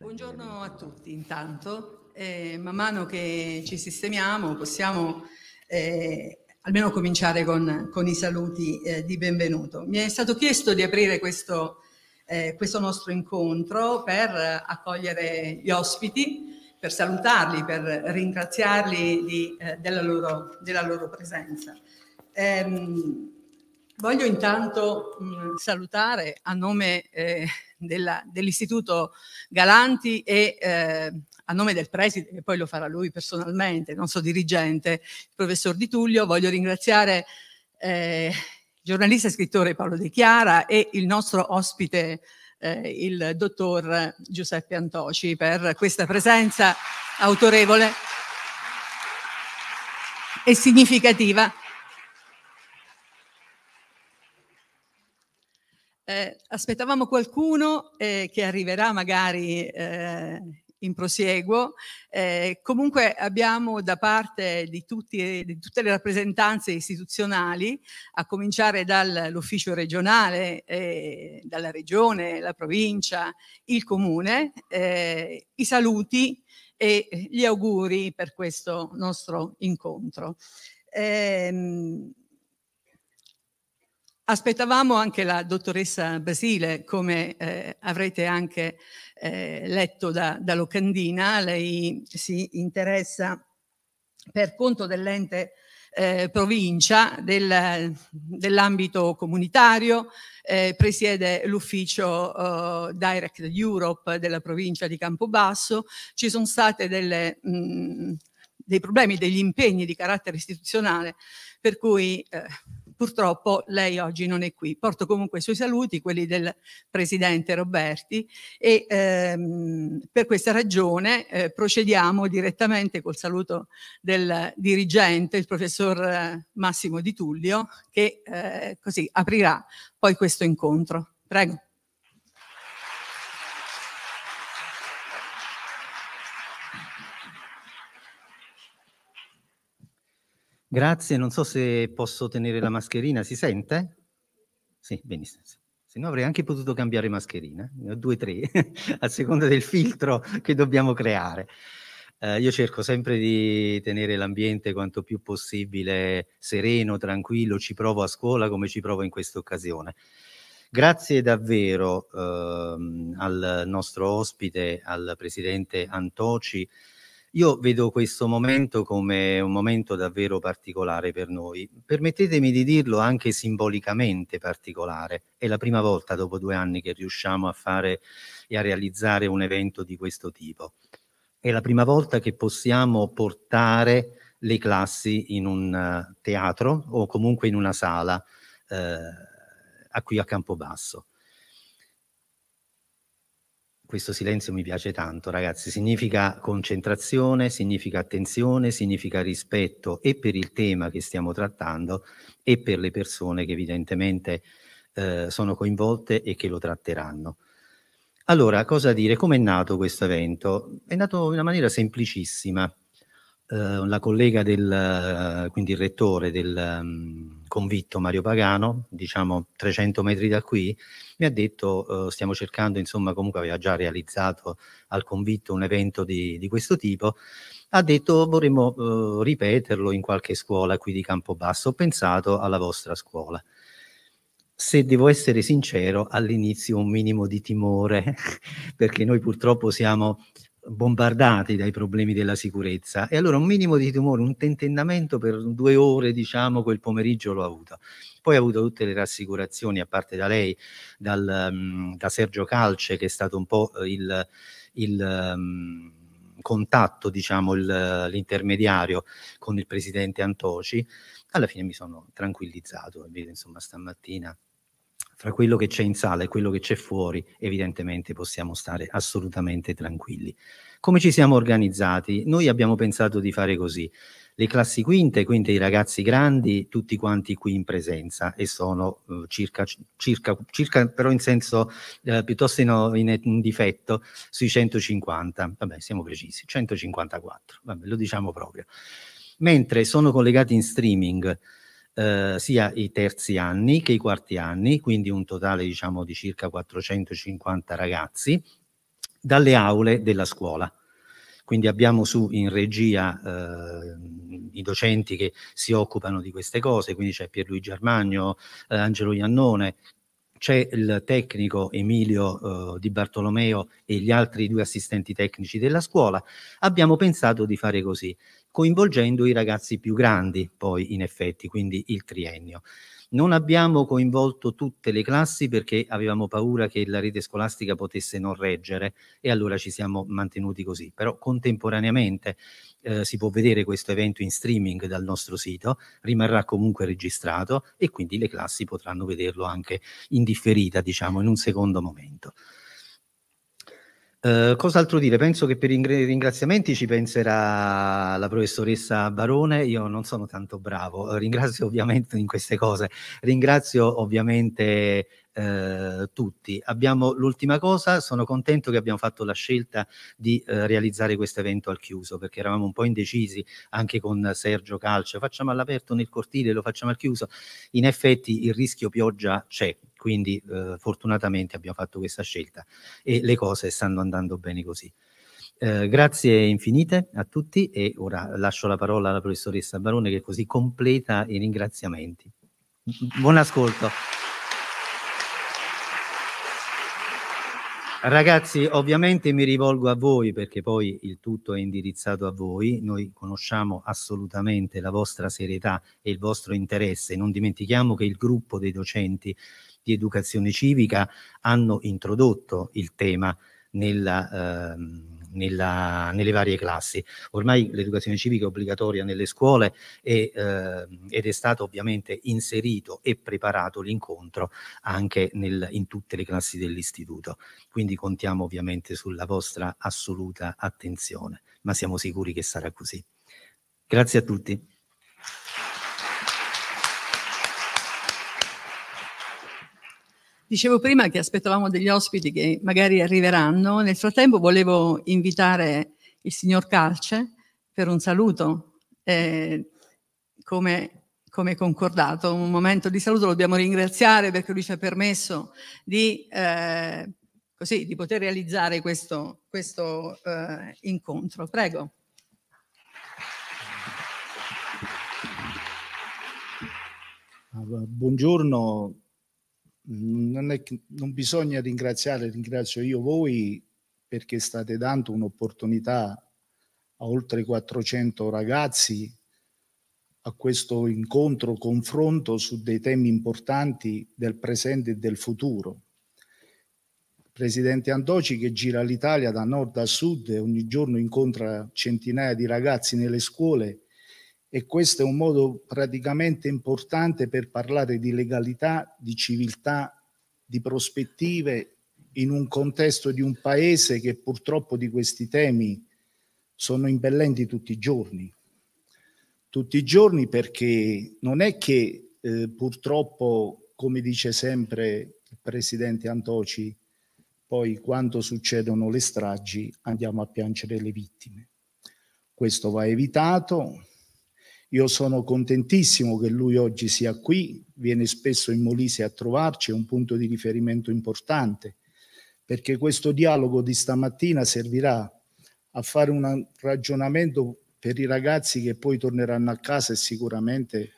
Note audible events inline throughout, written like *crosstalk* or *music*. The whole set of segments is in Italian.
Buongiorno a tutti intanto. Eh, man mano che ci sistemiamo possiamo eh, almeno cominciare con, con i saluti eh, di benvenuto. Mi è stato chiesto di aprire questo, eh, questo nostro incontro per accogliere gli ospiti, per salutarli, per ringraziarli di, eh, della, loro, della, loro, presenza. Ehm, voglio intanto mh, salutare a nome dell'Istituto Galanti e eh, a nome del preside, che poi lo farà lui personalmente, il nostro dirigente, il professor Di Tullio, voglio ringraziare eh, il giornalista e scrittore Paolo De Chiara e il nostro ospite, eh, il dottor Giuseppe Antoci, per questa presenza autorevole e significativa Eh, aspettavamo qualcuno eh, che arriverà magari eh, in prosieguo. Eh, comunque abbiamo da parte di, tutti, di, tutte le rappresentanze istituzionali, a cominciare dall'ufficio regionale, eh, dalla regione, la provincia, il comune, eh, i saluti e gli auguri per questo nostro incontro. Ehm, Aspettavamo anche la dottoressa Basile, come eh, avrete anche eh, letto da, da, Locandina, lei si interessa per conto dell'ente eh, provincia del, dell'ambito comunitario, eh, presiede l'ufficio uh, Direct Europe della provincia di Campobasso, ci sono state delle, mh, dei problemi, degli impegni di carattere istituzionale per cui eh, Purtroppo lei oggi non è qui. Porto comunque i suoi saluti, quelli del presidente Roberti e ehm, per questa ragione eh, procediamo direttamente col saluto del dirigente, il professor eh, Massimo Di Tullio, che eh, così aprirà poi questo incontro. Prego. Grazie, non so se posso tenere la mascherina, si sente? Sì, benissimo. Se no avrei anche potuto cambiare mascherina, ne ho due o tre, *laughs* a seconda del filtro che dobbiamo creare. Eh, io cerco sempre di tenere l'ambiente quanto più possibile sereno, tranquillo, ci provo a scuola come ci provo in questa occasione. Grazie davvero ehm, al nostro ospite, al presidente Antoci, io vedo questo momento come un momento davvero particolare per noi. Permettetemi di dirlo anche simbolicamente particolare. È la prima volta dopo due anni che riusciamo a fare e a realizzare un evento di questo tipo. È la prima volta che possiamo portare le classi in un uh, teatro o comunque in una sala uh, a qui a Campobasso questo silenzio mi piace tanto, ragazzi. Significa concentrazione, significa attenzione, significa rispetto e per il tema che stiamo trattando e per le persone che evidentemente eh, sono coinvolte e che lo tratteranno. Allora, cosa dire? Come è nato questo evento? È nato in una maniera semplicissima. Eh, la collega del, quindi il rettore del convitto Mario Pagano, diciamo 300 metri da qui, mi ha detto uh, stiamo cercando, insomma comunque aveva già realizzato al convitto un evento di, di questo tipo, ha detto vorremmo uh, ripeterlo in qualche scuola qui di Campobasso, ho pensato alla vostra scuola. Se devo essere sincero, all'inizio un minimo di timore, *laughs* perché noi purtroppo siamo bombardati dai problemi della sicurezza e allora un minimo di timore, un tentennamento per due ore, diciamo, quel pomeriggio l'ho avuto. Poi ho avuto tutte le rassicurazioni, a parte da lei, dal, um, da Sergio Calce, che è stato un po' il, il um, contatto, diciamo, l'intermediario con il presidente Antoci. Alla fine mi sono tranquillizzato, insomma, stamattina fra quello che c'è in sala e quello che c'è fuori, evidentemente possiamo stare assolutamente tranquilli. Come ci siamo organizzati? Noi abbiamo pensato di fare così. Le classi quinte, quindi i ragazzi grandi, tutti quanti qui in presenza e sono uh, circa, circa, circa, però in senso uh, piuttosto in, in, in, difetto, sui 150, vabbè siamo precisi, 154, vabbè, lo diciamo proprio. Mentre sono collegati in streaming eh, sia i terzi anni che i quarti anni, quindi un totale diciamo di circa 450 ragazzi dalle aule della scuola. Quindi abbiamo su in regia eh, i docenti che si occupano di queste cose, quindi c'è Pierluigi Armagno, eh, Angelo Iannone, c'è il tecnico Emilio eh, Di Bartolomeo e gli altri due assistenti tecnici della scuola, abbiamo pensato di fare così, coinvolgendo i ragazzi più grandi poi in effetti, quindi il triennio. Non abbiamo coinvolto tutte le classi perché avevamo paura che la rete scolastica potesse non reggere e allora ci siamo mantenuti così. Però contemporaneamente eh, si può vedere questo evento in streaming dal nostro sito, rimarrà comunque registrato e quindi le classi potranno vederlo anche in differita, diciamo, in un secondo momento. Uh, cos'altro dire? Penso che per i ringraziamenti ci penserà la professoressa Barone, io non sono tanto bravo, ringrazio ovviamente in queste cose, ringrazio ovviamente eh, tutti. Abbiamo l'ultima cosa, sono contento che abbiamo fatto la scelta di eh, realizzare questo evento al chiuso perché eravamo un po' indecisi anche con Sergio Calcio, facciamo all'aperto nel cortile, lo facciamo al chiuso. In effetti il rischio pioggia c'è, quindi eh, fortunatamente abbiamo fatto questa scelta e le cose stanno andando bene così. Eh, grazie infinite a tutti e ora lascio la parola alla professoressa Barone che così completa i ringraziamenti. Buon ascolto. Ragazzi, ovviamente mi rivolgo a voi perché poi il tutto è indirizzato a voi. Noi conosciamo assolutamente la vostra serietà e il vostro interesse. Non dimentichiamo che il gruppo dei docenti di educazione civica hanno introdotto il tema nella, eh, nella, nelle varie classi. Ormai l'educazione civica è obbligatoria nelle scuole e, eh, ed è stato ovviamente inserito e preparato l'incontro anche nel, in tutte le classi dell'istituto. Quindi contiamo ovviamente sulla vostra assoluta attenzione, ma siamo sicuri che sarà così. Grazie a tutti. Dicevo prima che aspettavamo degli ospiti che magari arriveranno. Nel frattempo volevo invitare il signor Calce per un saluto. Eh, come, come, concordato, un momento di saluto lo dobbiamo ringraziare perché lui ci ha permesso di, eh, così, di poter realizzare questo, questo eh, incontro. Prego. Buongiorno, non, è, non bisogna ringraziare, ringrazio io voi perché state dando un'opportunità a oltre 400 ragazzi a questo incontro, confronto su dei temi importanti del presente e del futuro. Il presidente Antoci che gira l'Italia da nord a sud e ogni giorno incontra centinaia di ragazzi nelle scuole e questo è un modo praticamente importante per parlare di legalità, di civiltà, di prospettive in un contesto di un paese che purtroppo di questi temi sono impellenti tutti i giorni. Tutti i giorni perché non è che eh, purtroppo, come dice sempre il presidente Antoci, poi quando succedono le stragi andiamo a piangere le vittime. Questo va evitato, io sono contentissimo che lui oggi sia qui, viene spesso in Molise a trovarci, è un punto di riferimento importante, perché questo dialogo di stamattina servirà a fare un ragionamento per i ragazzi che poi torneranno a casa e sicuramente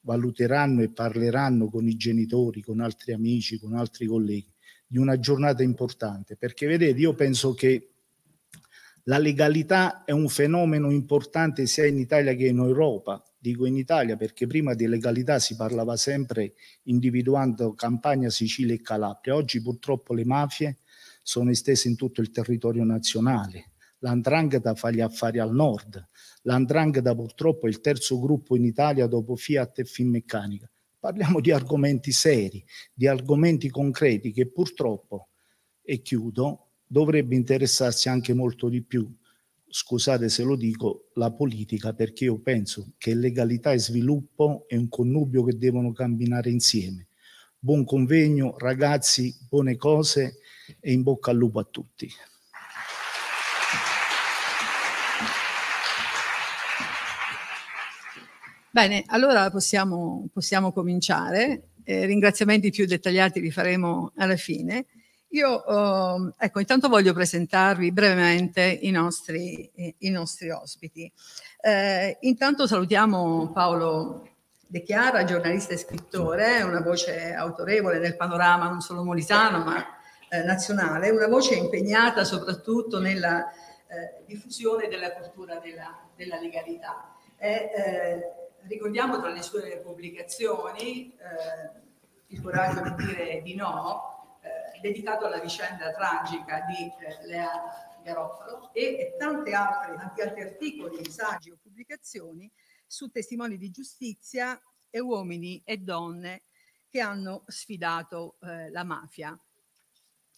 valuteranno e parleranno con i genitori, con altri amici, con altri colleghi, di una giornata importante. Perché vedete, io penso che la legalità è un fenomeno importante sia in Italia che in Europa. Dico in Italia perché prima di legalità si parlava sempre individuando Campania, Sicilia e Calabria. Oggi purtroppo le mafie sono estese in tutto il territorio nazionale. L'andrangheta fa gli affari al nord. L'andrangheta purtroppo è il terzo gruppo in Italia dopo Fiat e Finmeccanica. Parliamo di argomenti seri, di argomenti concreti che purtroppo, e chiudo, dovrebbe interessarsi anche molto di più, scusate se lo dico, la politica, perché io penso che legalità e sviluppo è un connubio che devono camminare insieme. Buon convegno, ragazzi, buone cose e in bocca al lupo a tutti. Bene, allora possiamo, possiamo cominciare. Eh, ringraziamenti più dettagliati li faremo alla fine. Io, uh, ecco, intanto voglio presentarvi brevemente i nostri, i nostri ospiti. Eh, intanto salutiamo Paolo De Chiara, giornalista e scrittore, una voce autorevole nel panorama non solo molisano ma eh, nazionale, una voce impegnata soprattutto nella eh, diffusione della cultura della, della legalità. E, eh, ricordiamo tra le sue pubblicazioni eh, Il coraggio di dire di no, dedicato alla vicenda tragica di eh, Lea Garofalo e, tanti altri, tanti altri articoli, saggi o pubblicazioni su testimoni di giustizia e uomini e donne che hanno sfidato eh, la mafia.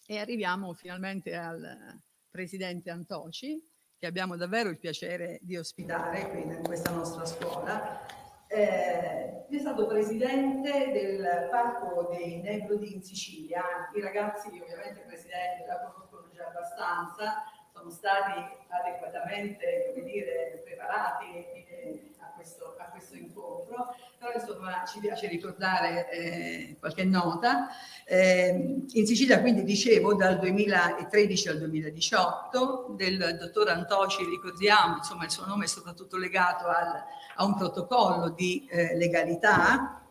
E arriviamo finalmente al presidente Antoci, che abbiamo davvero il piacere di ospitare qui in questa nostra scuola eh, è stato presidente del Parco dei Nebrodi in Sicilia. I ragazzi, ovviamente, presidente, la conoscono già abbastanza, sono stati adeguatamente dire, preparati eh, a, questo, a, questo, incontro, però insomma ci piace ricordare eh, qualche nota. Eh, in Sicilia quindi dicevo dal 2013 al 2018 del dottor Antoci ricordiamo, insomma il suo nome è soprattutto legato al, a un protocollo di eh, legalità,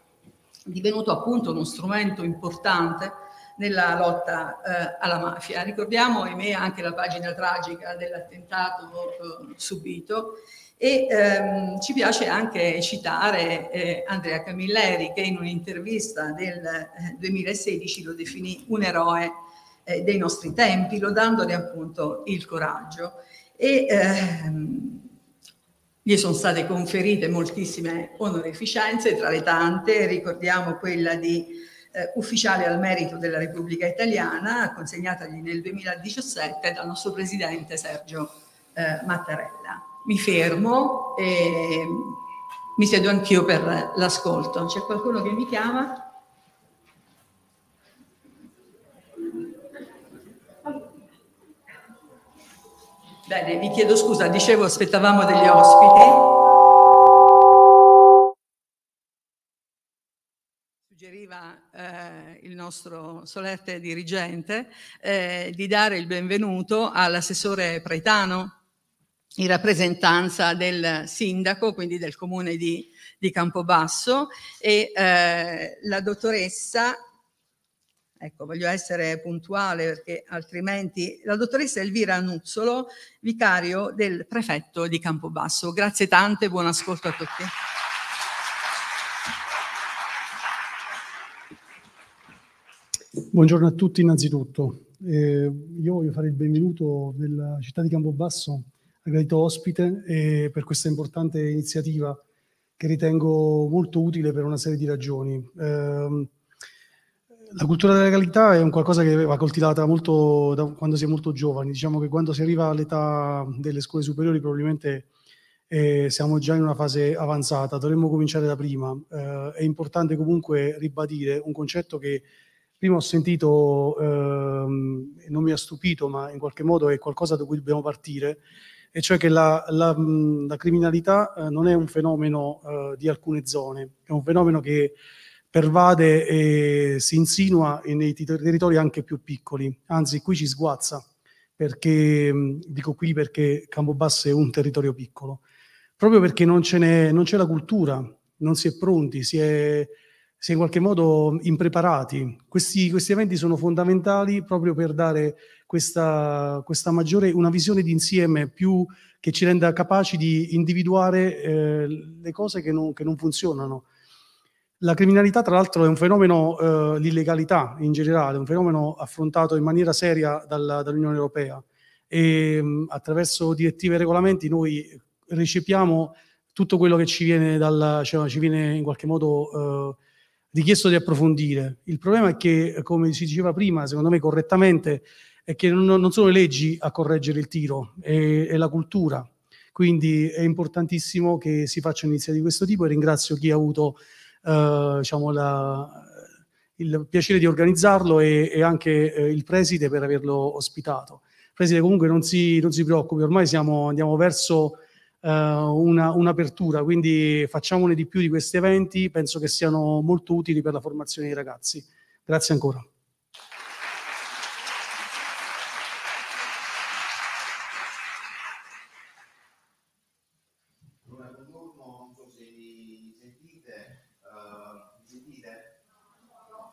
divenuto appunto uno strumento importante nella lotta eh, alla mafia. Ricordiamo, ahimè, anche la pagina tragica dell'attentato eh, subito e ehm, ci piace anche citare eh, Andrea Camilleri che in un'intervista del 2016 eh, lo definì un eroe eh, dei nostri tempi, lodandone appunto il coraggio. E, ehm, gli sono state conferite moltissime onorificenze, tra le tante ricordiamo quella di eh, ufficiale al merito della Repubblica Italiana, consegnatagli nel 2017 dal nostro presidente Sergio eh, Mattarella. Mi fermo e mi siedo anch'io per l'ascolto. C'è qualcuno che mi chiama? Bene, vi chiedo scusa, dicevo aspettavamo degli ospiti. suggeriva eh, il nostro solerte dirigente eh, di dare il benvenuto all'assessore Praetano in rappresentanza del sindaco, quindi del comune di, di Campobasso e eh, la dottoressa Ecco, voglio essere puntuale perché altrimenti la dottoressa Elvira Nuzzolo, vicario del prefetto di Campobasso. Grazie tante, buon ascolto a tutti. Buongiorno a tutti innanzitutto. Eh, io voglio fare il benvenuto della città di Campobasso a gradito ospite eh, per questa importante iniziativa che ritengo molto utile per una serie di ragioni. Eh, la cultura della legalità è un qualcosa che va coltivata molto da quando si è molto giovani. Diciamo che quando si arriva all'età delle scuole superiori probabilmente eh, siamo già in una fase avanzata, dovremmo cominciare da prima. Eh, è importante comunque ribadire un concetto che Prima ho sentito, ehm, non mi ha stupito, ma in qualche modo è qualcosa da cui dobbiamo partire, e cioè che la, la, la criminalità eh, non è un fenomeno eh, di alcune zone, è un fenomeno che pervade e si insinua nei territori anche più piccoli, anzi qui ci sguazza, perché, dico qui perché Campobasso è un territorio piccolo, proprio perché non, non c'è la cultura, non si è pronti, si è si è in qualche modo impreparati. Questi, questi eventi sono fondamentali proprio per dare questa, questa, maggiore, una visione d'insieme più che ci renda capaci di individuare eh, le cose che non, che non, funzionano. La criminalità, tra l'altro, è un fenomeno, eh, l'illegalità in generale, un fenomeno affrontato in maniera seria dalla, dall'Unione Europea e mh, attraverso direttive e regolamenti noi recepiamo tutto quello che ci viene, dal, cioè, ci viene in qualche modo eh, richiesto di approfondire. Il problema è che, come si diceva prima, secondo me correttamente, è che non, non sono le leggi a correggere il tiro, è, è, la cultura. Quindi è importantissimo che si facciano iniziative di questo tipo e ringrazio chi ha avuto eh, diciamo la, il piacere di organizzarlo e, e anche eh, il preside per averlo ospitato. Preside comunque non si, non si preoccupi, ormai siamo, andiamo verso eh, eh, una, un'apertura, quindi facciamone di più di questi eventi, penso che siano molto utili per la formazione dei ragazzi. Grazie ancora.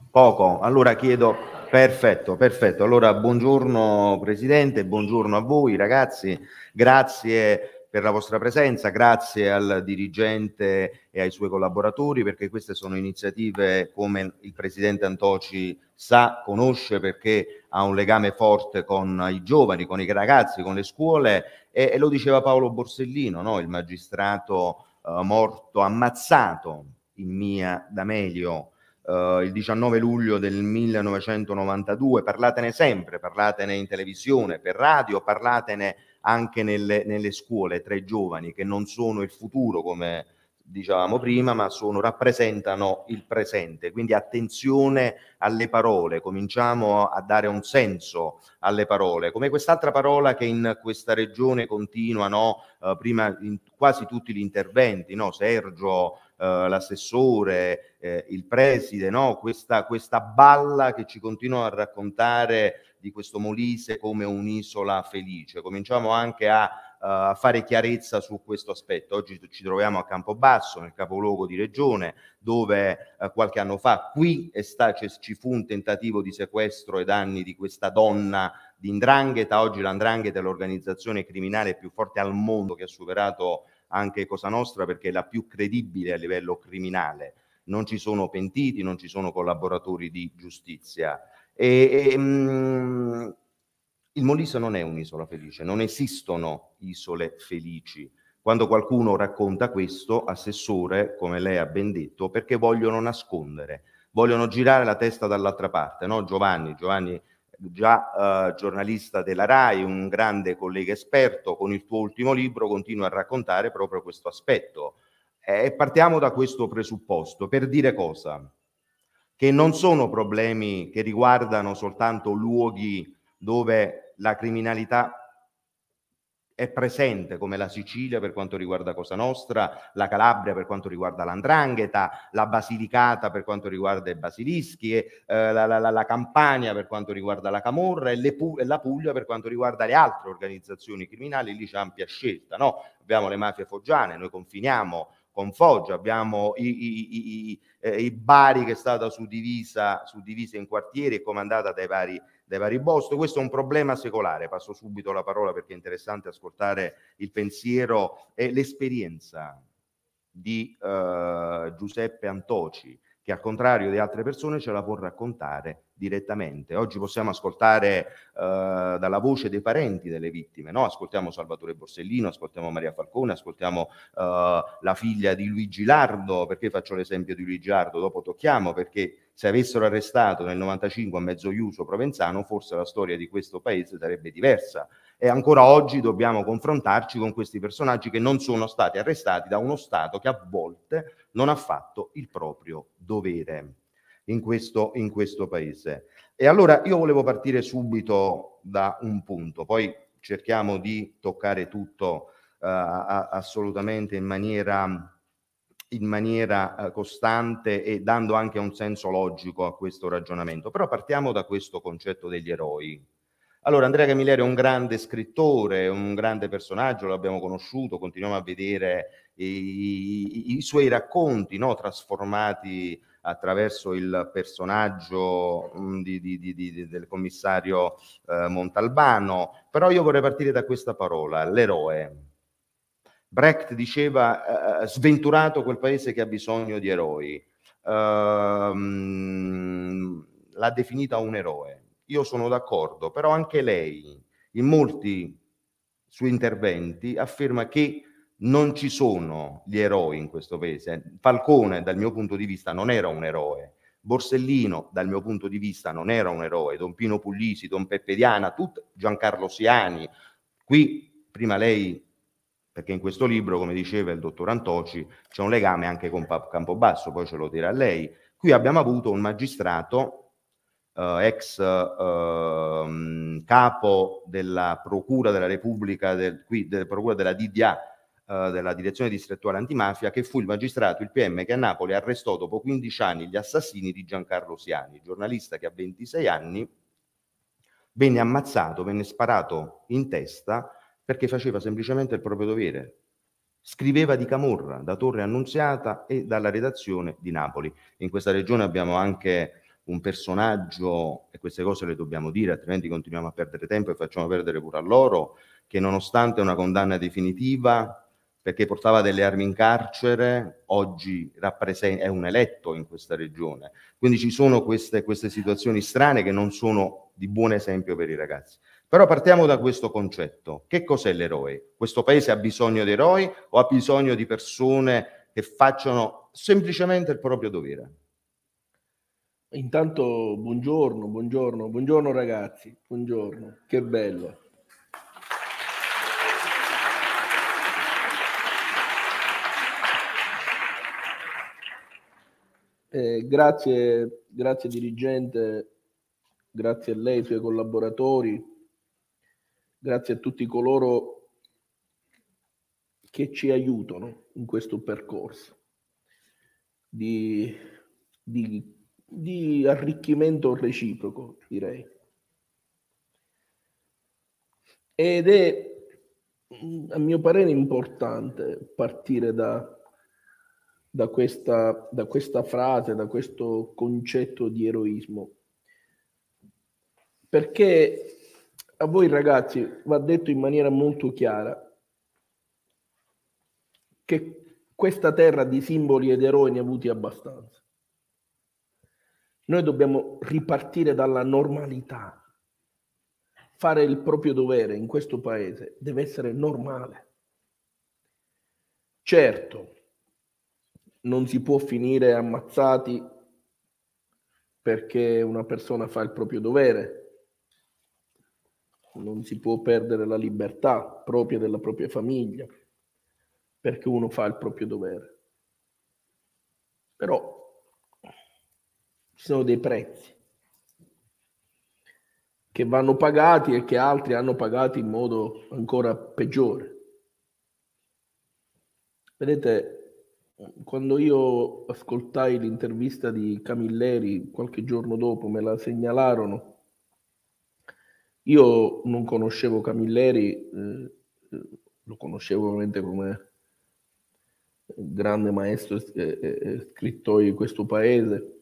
Poco, allora chiedo, perfetto, perfetto. Allora buongiorno Presidente, buongiorno a voi ragazzi, grazie per la vostra presenza, grazie al dirigente e ai suoi collaboratori perché queste sono iniziative come il Presidente Antoci sa, conosce perché ha un legame forte con i giovani, con i ragazzi, con le scuole e, e lo diceva Paolo Borsellino, no? il magistrato uh, morto, ammazzato in Mia D'Amelio uh, il 19 luglio del 1992, parlatene sempre, parlatene in televisione, per radio, parlatene anche nelle, nelle scuole tra i giovani che non sono il futuro come dicevamo prima, ma sono, rappresentano il presente. Quindi attenzione alle parole, cominciamo a dare un senso alle parole, come quest'altra parola che in questa regione continua, no? uh, prima in quasi tutti gli interventi, no? Sergio, uh, l'assessore, eh, il preside, no? questa, questa balla che ci continua a raccontare di questo Molise come un'isola felice. Cominciamo anche a uh, fare chiarezza su questo aspetto. Oggi ci troviamo a Campobasso, nel capoluogo di regione, dove uh, qualche anno fa qui sta, ci fu un tentativo di sequestro ai danni di questa donna di Ndrangheta. Oggi l'Andrangheta è l'organizzazione criminale più forte al mondo che ha superato anche Cosa Nostra perché è la più credibile a livello criminale. Non ci sono pentiti, non ci sono collaboratori di giustizia. E, e, mh, mm, il Molise non è un'isola felice, non esistono isole felici. Quando qualcuno racconta questo, assessore, come lei ha ben detto, perché vogliono nascondere, vogliono girare la testa dall'altra parte, no? Giovanni, Giovanni già eh, giornalista della RAI, un grande collega esperto, con il tuo ultimo libro continua a raccontare proprio questo aspetto. E partiamo da questo presupposto per dire cosa? Che non sono problemi che riguardano soltanto luoghi dove la criminalità è presente come la Sicilia per quanto riguarda Cosa Nostra, la Calabria per quanto riguarda l'Andrangheta, la Basilicata per quanto riguarda i basilischi, eh, la, la, la, Campania per quanto riguarda la Camorra e, e, la Puglia per quanto riguarda le altre organizzazioni criminali, lì c'è ampia scelta. No? Abbiamo le mafie foggiane, noi confiniamo con Foggia, abbiamo i, i, i, eh, i Bari che è stata suddivisa, suddivisa in quartieri e comandata dai vari, dai vari boss. Questo è un problema secolare. Passo subito la parola perché è interessante ascoltare il pensiero e l'esperienza di uh, Giuseppe Antoci, che al contrario di altre persone ce la può raccontare direttamente. Oggi possiamo ascoltare uh, dalla voce dei parenti delle vittime, no? ascoltiamo Salvatore Borsellino, ascoltiamo Maria Falcone, ascoltiamo uh, la figlia di Luigi Lardo, perché faccio l'esempio di Luigi Lardo, dopo tocchiamo perché se avessero arrestato nel 95 a mezzo Iuso Provenzano forse la storia di questo paese sarebbe diversa e ancora oggi dobbiamo confrontarci con questi personaggi che non sono stati arrestati da uno Stato che a volte non ha fatto il proprio dovere in questo, in questo paese. E allora io volevo partire subito da un punto, poi cerchiamo di toccare tutto uh, assolutamente in maniera, in maniera uh, costante e dando anche un senso logico a questo ragionamento. Però partiamo da questo concetto degli eroi. Allora, Andrea Camilleri è un grande scrittore, un grande personaggio, l'abbiamo conosciuto, continuiamo a vedere i, i, i suoi racconti no, trasformati attraverso il personaggio mh, mm, di, di, di, del commissario eh, Montalbano, però io vorrei partire da questa parola, l'eroe. Brecht diceva eh, sventurato quel paese che ha bisogno di eroi, uh, l'ha definita un eroe. Io sono d'accordo, però anche lei in molti suoi interventi afferma che non ci sono gli eroi in questo paese. Falcone, dal mio punto di vista, non era un eroe. Borsellino, dal mio punto di vista, non era un eroe. Don Pino Puglisi, Don Peppe Diana, tut, Giancarlo Siani. Qui, prima lei, perché in questo libro, come diceva il dottor Antoci, c'è un legame anche con Campobasso, poi ce lo dirà lei. Qui abbiamo avuto un magistrato, eh, ex eh, capo della Procura della Repubblica, del, qui, della Procura della DDA, eh, della direzione distrettuale antimafia, che fu il magistrato, il PM, che a Napoli arrestò dopo 15 anni gli assassini di Giancarlo Siani, giornalista che a 26 anni venne ammazzato, venne sparato in testa perché faceva semplicemente il proprio dovere. Scriveva di Camorra, da Torre Annunziata e dalla redazione di Napoli. In questa regione abbiamo anche un personaggio, e queste cose le dobbiamo dire, altrimenti continuiamo a perdere tempo e facciamo perdere pure a loro, che nonostante una condanna definitiva, perché portava delle armi in carcere, oggi è un eletto in questa regione. Quindi ci sono queste, queste situazioni strane che non sono di buon esempio per i ragazzi. Però partiamo da questo concetto. Che cos'è l'eroe? Questo paese ha bisogno di eroi o ha bisogno di persone che facciano semplicemente il proprio dovere? Intanto buongiorno, buongiorno, buongiorno ragazzi, buongiorno, che bello. Eh, grazie, grazie dirigente, grazie a lei, ai suoi collaboratori, grazie a tutti coloro che ci aiutano in questo percorso di, di di arricchimento reciproco, direi. Ed è, a mio parere, importante partire da, da, questa, da questa frase, da questo concetto di eroismo. Perché a voi ragazzi va detto in maniera molto chiara che questa terra di simboli ed eroi ne ha avuti abbastanza. Noi dobbiamo ripartire dalla normalità. Fare il proprio dovere in questo paese deve essere normale. Certo, non si può finire ammazzati perché una persona fa il proprio dovere. Non si può perdere la libertà propria della propria famiglia perché uno fa il proprio dovere. Però ci sono dei prezzi che vanno pagati e che altri hanno pagato in modo ancora peggiore. Vedete, quando io ascoltai l'intervista di Camilleri qualche giorno dopo, me la segnalarono, io non conoscevo Camilleri, eh, lo conoscevo ovviamente come grande maestro e scrittore di questo paese,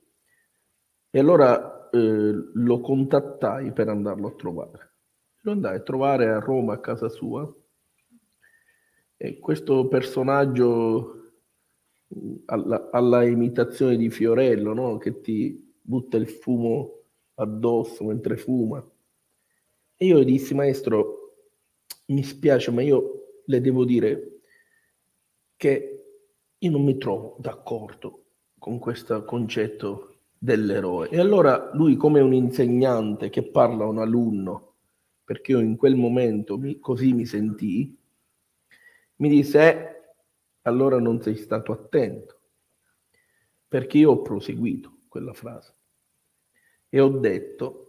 e allora eh, lo contattai per andarlo a trovare. Lo andai a trovare a Roma, a casa sua. E questo personaggio alla, alla imitazione di Fiorello, no? che ti butta il fumo addosso mentre fuma. E io gli dissi, maestro, mi spiace, ma io le devo dire che io non mi trovo d'accordo con questo concetto dell'eroe. E allora lui come un insegnante che parla a un alunno, perché io in quel momento mi, così mi sentii, mi disse, eh, allora non sei stato attento, perché io ho proseguito quella frase e ho detto,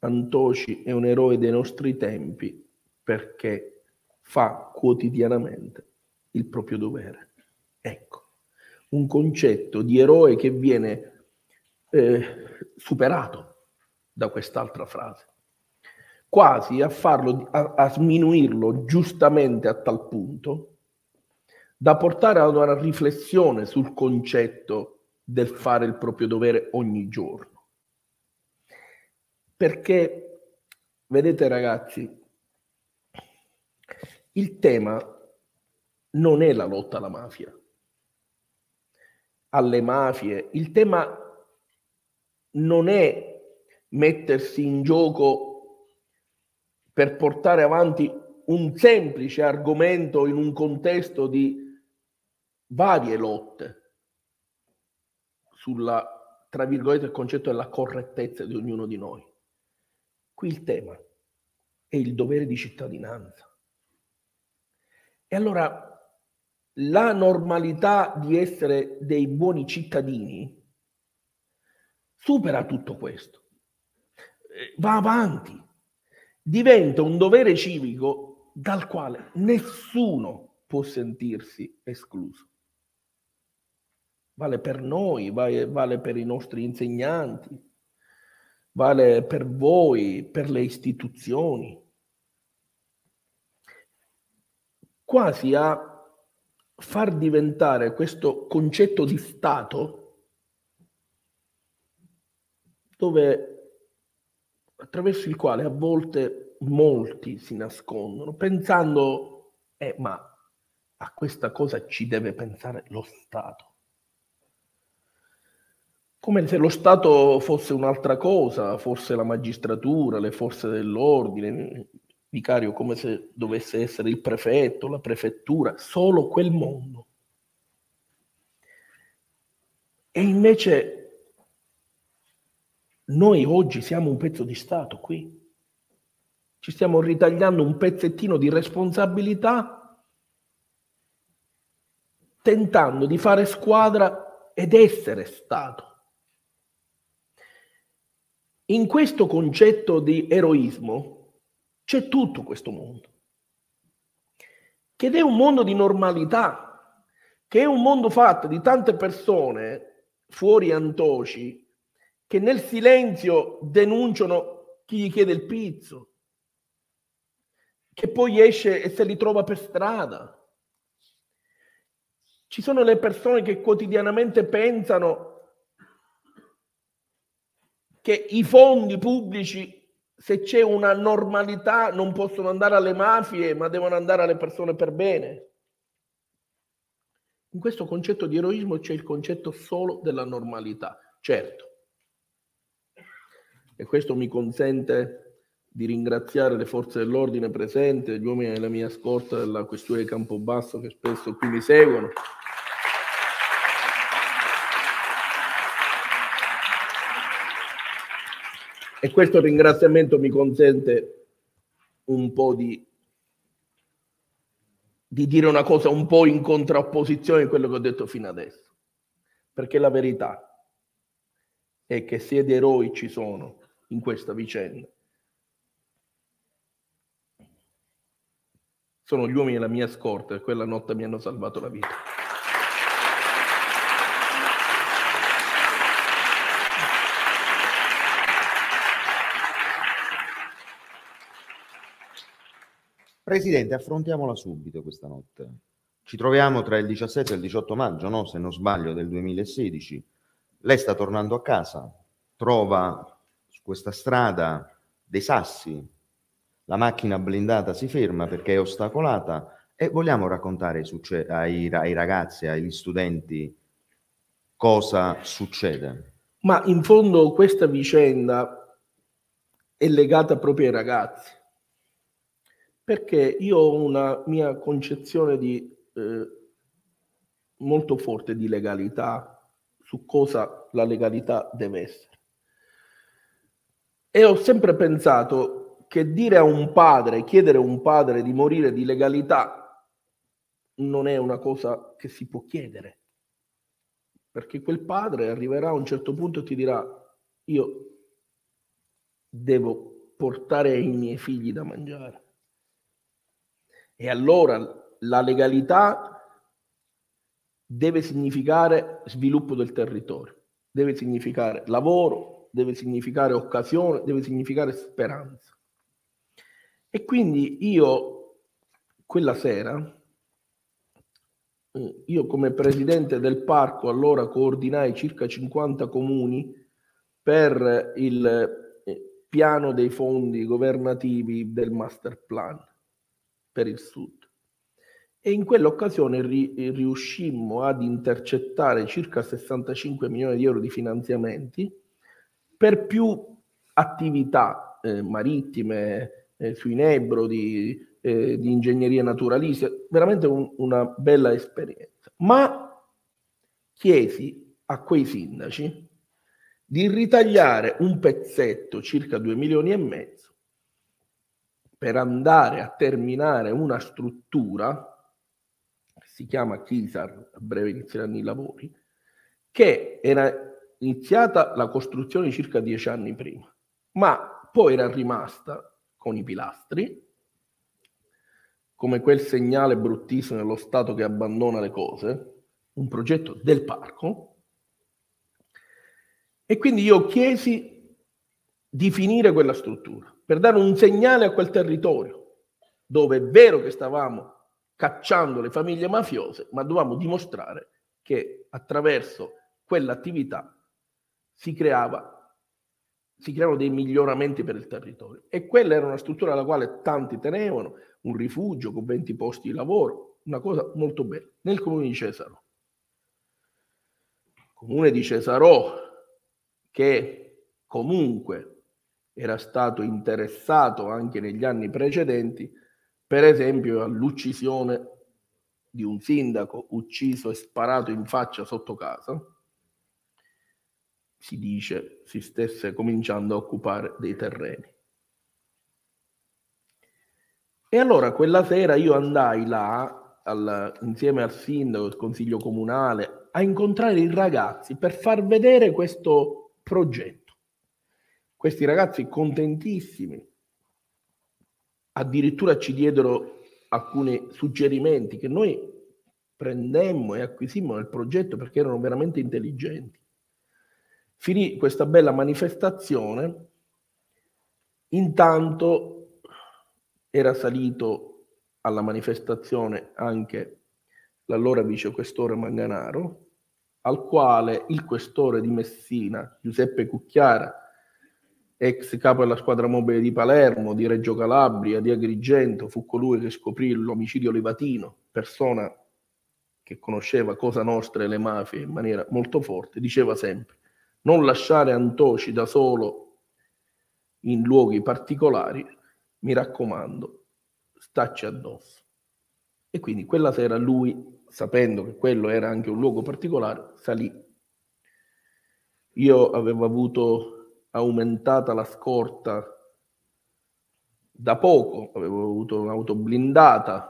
Antoci è un eroe dei nostri tempi perché fa quotidianamente il proprio dovere. Ecco, un concetto di eroe che viene eh, superato da quest'altra frase, quasi a farlo, a, a sminuirlo giustamente a tal punto da portare ad una riflessione sul concetto del fare il proprio dovere ogni giorno. Perché, vedete ragazzi, il tema non è la lotta alla mafia, alle mafie, il tema non è mettersi in gioco per portare avanti un semplice argomento in un contesto di varie lotte sulla, tra virgolette, il concetto della correttezza di ognuno di noi. Qui il tema è il dovere di cittadinanza. E allora la normalità di essere dei buoni cittadini supera tutto questo, eh, va avanti, diventa un dovere civico dal quale nessuno può sentirsi escluso. Vale per noi, vale, vale per i nostri insegnanti, vale per voi, per le istituzioni. Quasi a far diventare questo concetto di Stato dove, attraverso il quale a volte molti si nascondono pensando, eh, ma a questa cosa ci deve pensare lo Stato. Come se lo Stato fosse un'altra cosa, forse la magistratura, le forze dell'ordine, vicario come se dovesse essere il prefetto, la prefettura, solo quel mondo. E invece noi oggi siamo un pezzo di Stato qui. Ci stiamo ritagliando un pezzettino di responsabilità tentando di fare squadra ed essere Stato. In questo concetto di eroismo c'è tutto questo mondo, che è un mondo di normalità, che è un mondo fatto di tante persone fuori Antoci che nel silenzio denunciano chi gli chiede il pizzo, che poi esce e se li trova per strada. Ci sono le persone che quotidianamente pensano che i fondi pubblici, se c'è una normalità, non possono andare alle mafie, ma devono andare alle persone per bene. In questo concetto di eroismo c'è il concetto solo della normalità, certo. E questo mi consente di ringraziare le forze dell'ordine presenti, gli uomini della mia scorta della questura di Campobasso che spesso qui mi seguono. E questo ringraziamento mi consente un po' di di dire una cosa un po' in contrapposizione a quello che ho detto fino adesso. Perché la verità è che se di eroi ci sono in questa vicenda, sono gli uomini della mia scorta e quella notte mi hanno salvato la vita. Presidente, affrontiamola subito questa notte. Ci troviamo tra il 17 e il 18 maggio, no? se non sbaglio, del 2016. Lei sta tornando a casa, trova su questa strada dei sassi, la macchina blindata si ferma perché è ostacolata e vogliamo raccontare ai, ai ragazzi, agli studenti cosa succede. Ma in fondo questa vicenda è legata proprio ai ragazzi perché io ho una mia concezione di, eh, molto forte di legalità, su cosa la legalità deve essere. E ho sempre pensato che dire a un padre, chiedere a un padre di morire di legalità non è una cosa che si può chiedere. Perché quel padre arriverà a un certo punto e ti dirà, io devo portare ai miei figli da mangiare. E allora la legalità deve significare sviluppo del territorio, deve significare lavoro, deve significare occasione, deve significare speranza. E quindi io quella sera, eh, io come presidente del parco allora coordinai circa 50 comuni per il eh, piano dei fondi governativi del master plan per il Sud. E in quell'occasione ri- riuscimmo ad intercettare circa 65 milioni di euro di finanziamenti per più attività eh, marittime, eh, sui Nebro, di, eh, di ingegneria naturalistica, veramente un, una bella esperienza. Ma chiesi a quei sindaci di ritagliare un pezzetto, circa 2 milioni e mezzo, per andare a terminare una struttura, si chiama Chisar, a breve inizieranno i lavori, che era iniziata la costruzione circa dieci anni prima, ma poi era rimasta con i pilastri, come quel segnale bruttissimo nello Stato che abbandona le cose, un progetto del parco, e quindi io chiesi di finire quella struttura per dare un segnale a quel territorio, dove è vero che stavamo cacciando le famiglie mafiose, ma dovevamo dimostrare che attraverso quell'attività si creava si creavano dei miglioramenti per il territorio. E quella era una struttura alla quale tanti tenevano, un rifugio con 20 posti di lavoro, una cosa molto bella, nel comune di Cesaro. Comune di Cesarò, che comunque era stato interessato anche negli anni precedenti, per esempio all'uccisione di un sindaco ucciso e sparato in faccia sotto casa, si dice si stesse cominciando a occupare dei terreni. E allora quella sera io andai là al, insieme al sindaco, al consiglio comunale, a incontrare i ragazzi per far vedere questo progetto. Questi ragazzi contentissimi, addirittura ci diedero alcuni suggerimenti che noi prendemmo e acquisimmo nel progetto perché erano veramente intelligenti. Finì questa bella manifestazione, intanto era salito alla manifestazione anche l'allora vicequestore Manganaro, al quale il questore di Messina, Giuseppe Cucchiara, ex capo della squadra mobile di Palermo, di Reggio Calabria, di Agrigento, fu colui che scoprì l'omicidio Levatino, persona che conosceva Cosa Nostra e le mafie in maniera molto forte, diceva sempre non lasciare Antoci da solo in luoghi particolari, mi raccomando, stacci addosso. E quindi quella sera lui sapendo che quello era anche un luogo particolare, salì. Io avevo avuto aumentata la scorta da poco, avevo avuto un'auto blindata,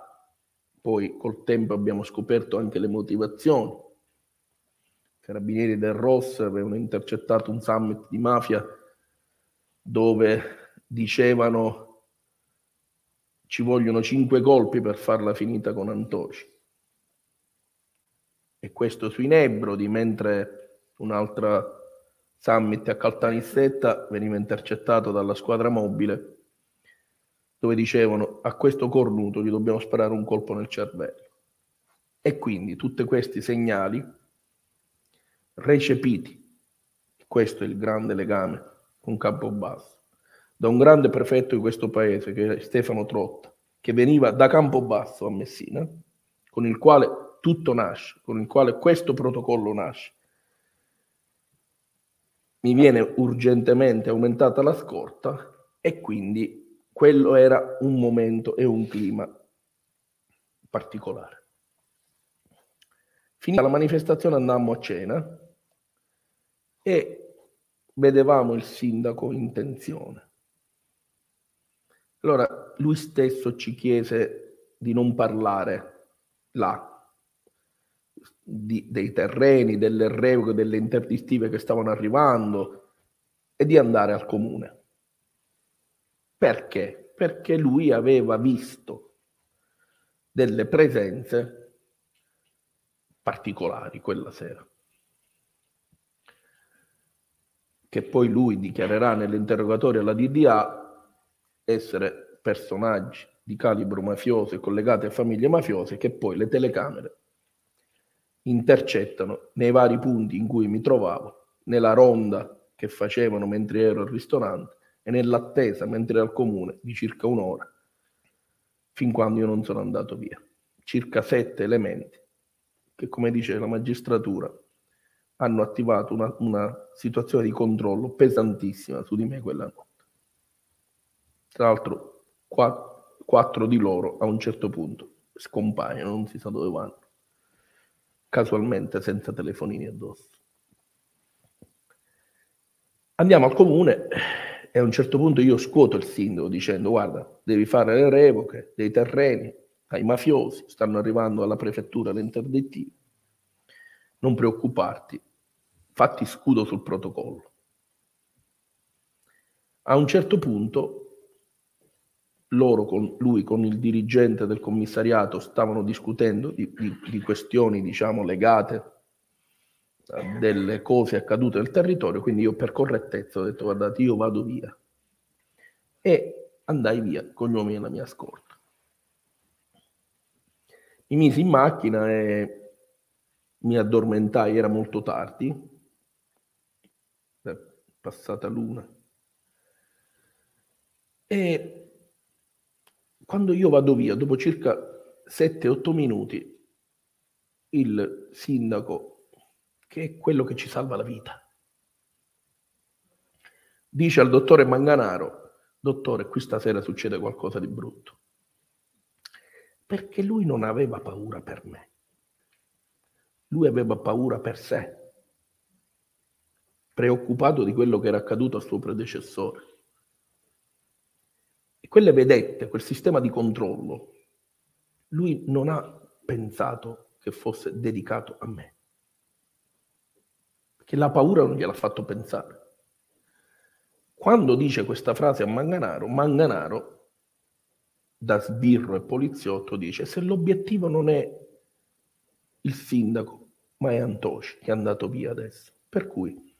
poi col tempo abbiamo scoperto anche le motivazioni. I carabinieri del Ross avevano intercettato un summit di mafia dove dicevano ci vogliono cinque colpi per farla finita con Antoci e questo sui Nebrodi, mentre un'altra summit a Caltanissetta veniva intercettato dalla squadra mobile, dove dicevano a questo cornuto gli dobbiamo sparare un colpo nel cervello. E quindi tutti questi segnali recepiti, questo è il grande legame con Campobasso, da un grande prefetto di questo paese che è Stefano Trotta, che veniva da Campobasso a Messina, con il quale tutto nasce, con il quale questo protocollo nasce. Mi viene urgentemente aumentata la scorta e quindi quello era un momento e un clima particolare. Finita la manifestazione andammo a cena e vedevamo il sindaco in tensione. Allora lui stesso ci chiese di non parlare là, di, dei terreni, delle revoche, delle interdittive che stavano arrivando e di andare al comune. Perché? Perché lui aveva visto delle presenze particolari quella sera, che poi lui dichiarerà nell'interrogatorio alla DDA essere personaggi di calibro mafioso e collegati a famiglie mafiose che poi le telecamere intercettano nei vari punti in cui mi trovavo, nella ronda che facevano mentre ero al ristorante e nell'attesa mentre ero al comune di circa un'ora, fin quando io non sono andato via. Circa sette elementi che, come dice la magistratura, hanno attivato una, una situazione di controllo pesantissima su di me quella notte. Tra l'altro, quattro, quattro di loro a un certo punto scompaiono, non si sa dove vanno casualmente senza telefonini addosso. Andiamo al comune e a un certo punto io scuoto il sindaco dicendo guarda, devi fare le revoche dei terreni ai mafiosi, stanno arrivando alla prefettura le interdittive, non preoccuparti, fatti scudo sul protocollo. A un certo punto loro con lui, con il dirigente del commissariato, stavano discutendo di, di, di questioni, diciamo, legate a delle cose accadute nel territorio, quindi io per correttezza ho detto guardate, io vado via. E andai via con gli uomini della mia scorta. Mi misi in macchina e mi addormentai, era molto tardi, passata l'una, E quando io vado via, dopo circa 7-8 minuti, il sindaco, che è quello che ci salva la vita, dice al dottore Manganaro, dottore, qui stasera succede qualcosa di brutto. Perché lui non aveva paura per me. Lui aveva paura per sé, preoccupato di quello che era accaduto al suo predecessore. Quelle vedette, quel sistema di controllo, lui non ha pensato che fosse dedicato a me. Perché la paura non gliel'ha fatto pensare. Quando dice questa frase a Manganaro, Manganaro, da sbirro e poliziotto, dice se l'obiettivo non è il sindaco, ma è Antoci che è andato via adesso. Per cui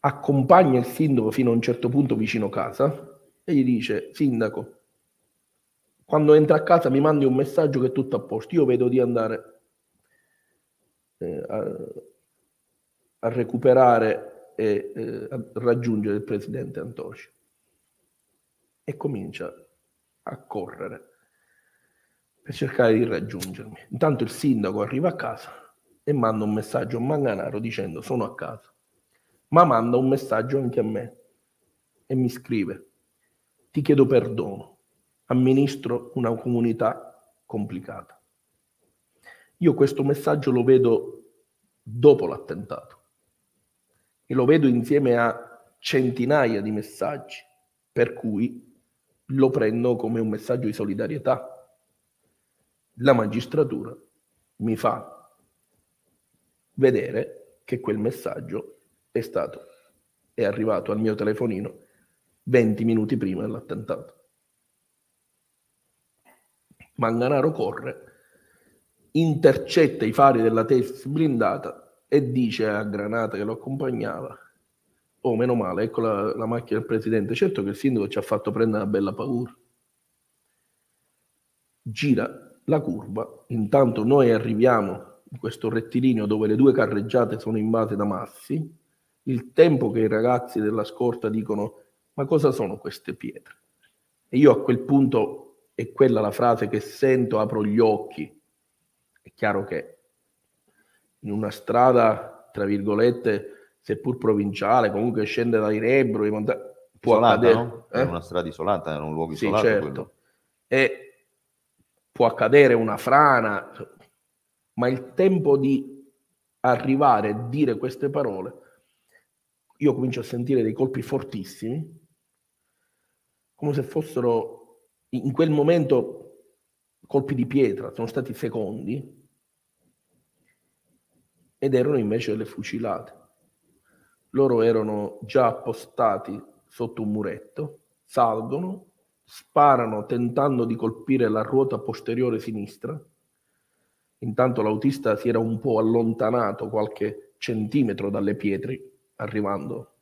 accompagna il sindaco fino a un certo punto vicino casa e gli dice, sindaco, quando entra a casa mi mandi un messaggio che è tutto a posto, io vedo di andare eh, a, a, recuperare e eh, a raggiungere il presidente Antoci. E comincia a correre per cercare di raggiungermi. Intanto il sindaco arriva a casa e manda un messaggio a Manganaro dicendo sono a casa, ma manda un messaggio anche a me e mi scrive ti chiedo perdono, amministro una comunità complicata. Io questo messaggio lo vedo dopo l'attentato e lo vedo insieme a centinaia di messaggi, per cui lo prendo come un messaggio di solidarietà. La magistratura mi fa vedere che quel messaggio è stato, è arrivato al mio telefonino 20 minuti prima dell'attentato. Manganaro corre, intercetta i fari della Tesla blindata e dice a Granata che lo accompagnava oh meno male, ecco la, la macchina del presidente. Certo che il sindaco ci ha fatto prendere una bella paura. Gira la curva, intanto noi arriviamo questo rettilineo dove le due carreggiate sono in base da massi, il tempo che i ragazzi della scorta dicono ma cosa sono queste pietre? E io a quel punto è quella la frase che sento, apro gli occhi. È chiaro che in una strada, tra virgolette, seppur provinciale, comunque scende dai Rebro, monta- può isolata, accadere, no? eh? Era una strada isolata, era un luogo isolato. Sì, certo. E può accadere una frana, ma il tempo di arrivare e dire queste parole, io comincio a sentire dei colpi fortissimi, come se fossero in quel momento colpi di pietra, sono stati secondi, ed erano invece delle fucilate. Loro erano già appostati sotto un muretto, salgono, sparano tentando di colpire la ruota posteriore sinistra, Intanto l'autista si era un po' allontanato qualche centimetro dalle pietre, arrivando.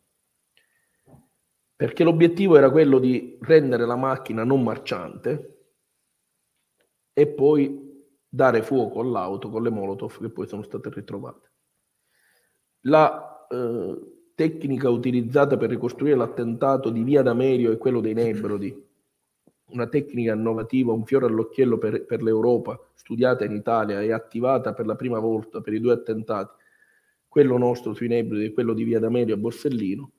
Perché l'obiettivo era quello di rendere la macchina non marciante e poi dare fuoco all'auto con le Molotov che poi sono state ritrovate. La eh, tecnica utilizzata per ricostruire l'attentato di Via D'Amelio e quello dei Nebrodi una tecnica innovativa, un fiore all'occhiello per, per l'Europa, studiata in Italia e attivata per la prima volta per i due attentati, quello nostro sui Nebridi e quello di Via D'Amelio a Borsellino,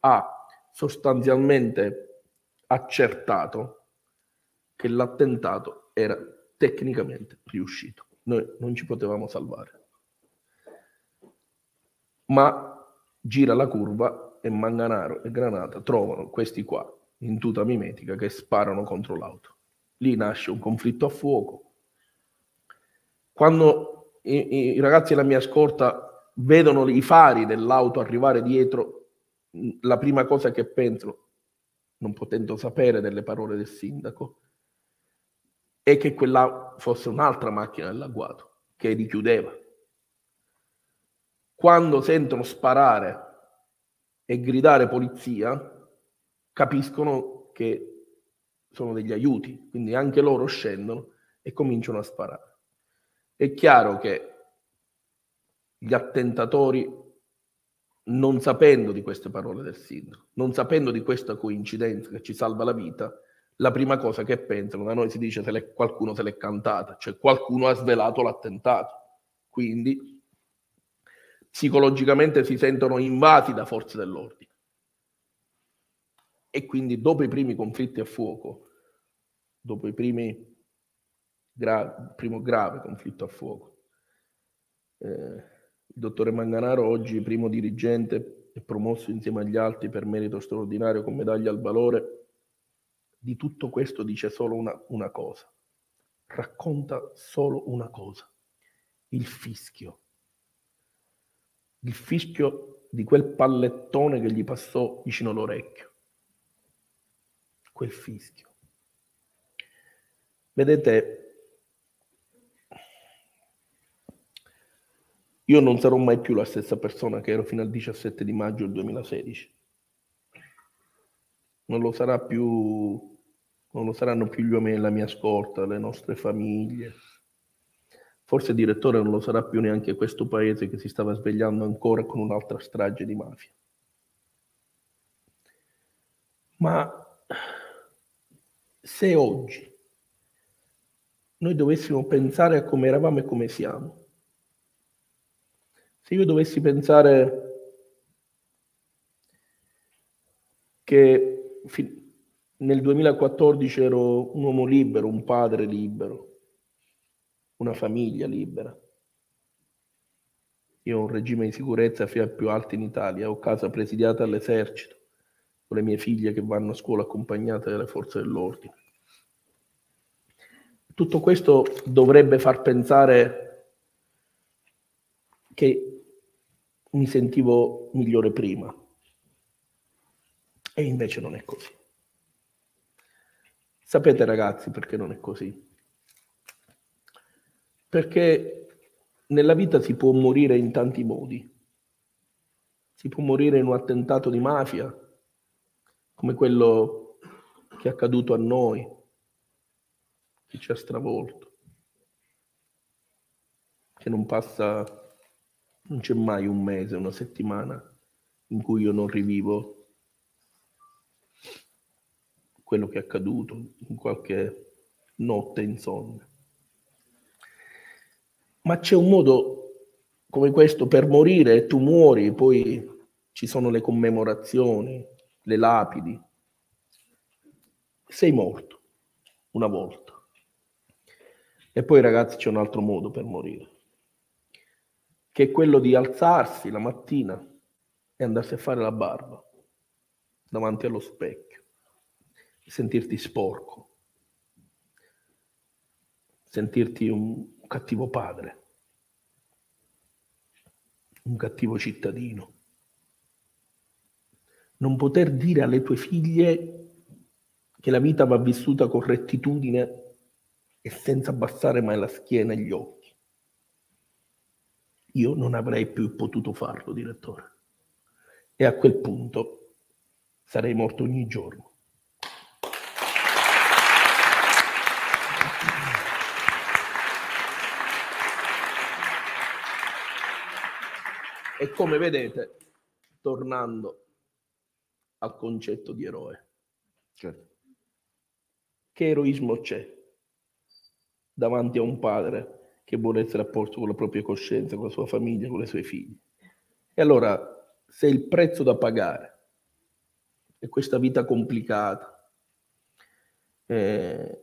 ha sostanzialmente accertato che l'attentato era tecnicamente riuscito. Noi non ci potevamo salvare. Ma gira la curva e Manganaro e Granata trovano questi qua in tuta mimetica che sparano contro l'auto. Lì nasce un conflitto a fuoco. Quando i, i ragazzi della mia scorta vedono i fari dell'auto arrivare dietro, la prima cosa che pensano, non potendo sapere delle parole del sindaco, è che quella fosse un'altra macchina dell'agguato che richiudeva. Quando sentono sparare e gridare polizia, capiscono che sono degli aiuti, quindi anche loro scendono e cominciano a sparare. È chiaro che gli attentatori non sapendo di queste parole del sindaco, non sapendo di questa coincidenza che ci salva la vita, la prima cosa che pensano, da noi si dice se qualcuno se l'è cantata, cioè qualcuno ha svelato l'attentato. Quindi psicologicamente si sentono invasi da forze dell'ordine. E quindi dopo i primi conflitti a fuoco, dopo i primi gra- primo grave conflitto a fuoco, eh, il dottore Manganaro, oggi primo dirigente e promosso insieme agli altri per merito straordinario con medaglia al valore, di tutto questo dice solo una, una cosa, racconta solo una cosa, il fischio. Il fischio di quel pallettone che gli passò vicino all'orecchio. Quel fischio. Vedete, Io non sarò mai più la stessa persona che ero fino al 17 di maggio del 2016. Non lo sarà più, non lo saranno più gli uomini della mia scorta, le nostre famiglie. Forse direttore non lo sarà più neanche questo paese che si stava svegliando ancora con un'altra strage di mafia. Ma se oggi noi dovessimo pensare a come eravamo e come siamo, se io dovessi pensare che nel 2014 ero un uomo libero, un padre libero, una famiglia libera, io ho un regime di sicurezza fra i più alti in Italia, ho casa presidiata all'esercito, con le mie figlie che vanno a scuola accompagnate dalle forze dell'ordine. Tutto questo dovrebbe far pensare che mi sentivo migliore prima. E invece non è così. Sapete ragazzi perché non è così? Perché nella vita si può morire in tanti modi. Si può morire in un attentato di mafia, come quello che è accaduto a noi, che ci ha stravolto, che non passa non c'è mai un mese, una settimana in cui io non rivivo quello che è accaduto in qualche notte insonne. Ma c'è un modo come questo per morire tu muori, poi ci sono le commemorazioni, le lapidi. Sei morto una volta. E poi ragazzi c'è un altro modo per morire che è quello di alzarsi la mattina e andarsi a fare la barba davanti allo specchio sentirti sporco, sentirti un cattivo padre, un cattivo cittadino. Non poter dire alle tue figlie che la vita va vissuta con rettitudine e senza abbassare mai la schiena e gli occhi io non avrei più potuto farlo, direttore. E a quel punto sarei morto ogni giorno. E come vedete, tornando al concetto di eroe, certo. che eroismo c'è davanti a un padre che vuole essere a posto con la propria coscienza, con la sua famiglia, con le sue figlie. E allora, se il prezzo da pagare è questa vita complicata, eh,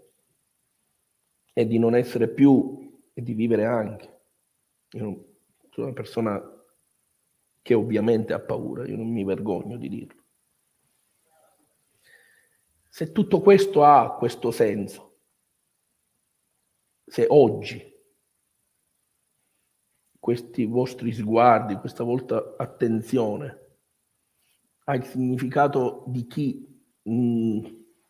è di non essere più e di vivere anche. Io sono una persona che ovviamente ha paura, io non mi vergogno di dirlo. Se tutto questo ha questo senso, se oggi questi vostri sguardi, questa vostra attenzione ha il significato di chi mh, mm,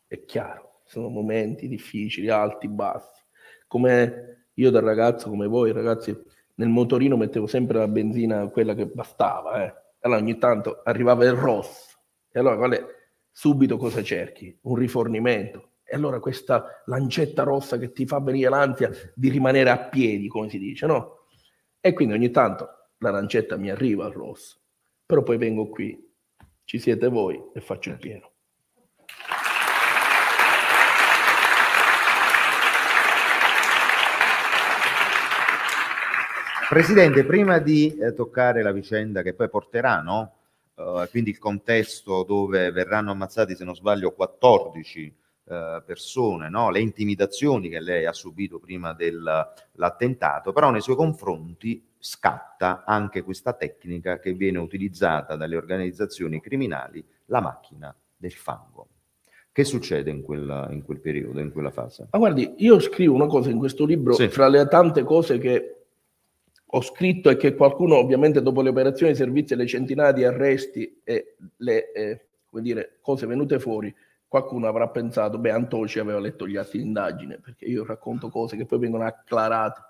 è chiaro, sono momenti difficili, alti, bassi. Come io da ragazzo, come voi ragazzi, nel motorino mettevo sempre la benzina, quella che bastava, eh. allora ogni tanto arrivava il rosso, e allora quale, subito cosa cerchi? Un rifornimento. E allora questa lancetta rossa che ti fa venire l'ansia di rimanere a piedi, come si dice, no? E quindi ogni tanto la lancetta mi arriva al rosso. però poi vengo qui, ci siete voi e faccio il pieno. Presidente, prima di eh, toccare la vicenda che poi porterà, no? Uh, quindi il contesto dove verranno ammazzati, se non sbaglio, 14 uh, persone, no? le intimidazioni che lei ha subito prima dell'attentato, però nei suoi confronti scatta anche questa tecnica che viene utilizzata dalle organizzazioni criminali, la macchina del fango. Che succede in, quella, in quel periodo, in quella fase? Ma guardi, io scrivo una cosa in questo libro, sì. fra le tante cose che ho scritto è che qualcuno, ovviamente, dopo le operazioni di servizio e le centinaia di arresti e le eh, dire, cose venute fuori, qualcuno avrà pensato, beh, Antoci aveva letto gli atti di indagine, perché io racconto cose che poi vengono acclarate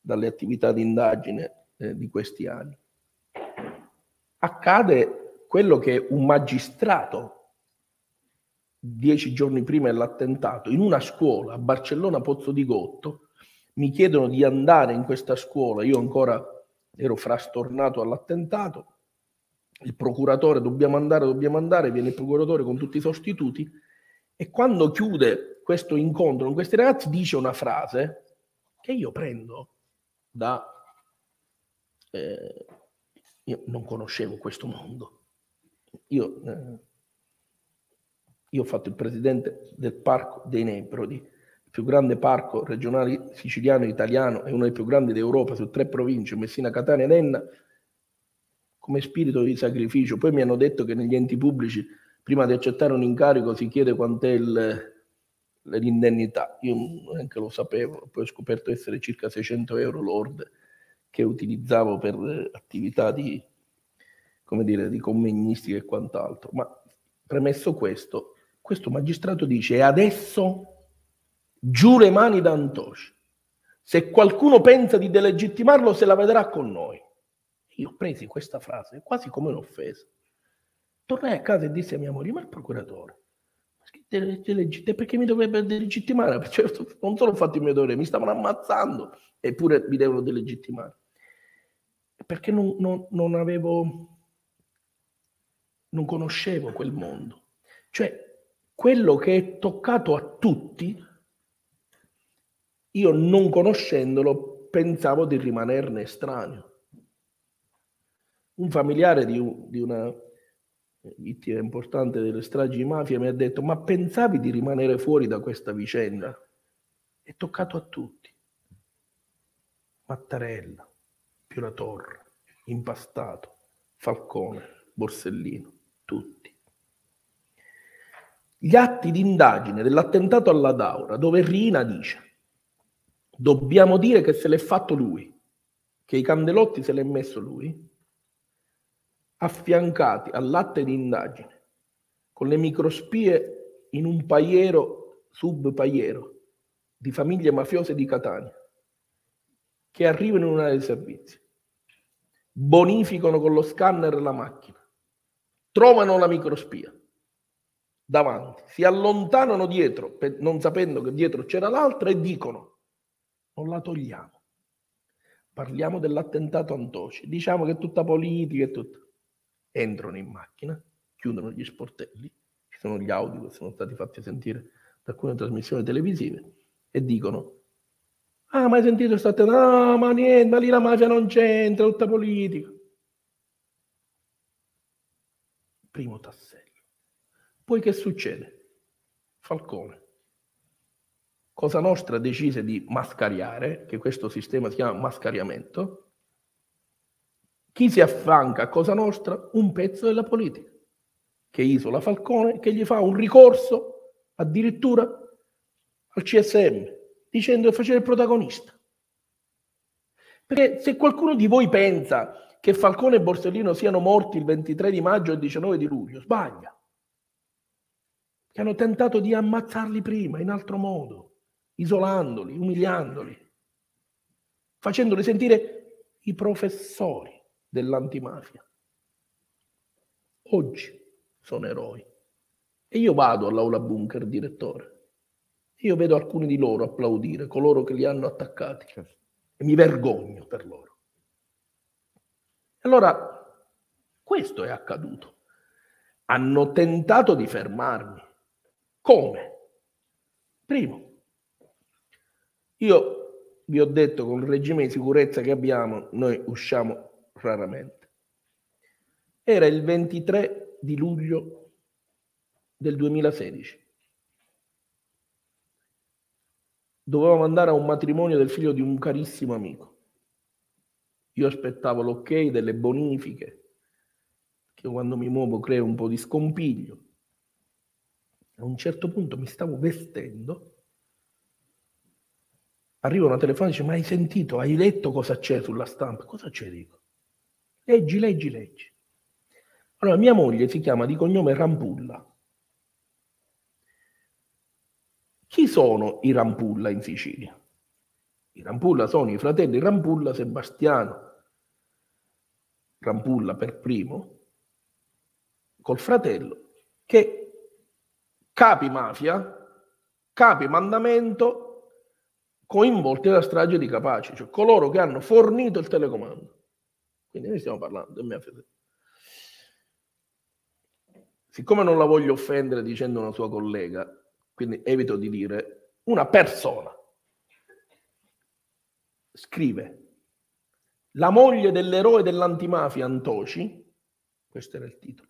dalle attività di indagine eh, di questi anni. Accade quello che un magistrato, dieci giorni prima dell'attentato, in una scuola a Barcellona Pozzo di Gotto, mi chiedono di andare in questa scuola, io ancora ero frastornato all'attentato, il procuratore dobbiamo andare, dobbiamo andare, viene il procuratore con tutti i sostituti e quando chiude questo incontro con questi ragazzi dice una frase che io prendo da... Eh, io non conoscevo questo mondo. Io, eh, io ho fatto il presidente del Parco dei Nebrodi, più grande parco regionale siciliano italiano e uno dei più grandi d'Europa su tre province, Messina, Catania ed Enna, come spirito di sacrificio. Poi mi hanno detto che negli enti pubblici, prima di accettare un incarico, si chiede quant'è il, l'indennità. Io neanche lo sapevo, poi ho scoperto essere circa 600 euro lorde che utilizzavo per attività di, come dire, di commenistica e quant'altro. Ma premesso questo, questo magistrato dice e adesso giù le mani da Antoci. Se qualcuno pensa di delegittimarlo, se la vedrà con noi. Io presi questa frase quasi come un'offesa. Tornai a casa e dissi a mia moglie, ma il procuratore, perché mi dovrebbe delegittimare? *laughs* Cioè, non solo ho fatto il mio dovere, mi stavano ammazzando, eppure mi devono delegittimare. Perché non, non, non avevo, non conoscevo quel mondo. Cioè, quello che è toccato a tutti io non conoscendolo pensavo di rimanerne estraneo. Un familiare di, un, di una vittima importante delle stragi di mafia mi ha detto ma pensavi di rimanere fuori da questa vicenda? È toccato a tutti. Mattarella, Pio Torre, Impastato, Falcone, Borsellino, tutti. Gli atti di indagine dell'attentato alla Daura, dove Rina dice Dobbiamo dire che se l'è fatto lui, che i candelotti se l'è messo lui, affiancati al latte di indagine, con le microspie in un paiero, sub-paiero, di famiglie mafiose di Catania, che arrivano in un'area di servizio, bonificano con lo scanner la macchina, trovano la microspia davanti, si allontanano dietro, non sapendo che dietro c'era l'altra, e dicono non la togliamo. Parliamo dell'attentato Antoci, diciamo che è tutta politica e tutto. Entrano in macchina, chiudono gli sportelli, ci sono gli audio che sono stati fatti sentire da alcune trasmissioni televisive e dicono Ah, ma hai sentito attentato? No, ma niente, ma lì la mafia non c'entra, è tutta politica. Primo tassello. Poi che succede? Falcone Cosa Nostra decise di mascariare, che questo sistema si chiama mascariamento. Chi si affianca a Cosa Nostra? Un pezzo della politica, che isola Falcone, che gli fa un ricorso addirittura al CSM, dicendo che faceva il protagonista. Perché se qualcuno di voi pensa che Falcone e Borsellino siano morti il 23 di maggio e il 19 di luglio, sbaglia. Che hanno tentato di ammazzarli prima, in altro modo isolandoli, umiliandoli, facendoli sentire i professori dell'antimafia. Oggi sono eroi. E io vado all'aula bunker, direttore. Io vedo alcuni di loro applaudire, coloro che li hanno attaccati. E mi vergogno per loro. Allora, Questo è accaduto. Hanno tentato di fermarmi. Come? Primo, io vi ho detto con il regime di sicurezza che abbiamo, noi usciamo raramente. Era il 23 di luglio del 2016. Dovevamo andare a un matrimonio del figlio di un carissimo amico. Io aspettavo l'ok delle bonifiche, che quando mi muovo creo un po' di scompiglio. A un certo punto mi stavo vestendo, arriva una telefonata e dice, ma hai sentito, hai letto cosa c'è sulla stampa? Cosa c'è, dico? Leggi, leggi, leggi. Allora, mia moglie si chiama di cognome Rampulla. Chi sono i Rampulla in Sicilia? I Rampulla sono i fratelli Rampulla Sebastiano. Rampulla per primo, col fratello, che capi mafia, capi mandamento, coinvolti nella strage di Capaci, cioè coloro che hanno fornito il telecomando. Quindi noi stiamo parlando mia fede. Siccome non la voglio offendere dicendo una sua collega, quindi evito di dire una persona scrive la moglie dell'eroe dell'antimafia Antoci, questo era il titolo,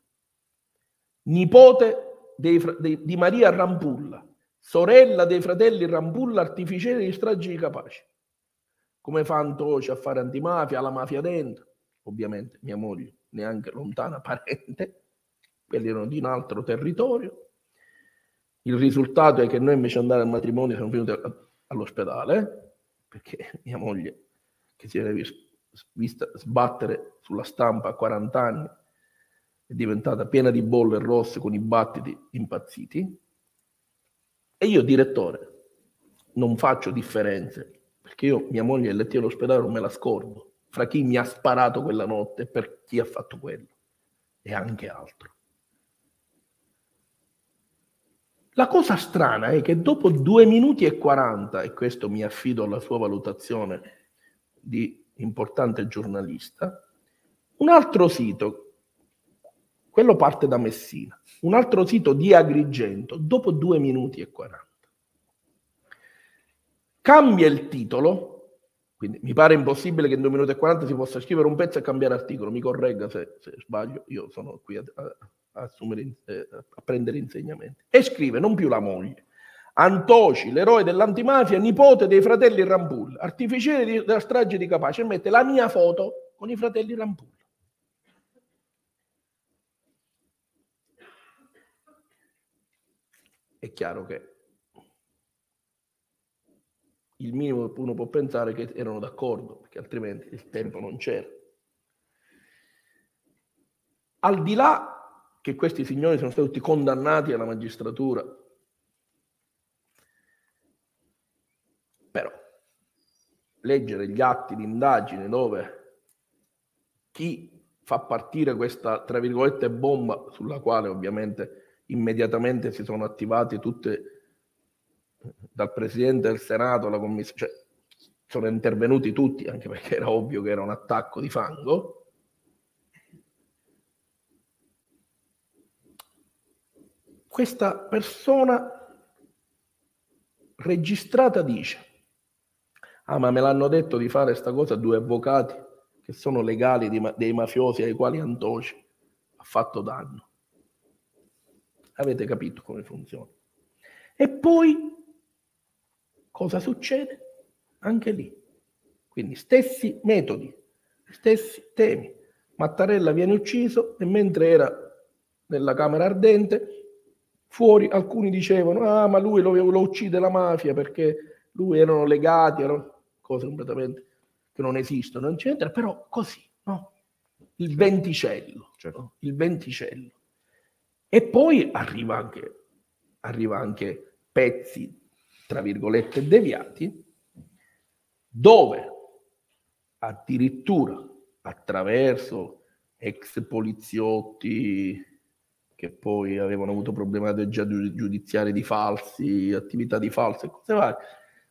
nipote dei, dei, di Maria Rampulla, sorella dei fratelli Rampulla, artificieri di stragi capaci. Come fa Antoci a fare antimafia, la mafia dentro? Ovviamente mia moglie, neanche lontana *laughs* parente, quelli erano di un altro territorio. Il risultato è che noi invece di andare al matrimonio siamo venuti all'ospedale, perché *laughs* mia moglie, che si era vista sbattere sulla stampa a 40 anni, è diventata piena di bolle rosse con i battiti impazziti. E io, direttore, non faccio differenze, perché io mia moglie è lettino all'ospedale non me la scordo, fra chi mi ha sparato quella notte e per chi ha fatto quello, e anche altro. La cosa strana è che dopo due minuti e 40, e questo mi affido alla sua valutazione di importante giornalista, un altro sito quello parte da Messina. Un altro sito di Agrigento, dopo 2 minuti e 40. Cambia il titolo, quindi mi pare impossibile che in 2 minuti e 40 si possa scrivere un pezzo e cambiare articolo, mi corregga se, se sbaglio, io sono qui a, a, assumere, eh, a prendere insegnamenti. E scrive, non più la moglie, Antoci, l'eroe dell'antimafia, nipote dei fratelli Rampull, artificiere della strage di Capace, mette la mia foto con i fratelli Rampull. è chiaro che il minimo che uno può pensare è che erano d'accordo, perché altrimenti il tempo non c'era. Al di là che questi signori sono stati condannati alla magistratura, però leggere gli atti di indagine dove chi fa partire questa, tra virgolette, bomba sulla quale ovviamente immediatamente si sono attivate tutte dal Presidente del Senato alla Commissione, cioè sono intervenuti tutti, anche perché era ovvio che era un attacco di fango. Questa persona registrata dice, ah ma me l'hanno detto di fare questa cosa due avvocati che sono legali di, dei mafiosi ai quali Antoci ha fatto danno. Avete capito come funziona. E poi cosa succede? Anche lì. Quindi stessi metodi, stessi temi. Mattarella viene ucciso e mentre era nella Camera Ardente, fuori alcuni dicevano, ah ma lui lo, lo uccide la mafia perché lui erano legati, erano cose completamente che non esistono, eccetera, però così, no? Il venticello, certo. il venticello. E poi arriva anche, arriva anche pezzi, tra virgolette, deviati, dove addirittura attraverso ex poliziotti che poi avevano avuto problematiche giudiziarie di falsi, attività di false e cose varie,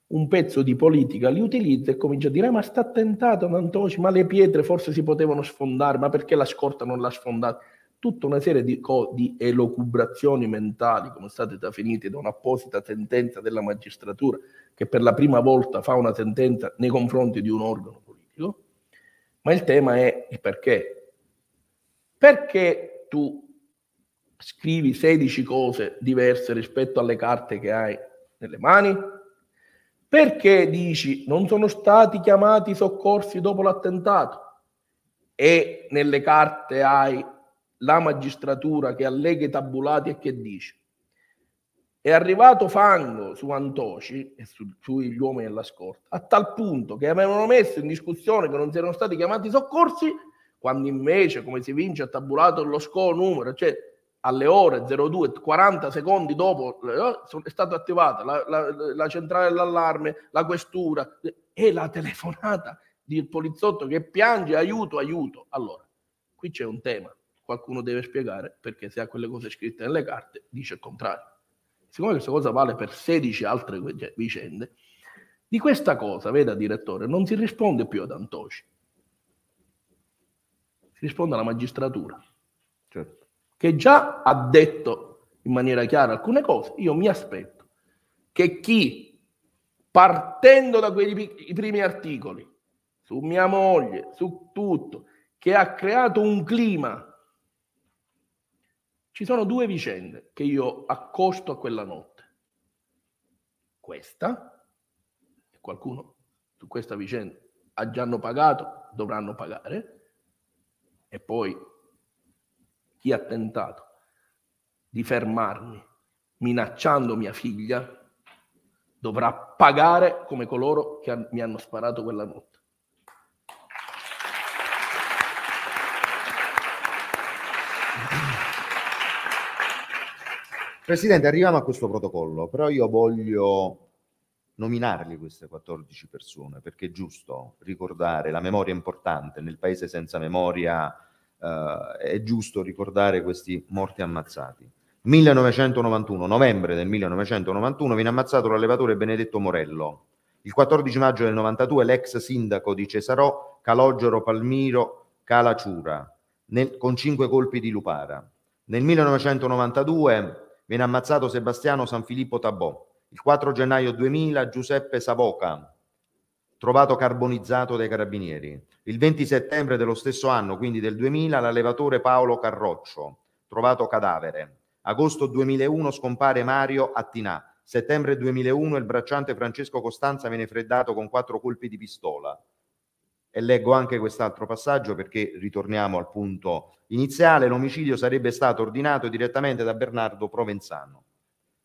un pezzo di politica li utilizza e comincia a dire: Ma sta attentato Nantoci, ma le pietre forse si potevano sfondare, ma perché la scorta non l'ha sfondata? Tutta una serie di, co- di elocubrazioni mentali, come state definite da un'apposita sentenza della magistratura, che per la prima volta fa una sentenza nei confronti di un organo politico. Ma il tema è il perché. Perché tu scrivi 16 cose diverse rispetto alle carte che hai nelle mani? Perché dici non sono stati chiamati i soccorsi dopo l'attentato e nelle carte hai la magistratura che allega i tabulati e che dice è arrivato fango su Antoci e su, sugli uomini della scorta a tal punto che avevano messo in discussione che non si erano stati chiamati soccorsi quando invece come si vince ha tabulato lo SCO numero cioè alle ore 02, 40 secondi dopo eh, è stata attivata la, la, la centrale dell'allarme, la questura e la telefonata del poliziotto che piange aiuto, aiuto. Allora, qui c'è un tema, qualcuno deve spiegare perché se ha quelle cose scritte nelle carte dice il contrario. Siccome questa cosa vale per 16 altre vicende, di questa cosa, veda direttore, non si risponde più ad Antoci, si risponde alla magistratura. Certo che già ha detto in maniera chiara alcune cose, io mi aspetto che chi, partendo da quei primi articoli, su mia moglie, su tutto, che ha creato un clima, ci sono due vicende che io accosto a quella notte. Questa, e qualcuno su questa vicenda ha già pagato, dovranno pagare, e poi chi ha tentato di fermarmi minacciando mia figlia dovrà pagare come coloro che mi hanno sparato quella notte. Presidente, arriviamo a questo protocollo, però io voglio nominarli queste 14 persone perché è giusto ricordare la memoria importante nel paese senza memoria eh, è giusto ricordare questi morti ammazzati. 1991, novembre del 1991, viene ammazzato l'allevatore Benedetto Morello. Il 14 maggio del 92 l'ex sindaco di Cesarò, Calogero Palmiro Calaciura, nel, con cinque colpi di lupara. Nel 1992 viene ammazzato Sebastiano Sanfilippo Tabò. Il 4 gennaio 2000 Giuseppe Savoca, trovato carbonizzato dai carabinieri. Il 20 settembre dello stesso anno, quindi del 2000, l'allevatore Paolo Carroccio, trovato cadavere. Agosto 2001 scompare Mario Attinà. Settembre 2001 il bracciante Francesco Costanza viene freddato con quattro colpi di pistola. E leggo anche quest'altro passaggio perché ritorniamo al punto iniziale. L'omicidio sarebbe stato ordinato direttamente da Bernardo Provenzano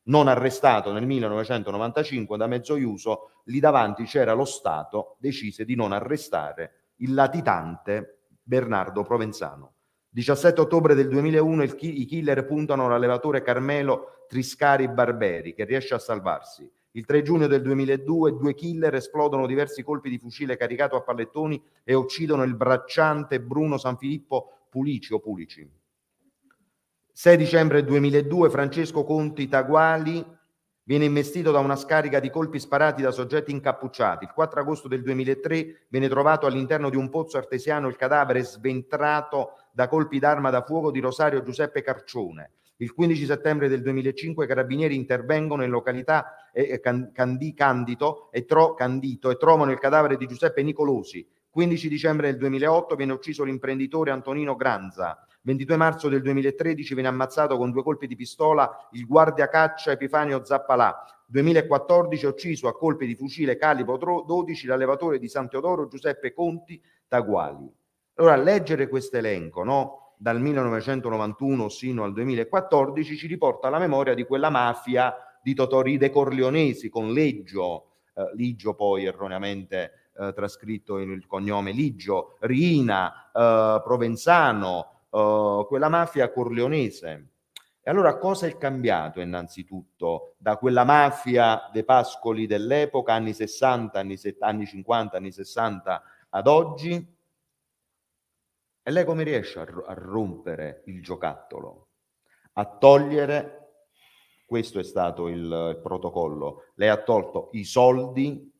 non arrestato nel 1995 da Mezzoiuso, lì davanti c'era lo Stato, decise di non arrestare il latitante Bernardo Provenzano. 17 ottobre del 2001 il, i killer puntano l'allevatore Carmelo Triscari Barberi che riesce a salvarsi. Il 3 giugno del 2002 due killer esplodono diversi colpi di fucile caricato a pallettoni e uccidono il bracciante Bruno Sanfilippo Pulici o Pulici. 6 dicembre 2002 Francesco Conti Taguali viene investito da una scarica di colpi sparati da soggetti incappucciati. Il 4 agosto del 2003 viene trovato all'interno di un pozzo artesiano il cadavere sventrato da colpi d'arma da fuoco di Rosario Giuseppe Carcione. Il 15 settembre del 2005 i carabinieri intervengono in località eh, Candi, Candito, e tro, Candito e trovano il cadavere di Giuseppe Nicolosi. 15 dicembre del 2008 viene ucciso l'imprenditore Antonino Granza. 22 marzo del 2013 viene ammazzato con due colpi di pistola il guardia caccia Epifanio Zappalà. 2014 ucciso a colpi di fucile calibro 12 l'allevatore di San Teodoro Giuseppe Conti Taguali. Allora, leggere questo elenco, no? Dal 1991 sino al 2014, ci riporta alla memoria di quella mafia di Totoride Corleonesi con Leggio, eh, Ligio poi erroneamente eh, trascritto il cognome Ligio, Rina, eh, Provenzano, uh, quella mafia corleonese. E allora cosa è cambiato innanzitutto da quella mafia dei pascoli dell'epoca, anni 60, anni, 70, anni 50, anni 60 ad oggi? E lei come riesce a, a rompere il giocattolo? A togliere questo è stato il, il protocollo. Lei ha tolto i soldi,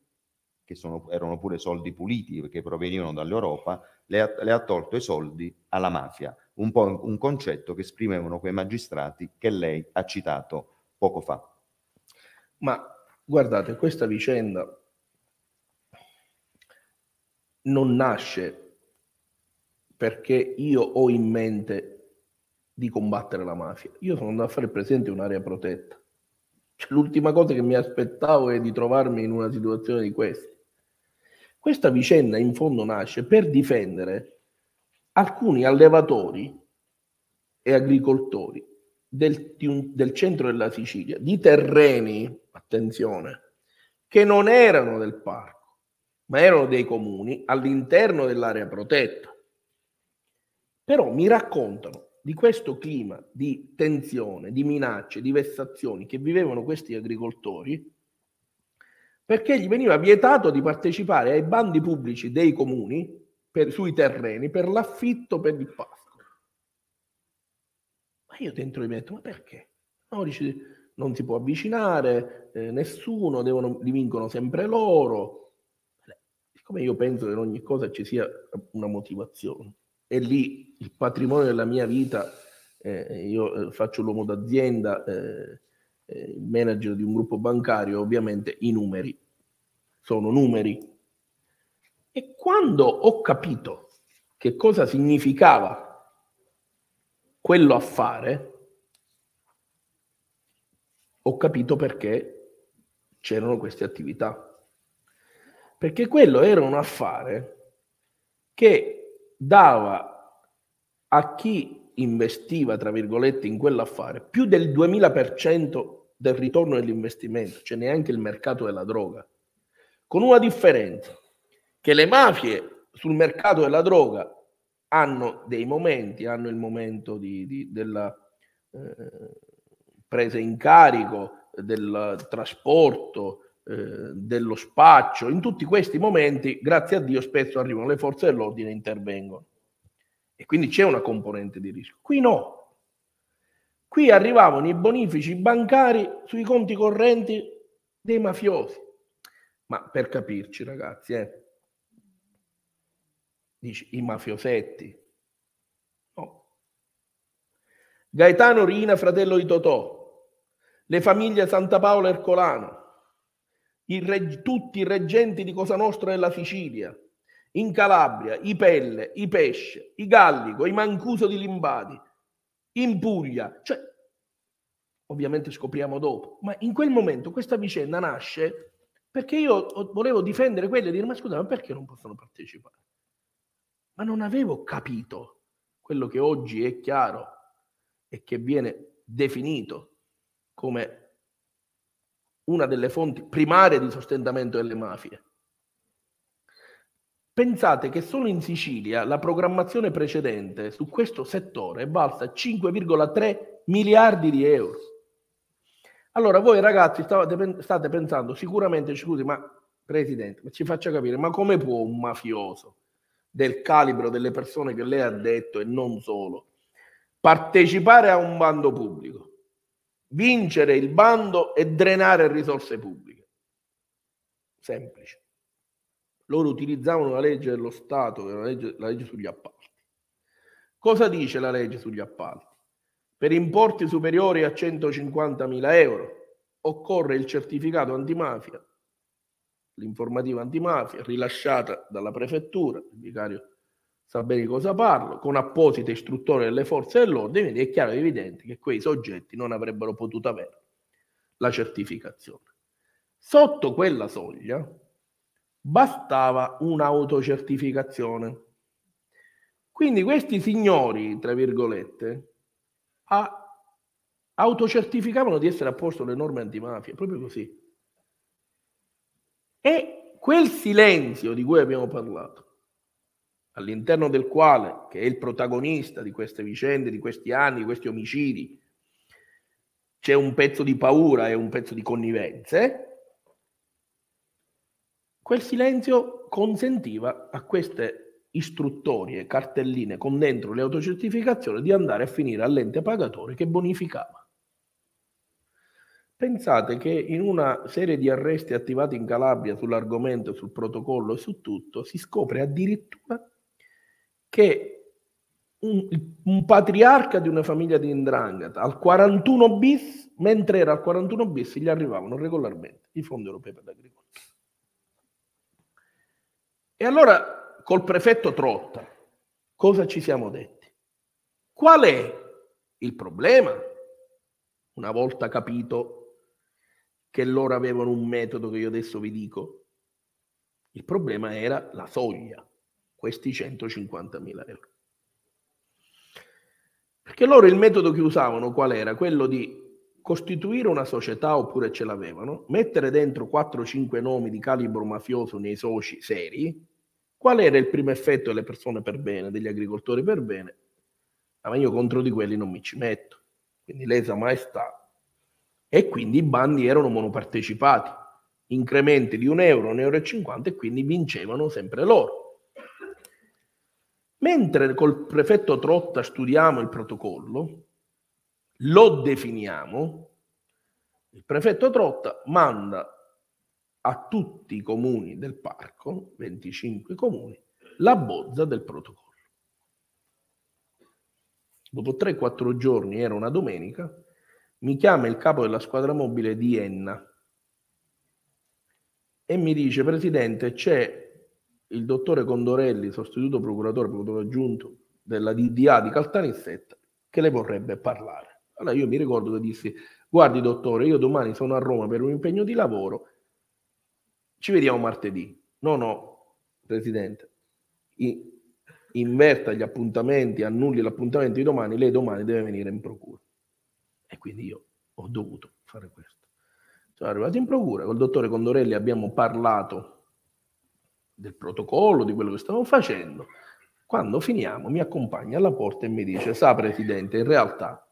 che sono, erano pure soldi puliti perché provenivano dall'Europa, le ha, le ha tolto i soldi alla mafia, un po' un concetto che esprimevano quei magistrati che lei ha citato poco fa. Ma guardate, questa vicenda non nasce perché io ho in mente di combattere la mafia. Io sono andato a fare presente un'area protetta. Cioè, l'ultima cosa che mi aspettavo è di trovarmi in una situazione di questa. Questa vicenda in fondo nasce per difendere alcuni allevatori e agricoltori del, del centro della Sicilia, di terreni, attenzione, che non erano del parco, ma erano dei comuni all'interno dell'area protetta. Però mi raccontano di questo clima di tensione, di minacce, di vessazioni che vivevano questi agricoltori, perché gli veniva vietato di partecipare ai bandi pubblici dei comuni per, sui terreni per l'affitto per il pascolo. Ma io dentro mi metto, ma perché? No, dice, non si può avvicinare eh, nessuno, devono, li vincono sempre loro. Siccome io penso che in ogni cosa ci sia una motivazione, e lì il patrimonio della mia vita, eh, io eh, faccio l'uomo d'azienda, eh, eh, il manager di un gruppo bancario, ovviamente i numeri sono numeri. E quando ho capito che cosa significava quello affare, ho capito perché c'erano queste attività. Perché quello era un affare che dava a chi investiva, tra virgolette, in quell'affare più del 2000% del ritorno dell'investimento, cioè neanche il mercato della droga, con una differenza, che le mafie sul mercato della droga hanno dei momenti, hanno il momento di, di, della eh, presa in carico, del trasporto, eh, dello spaccio, in tutti questi momenti, grazie a Dio, spesso arrivano le forze dell'ordine e intervengono. E quindi c'è una componente di rischio. Qui no. Qui arrivavano i bonifici bancari sui conti correnti dei mafiosi. Ma per capirci, ragazzi, eh, dici i mafiosetti. No. Gaetano Rina, fratello di Totò, le famiglie Santa Paola Ercolano, i reg- tutti i reggenti di Cosa Nostra della Sicilia, in Calabria, i Pelle, i Pesce, i Gallico, i Mancuso di Limbadi, in Puglia, cioè ovviamente scopriamo dopo, ma in quel momento questa vicenda nasce perché io volevo difendere quelli e dire ma scusa, ma perché non possono partecipare? Ma non avevo capito quello che oggi è chiaro e che viene definito come una delle fonti primarie di sostentamento delle mafie. Pensate che solo in Sicilia la programmazione precedente su questo settore è valsa 5,3 miliardi di euro. Allora voi ragazzi state, pensando sicuramente, scusi, ma Presidente, ci faccia capire, ma come può un mafioso del calibro delle persone che lei ha detto e non solo partecipare a un bando pubblico? vincere il bando e drenare risorse pubbliche. Semplice. Loro utilizzavano la legge dello Stato, la legge, la legge sugli appalti. Cosa dice la legge sugli appalti? Per importi superiori a 150.000 euro occorre il certificato antimafia, l'informativa antimafia rilasciata dalla prefettura, il vicario sa bene di cosa parlo, con apposite istruttorie delle forze dell'ordine, quindi è chiaro e evidente che quei soggetti non avrebbero potuto avere la certificazione. Sotto quella soglia bastava un'autocertificazione. Quindi questi signori, tra virgolette, a, autocertificavano di essere a posto le norme antimafia, proprio così. E quel silenzio di cui abbiamo parlato, all'interno del quale, che è il protagonista di queste vicende, di questi anni, di questi omicidi, c'è un pezzo di paura e un pezzo di connivenze, quel silenzio consentiva a queste istruttorie, cartelline con dentro le autocertificazioni di andare a finire all'ente pagatore che bonificava. Pensate che in una serie di arresti attivati in Calabria sull'argomento, sul protocollo e su tutto, si scopre addirittura che un, un patriarca di una famiglia di Indrangheta al 41 bis, mentre era al 41 bis, gli arrivavano regolarmente i fondi europei per l'agricoltura. E allora col prefetto Trotta cosa ci siamo detti? Qual è il problema? Una volta capito che loro avevano un metodo che io adesso vi dico. Il problema era la soglia, questi 150.000 euro. Perché loro il metodo che usavano qual era? Quello di costituire una società oppure ce l'avevano, mettere dentro 4-5 nomi di calibro mafioso nei soci seri. Qual era il primo effetto delle persone per bene, degli agricoltori per bene? Ah, ma io contro di quelli non mi ci metto. Quindi lesa maestà e quindi i bandi erano monopartecipati, incrementi di un euro, un euro e cinquanta e quindi vincevano sempre loro. Mentre col prefetto Trotta studiamo il protocollo, lo definiamo, il prefetto Trotta manda a tutti i comuni del parco, 25 comuni, la bozza del protocollo. Dopo 3-4 giorni, era una domenica, mi chiama il capo della squadra mobile di Enna e mi dice, Presidente, c'è il dottore Condorelli, sostituto procuratore, procuratore aggiunto della DDA di Caltanissetta, che le vorrebbe parlare. Allora io mi ricordo che dissi, guardi dottore, io domani sono a Roma per un impegno di lavoro, ci vediamo martedì. No, no, Presidente, inverta gli appuntamenti, annulli l'appuntamento di domani, lei domani deve venire in procura. E quindi io ho dovuto fare questo. Sono arrivato in procura, col dottore Condorelli abbiamo parlato del protocollo, di quello che stavo facendo. Quando finiamo mi accompagna alla porta e mi dice, sa Presidente, in realtà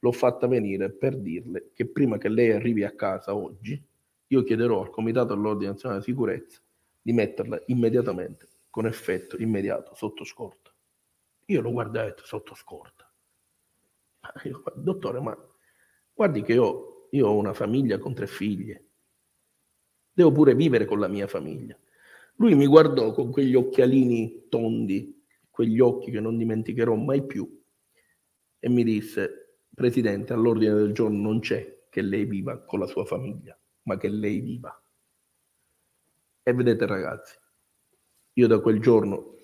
l'ho fatta venire per dirle che prima che lei arrivi a casa oggi, io chiederò al Comitato dell'Ordine Nazionale di Sicurezza di metterla immediatamente, con effetto immediato, sotto scorta. Io lo guardai e ho detto, sotto scorta. Io, dottore, ma Guardi che io, io ho una famiglia con tre figlie. Devo pure vivere con la mia famiglia. Lui mi guardò con quegli occhialini tondi, quegli occhi che non dimenticherò mai più, e mi disse, Presidente, all'ordine del giorno non c'è che lei viva con la sua famiglia, ma che lei viva. E vedete ragazzi, io da quel giorno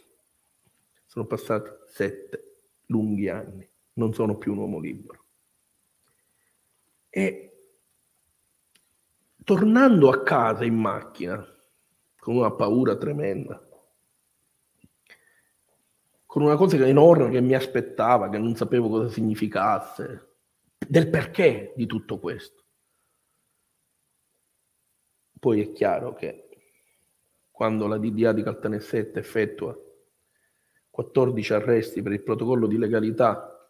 sono passati sette lunghi anni, non sono più un uomo libero. E tornando a casa in macchina, con una paura tremenda, con una cosa enorme che mi aspettava, che non sapevo cosa significasse, del perché di tutto questo. Poi è chiaro che quando la DDA di Caltanissetta effettua 14 arresti per il protocollo di legalità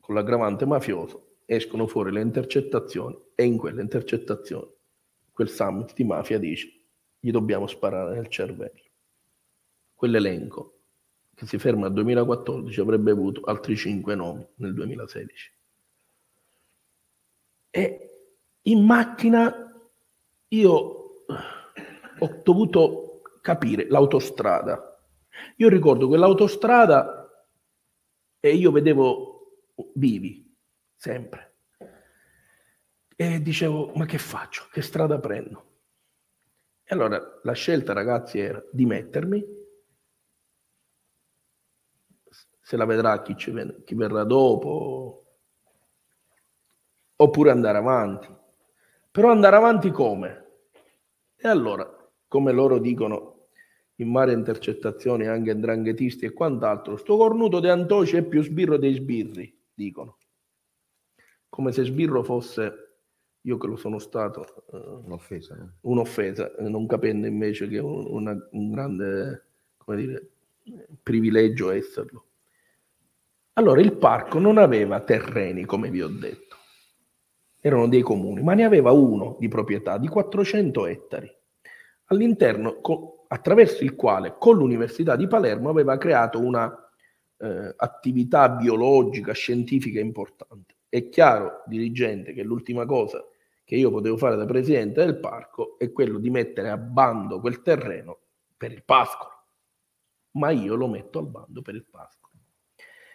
con l'aggravante mafioso, escono fuori le intercettazioni e in quelle intercettazioni quel summit di mafia dice gli dobbiamo sparare nel cervello. Quell'elenco che si ferma al 2014 avrebbe avuto altri cinque nomi nel 2016. E in macchina io ho dovuto capire l'autostrada. Io ricordo quell'autostrada e io vedevo vivi, sempre. E dicevo, ma che faccio? Che strada prendo? E allora la scelta, ragazzi, era di mettermi, se la vedrà chi, ven- chi verrà dopo, oppure andare avanti. Però andare avanti come? E allora, come loro dicono in varie intercettazioni, anche ndranghetisti e quant'altro, sto cornuto di Antoci è più sbirro dei sbirri, dicono come se sbirro fosse, io che lo sono stato, uh, un'offesa, no? un'offesa, eh, non capendo invece che è un, una, un grande dire, privilegio esserlo. Allora il parco non aveva terreni, come vi ho detto, erano dei comuni, ma ne aveva uno di proprietà di 400 ettari, all'interno, co- attraverso il quale con l'Università di Palermo aveva creato una eh, attività biologica, scientifica importante È chiaro, dirigente, che l'ultima cosa che io potevo fare da presidente del parco è quello di mettere a bando quel terreno per il pascolo. Ma io lo metto al bando per il pascolo.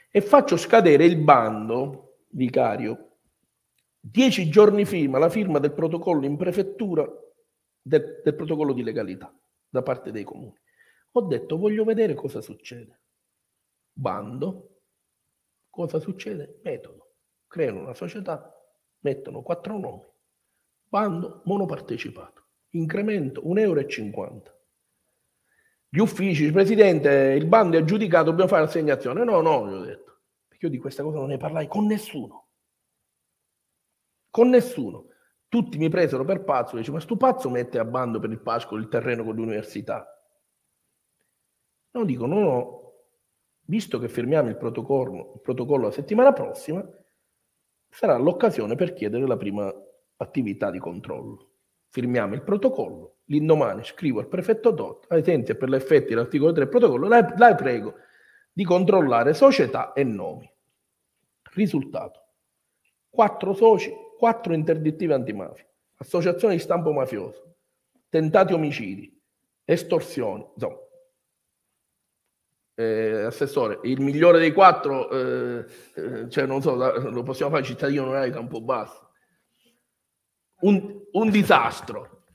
E faccio scadere il bando, vicario, dieci giorni prima la firma del protocollo in prefettura del, del protocollo di legalità da parte dei comuni. Ho detto voglio vedere cosa succede. Bando, cosa succede? Metodo. Creano una società, mettono quattro nomi, bando monopartecipato, incremento 1,50 euro. Gli uffici, presidente, il bando è aggiudicato, dobbiamo fare l'assegnazione. No, no, gli ho detto, perché io di questa cosa non ne parlai con nessuno. Con nessuno. Tutti mi presero per pazzo, dice, ma sto pazzo mette a bando per il Pascolo il terreno con l'università. No, dico, no, no, visto che firmiamo il protocollo, il protocollo la settimana prossima, sarà l'occasione per chiedere la prima attività di controllo. Firmiamo il protocollo, l'indomani scrivo al prefetto DOT, ai sensi e per l'effetti dell'articolo 3 del protocollo, la, la prego di controllare società e nomi. Risultato. Quattro soci quattro interdittive antimafia, associazione di stampo mafioso, tentati omicidi, estorsioni, insomma. Eh, assessore, il migliore dei quattro, eh, eh, cioè non so, lo possiamo fare cittadino non è di Campobasso. Un, un disastro.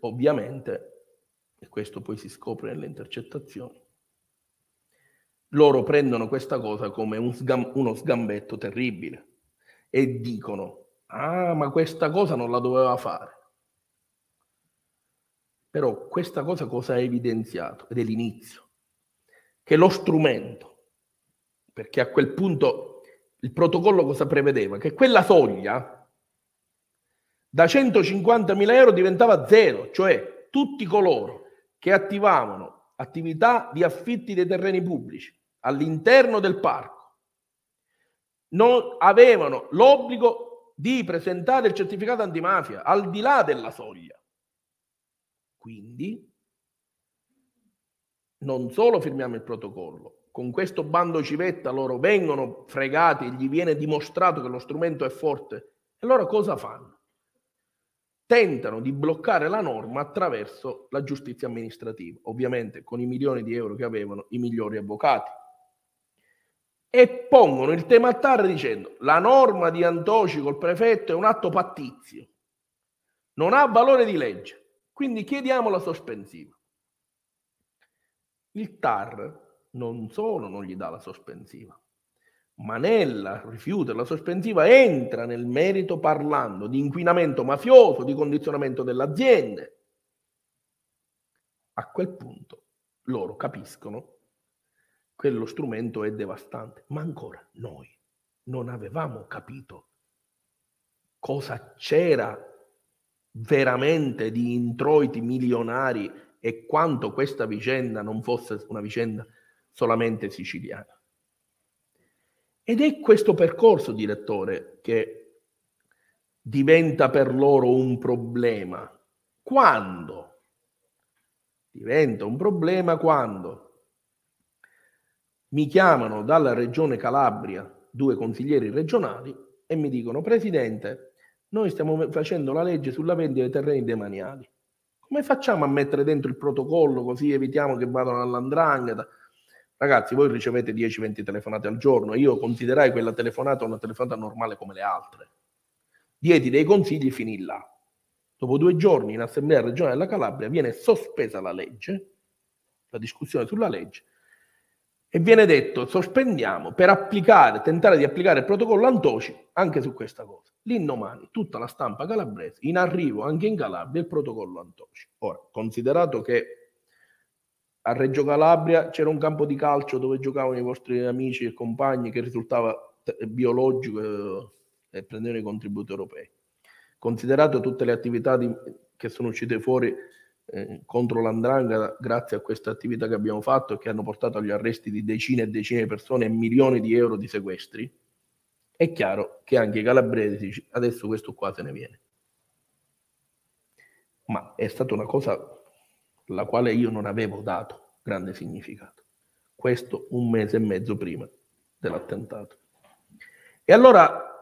Ovviamente, e questo poi si scopre nelle intercettazioni, loro prendono questa cosa come un sgam- uno sgambetto terribile e dicono, ah, ma questa cosa non la doveva fare. Però questa cosa cosa ha evidenziato? Ed è l'inizio. Che lo strumento, perché a quel punto il protocollo cosa prevedeva? Che quella soglia da 150.000 euro diventava zero, cioè tutti coloro che attivavano attività di affitti dei terreni pubblici all'interno del parco non avevano l'obbligo di presentare il certificato antimafia al di là della soglia. Quindi non solo firmiamo il protocollo, con questo bando civetta loro vengono fregati gli viene dimostrato che lo strumento è forte. E allora cosa fanno? Tentano di bloccare la norma attraverso la giustizia amministrativa, ovviamente con i milioni di euro che avevano i migliori avvocati e pongono il tema a terra dicendo la norma di Antoci col prefetto è un atto pattizio, non ha valore di legge, quindi chiediamo la sospensiva. Il TAR non solo non gli dà la sospensiva, ma nella rifiuto della sospensiva entra nel merito parlando di inquinamento mafioso, di condizionamento delle aziende. A quel punto loro capiscono quello strumento è devastante, ma ancora noi non avevamo capito cosa c'era veramente di introiti milionari e quanto questa vicenda non fosse una vicenda solamente siciliana. Ed è questo percorso, direttore, che diventa per loro un problema. Quando? Diventa un problema quando mi chiamano dalla regione Calabria due consiglieri regionali e mi dicono Presidente, noi stiamo facendo la legge sulla vendita dei terreni demaniali. Come facciamo a mettere dentro il protocollo così evitiamo che vadano all'andrangheta? Ragazzi, voi ricevete 10-20 telefonate al giorno, io considerai quella telefonata una telefonata normale come le altre. Diedi dei consigli, finì là. Dopo due giorni in Assemblea regionale della Calabria viene sospesa la legge, la discussione sulla legge, e viene detto sospendiamo per applicare, tentare di applicare il protocollo Antoci anche su questa cosa. L'indomani tutta la stampa calabrese, in arrivo anche in Calabria il protocollo Antoci. Ora, considerato che a Reggio Calabria c'era un campo di calcio dove giocavano i vostri amici e compagni che risultava biologico eh, e prendevano i contributi europei. Considerato tutte le attività di, che sono uscite fuori eh, contro l'andrangheta grazie a questa attività che abbiamo fatto e che hanno portato agli arresti di decine e decine di persone e milioni di euro di sequestri, è chiaro che anche i calabresi adesso questo qua se ne viene. Ma è stata una cosa la quale io non avevo dato grande significato. Questo un mese e mezzo prima dell'attentato. E allora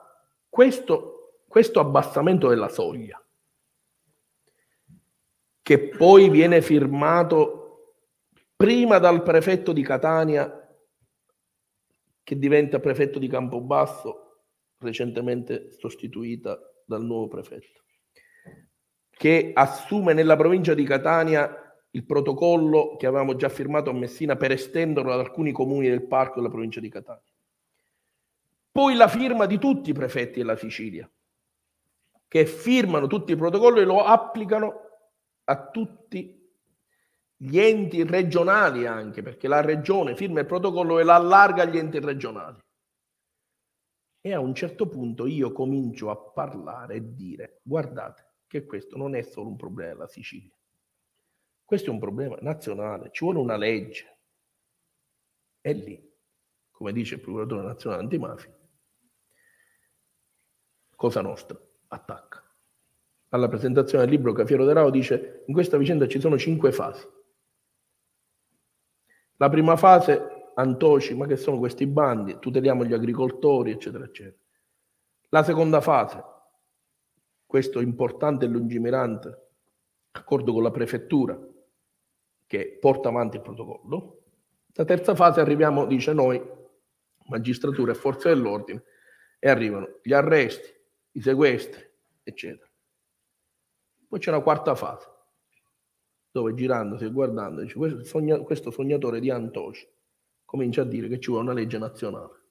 questo, questo abbassamento della soglia, che poi viene firmato prima dal prefetto di Catania, che diventa prefetto di Campobasso, recentemente sostituita dal nuovo prefetto, che assume nella provincia di Catania il protocollo che avevamo già firmato a Messina per estenderlo ad alcuni comuni del parco della provincia di Catania. Poi la firma di tutti i prefetti della Sicilia, che firmano tutti i protocolli e lo applicano a tutti gli enti regionali anche, perché la regione firma il protocollo e l'allarga agli enti regionali. E a un certo punto io comincio a parlare e dire, guardate che questo non è solo un problema della Sicilia, questo è un problema nazionale, ci vuole una legge. E lì, come dice il procuratore nazionale antimafia, Cosa Nostra attacca. Alla presentazione del libro Cafiero De Rao dice in questa vicenda ci sono cinque fasi. La prima fase, Antoci, ma che sono questi bandi? Tuteliamo gli agricoltori, eccetera, eccetera. La seconda fase, questo importante e lungimirante accordo con la prefettura che porta avanti il protocollo. La terza fase arriviamo, dice noi, magistratura e forze dell'ordine, e arrivano gli arresti, i sequestri, eccetera. Poi c'è una quarta fase, dove girandosi e guardando, dice, questo, sogna, questo sognatore di Antoci comincia a dire che ci vuole una legge nazionale.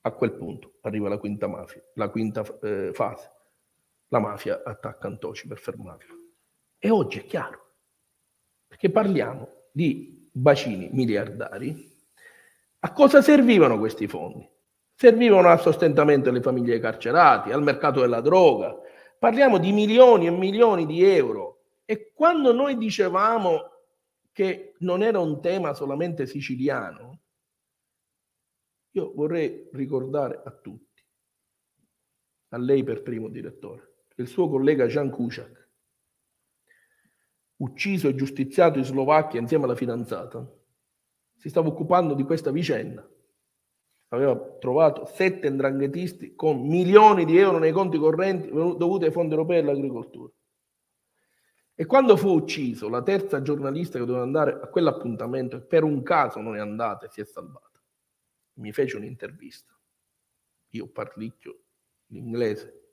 A quel punto arriva la quinta mafia, la quinta eh, fase. La mafia attacca Antoci per fermarlo. E oggi è chiaro, perché parliamo di bacini miliardari. A cosa servivano questi fondi? Servivano al sostentamento delle famiglie carcerati, al mercato della droga. Parliamo di milioni e milioni di euro. E quando noi dicevamo che non era un tema solamente siciliano, io vorrei ricordare a tutti, a lei per primo direttore, il suo collega Jan Kuciak, ucciso e giustiziato in Slovacchia insieme alla fidanzata, si stava occupando di questa vicenda. Aveva trovato sette ndranghetisti con milioni di euro nei conti correnti dovuti ai fondi europei all'agricoltura. E quando fu ucciso, la terza giornalista che doveva andare a quell'appuntamento e per un caso non è andata e si è salvata, mi fece un'intervista. Io parlicchio l'inglese,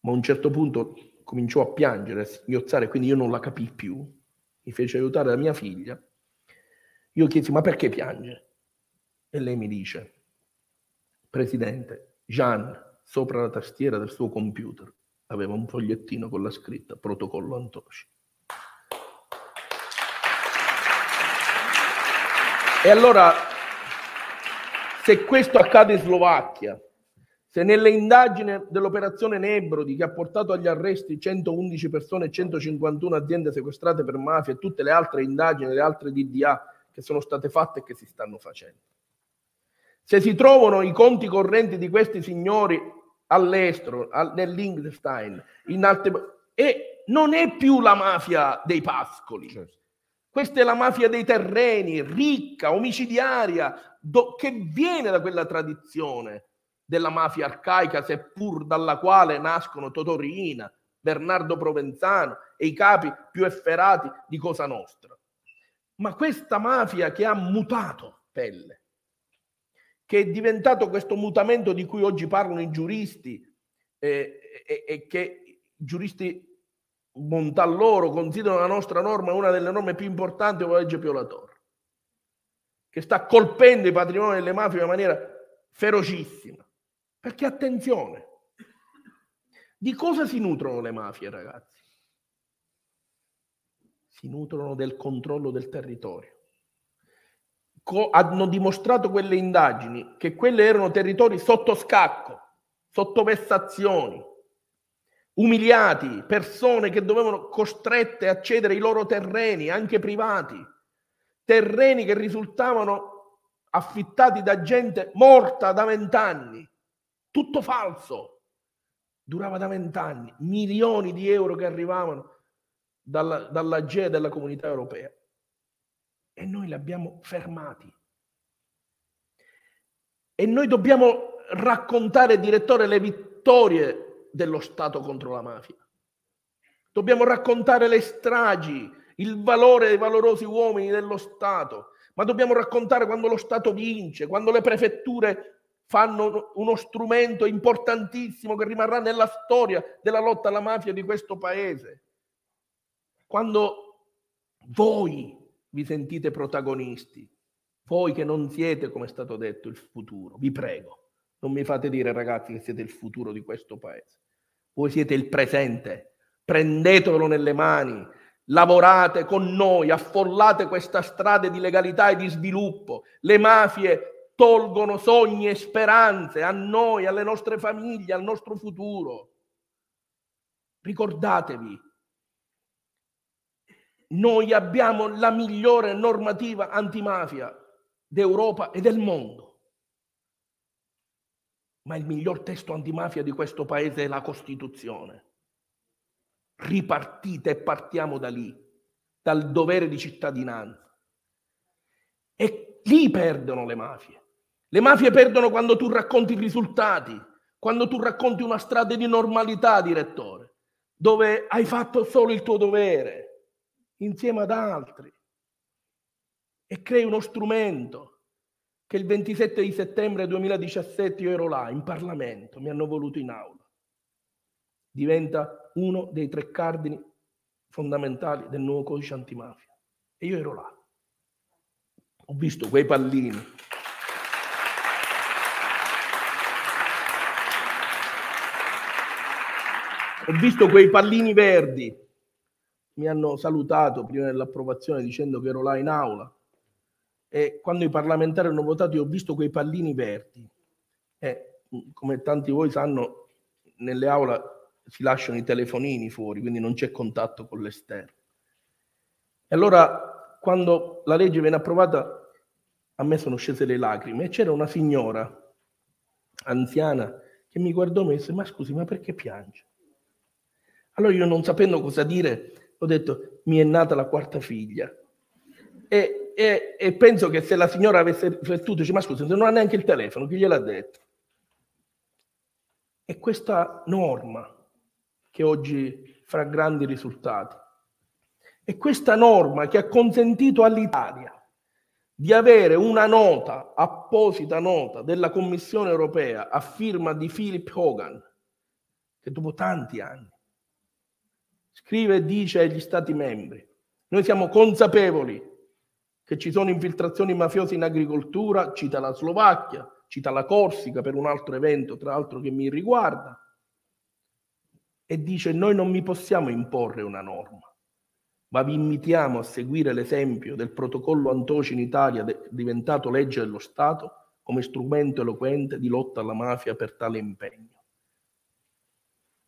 ma a un certo punto cominciò a piangere, a singhiozzare, quindi io non la capii più. Mi fece aiutare la mia figlia. Io chiesi, ma perché piange? E lei mi dice, Presidente, Jean, sopra la tastiera del suo computer, aveva un fogliettino con la scritta Protocollo Antoci. E allora, se questo accade in Slovacchia, se nelle indagini dell'operazione Nebrodi, che ha portato agli arresti 111 persone e 151 aziende sequestrate per mafia e tutte le altre indagini, le altre DDA che sono state fatte e che si stanno facendo, se si trovano i conti correnti di questi signori all'estero, nell'Ingstein, in altre... e non è più la mafia dei pascoli. Certo. Questa è la mafia dei terreni, ricca, omicidiaria, do, che viene da quella tradizione della mafia arcaica, seppur dalla quale nascono Totorina, Bernardo Provenzano e i capi più efferati di Cosa Nostra. Ma questa mafia che ha mutato pelle, che è diventato questo mutamento di cui oggi parlano i giuristi eh, e, e che i giuristi Montalloro considerano la nostra norma una delle norme più importanti della legge Pio La che sta colpendo i patrimoni delle mafie in maniera ferocissima. Perché attenzione, di cosa si nutrono le mafie, ragazzi? Si nutrono del controllo del territorio. Co- hanno dimostrato quelle indagini che quelle erano territori sotto scacco, sotto vessazioni, umiliati, persone che dovevano costrette a cedere i loro terreni, anche privati, terreni che risultavano affittati da gente morta da vent'anni tutto falso. Durava da vent'anni, milioni di euro che arrivavano dalla, dalla GE della comunità europea. E noi li abbiamo fermati. E noi dobbiamo raccontare, direttore, le vittorie dello Stato contro la mafia. Dobbiamo raccontare le stragi, il valore dei valorosi uomini dello Stato, ma dobbiamo raccontare quando lo Stato vince, quando le prefetture fanno uno strumento importantissimo che rimarrà nella storia della lotta alla mafia di questo paese. Quando voi vi sentite protagonisti, voi che non siete, come è stato detto, il futuro, vi prego, non mi fate dire ragazzi che siete il futuro di questo paese. Voi siete il presente, prendetelo nelle mani, lavorate con noi, affollate questa strada di legalità e di sviluppo. Le mafie tolgono sogni e speranze a noi, alle nostre famiglie, al nostro futuro. Ricordatevi, noi abbiamo la migliore normativa antimafia d'Europa e del mondo. Ma il miglior testo antimafia di questo paese è la Costituzione. Ripartite e partiamo da lì, dal dovere di cittadinanza. E lì perdono le mafie. Le mafie perdono quando tu racconti i risultati, quando tu racconti una strada di normalità, direttore, dove hai fatto solo il tuo dovere insieme ad altri e crei uno strumento che il 27 di settembre 2017 io ero là in Parlamento, mi hanno voluto in aula. Diventa uno dei tre cardini fondamentali del nuovo codice antimafia. E io ero là. Ho visto quei pallini. Ho visto quei pallini verdi mi hanno salutato prima dell'approvazione dicendo che ero là in aula. E quando i parlamentari hanno votato io ho visto quei pallini verdi. E come tanti voi sanno nelle aule si lasciano i telefonini fuori quindi non c'è contatto con l'esterno. E allora quando la legge viene approvata a me sono scese le lacrime. E c'era una signora anziana che mi guardò e mi disse ma scusi ma perché piange? Allora io non sapendo cosa dire ho detto mi è nata la quarta figlia. E, e, e penso che se la signora avesse riflettuto, dice ma scusa, non ha neanche il telefono, chi gliel'ha detto? E questa norma che oggi fa grandi risultati, è questa norma che ha consentito all'Italia di avere una nota, apposita nota della Commissione europea a firma di Philip Hogan, che dopo tanti anni scrive e dice agli Stati membri, noi siamo consapevoli che ci sono infiltrazioni mafiose in agricoltura, cita la Slovacchia, cita la Corsica per un altro evento, tra l'altro che mi riguarda, e dice noi non mi possiamo imporre una norma, ma vi invitiamo a seguire l'esempio del protocollo Antoci in Italia diventato legge dello Stato come strumento eloquente di lotta alla mafia per tale impegno.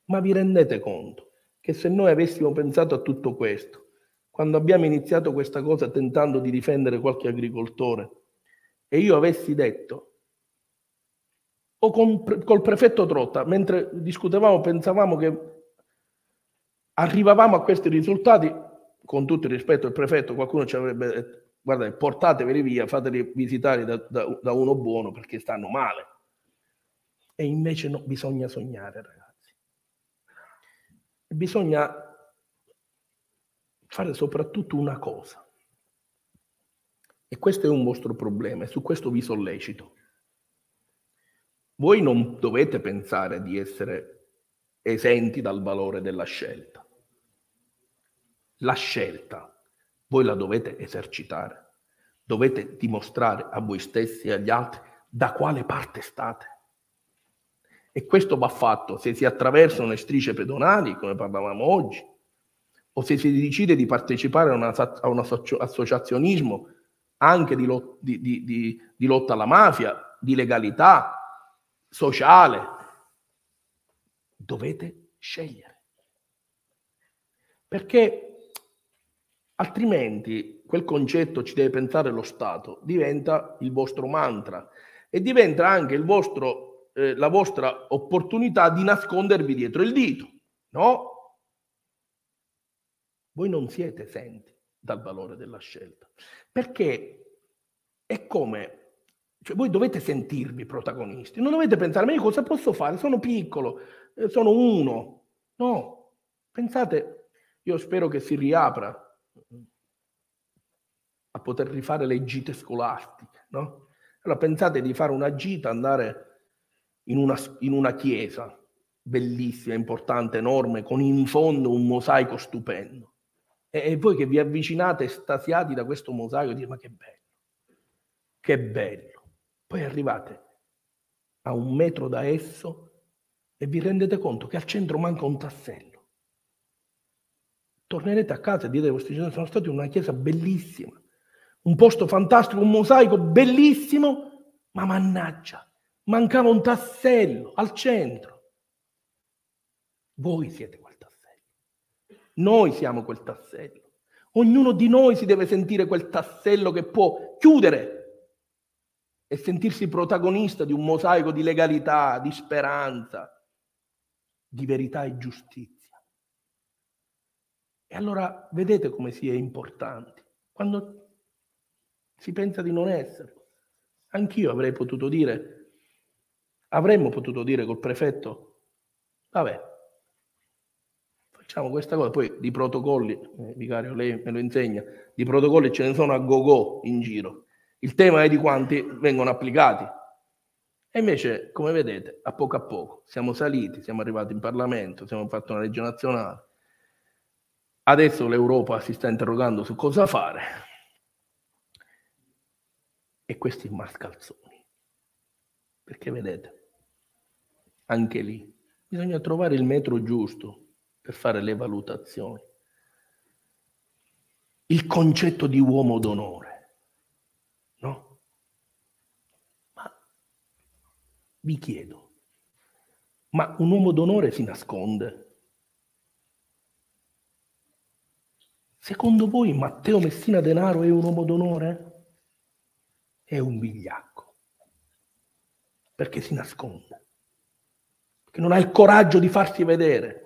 Ma vi rendete conto che se noi avessimo pensato a tutto questo, quando abbiamo iniziato questa cosa tentando di difendere qualche agricoltore, e io avessi detto, o con, col prefetto Trotta, mentre discutevamo, pensavamo che arrivavamo a questi risultati, con tutto il rispetto al prefetto, qualcuno ci avrebbe detto, guarda, portateveli via, fateli visitare da, da, da uno buono perché stanno male. E invece no, bisogna sognare, ragazzi bisogna fare soprattutto una cosa. E questo è un vostro problema e su questo vi sollecito. Voi non dovete pensare di essere esenti dal valore della scelta. La scelta voi la dovete esercitare. Dovete dimostrare a voi stessi e agli altri da quale parte state. E questo va fatto se si attraversano le strisce pedonali, come parlavamo oggi, o se si decide di partecipare a, una, a un associazionismo anche di, lot, di, di, di lotta alla mafia, di legalità sociale. Dovete scegliere. Perché altrimenti quel concetto ci deve pensare lo Stato, diventa il vostro mantra e diventa anche il vostro eh, la vostra opportunità di nascondervi dietro il dito. No? Voi non siete esenti dal valore della scelta, perché è come Cioè, voi dovete sentirvi protagonisti, non dovete pensare, ma io cosa posso fare? Sono piccolo, eh, sono uno. No, pensate, io spero che si riapra a poter rifare le gite scolastiche, no? Allora pensate di fare una gita, andare in una, in una chiesa bellissima, importante, enorme, con in fondo un mosaico stupendo. E, e voi che vi avvicinate estasiati da questo mosaico, dite ma che bello, che bello. Poi arrivate a un metro da esso e vi rendete conto che al centro manca un tassello. Tornerete a casa e dite ai vostri genitori, sono stati in una chiesa bellissima, un posto fantastico, un mosaico bellissimo, ma mannaggia, mancava un tassello al centro. Voi siete quel tassello. Noi siamo quel tassello. Ognuno di noi si deve sentire quel tassello che può chiudere e sentirsi protagonista di un mosaico di legalità, di speranza, di verità e giustizia. E allora vedete come si è importanti. Quando si pensa di non essere. Anch'io avrei potuto dire, avremmo potuto dire col prefetto, vabbè, facciamo questa cosa, poi di protocolli, eh, vicario lei me lo insegna, di protocolli ce ne sono a go-go in giro. Il tema è di quanti vengono applicati. E invece, come vedete, a poco a poco siamo saliti, siamo arrivati in Parlamento, abbiamo fatto una legge nazionale. Adesso l'Europa si sta interrogando su cosa fare e questi mascalzoni. Perché vedete, anche lì bisogna trovare il metro giusto per fare le valutazioni. Il concetto di uomo d'onore, no? Ma vi chiedo, ma un uomo d'onore si nasconde? Secondo voi Matteo Messina Denaro è un uomo d'onore? è un vigliacco, perché si nasconde, perché non ha il coraggio di farsi vedere.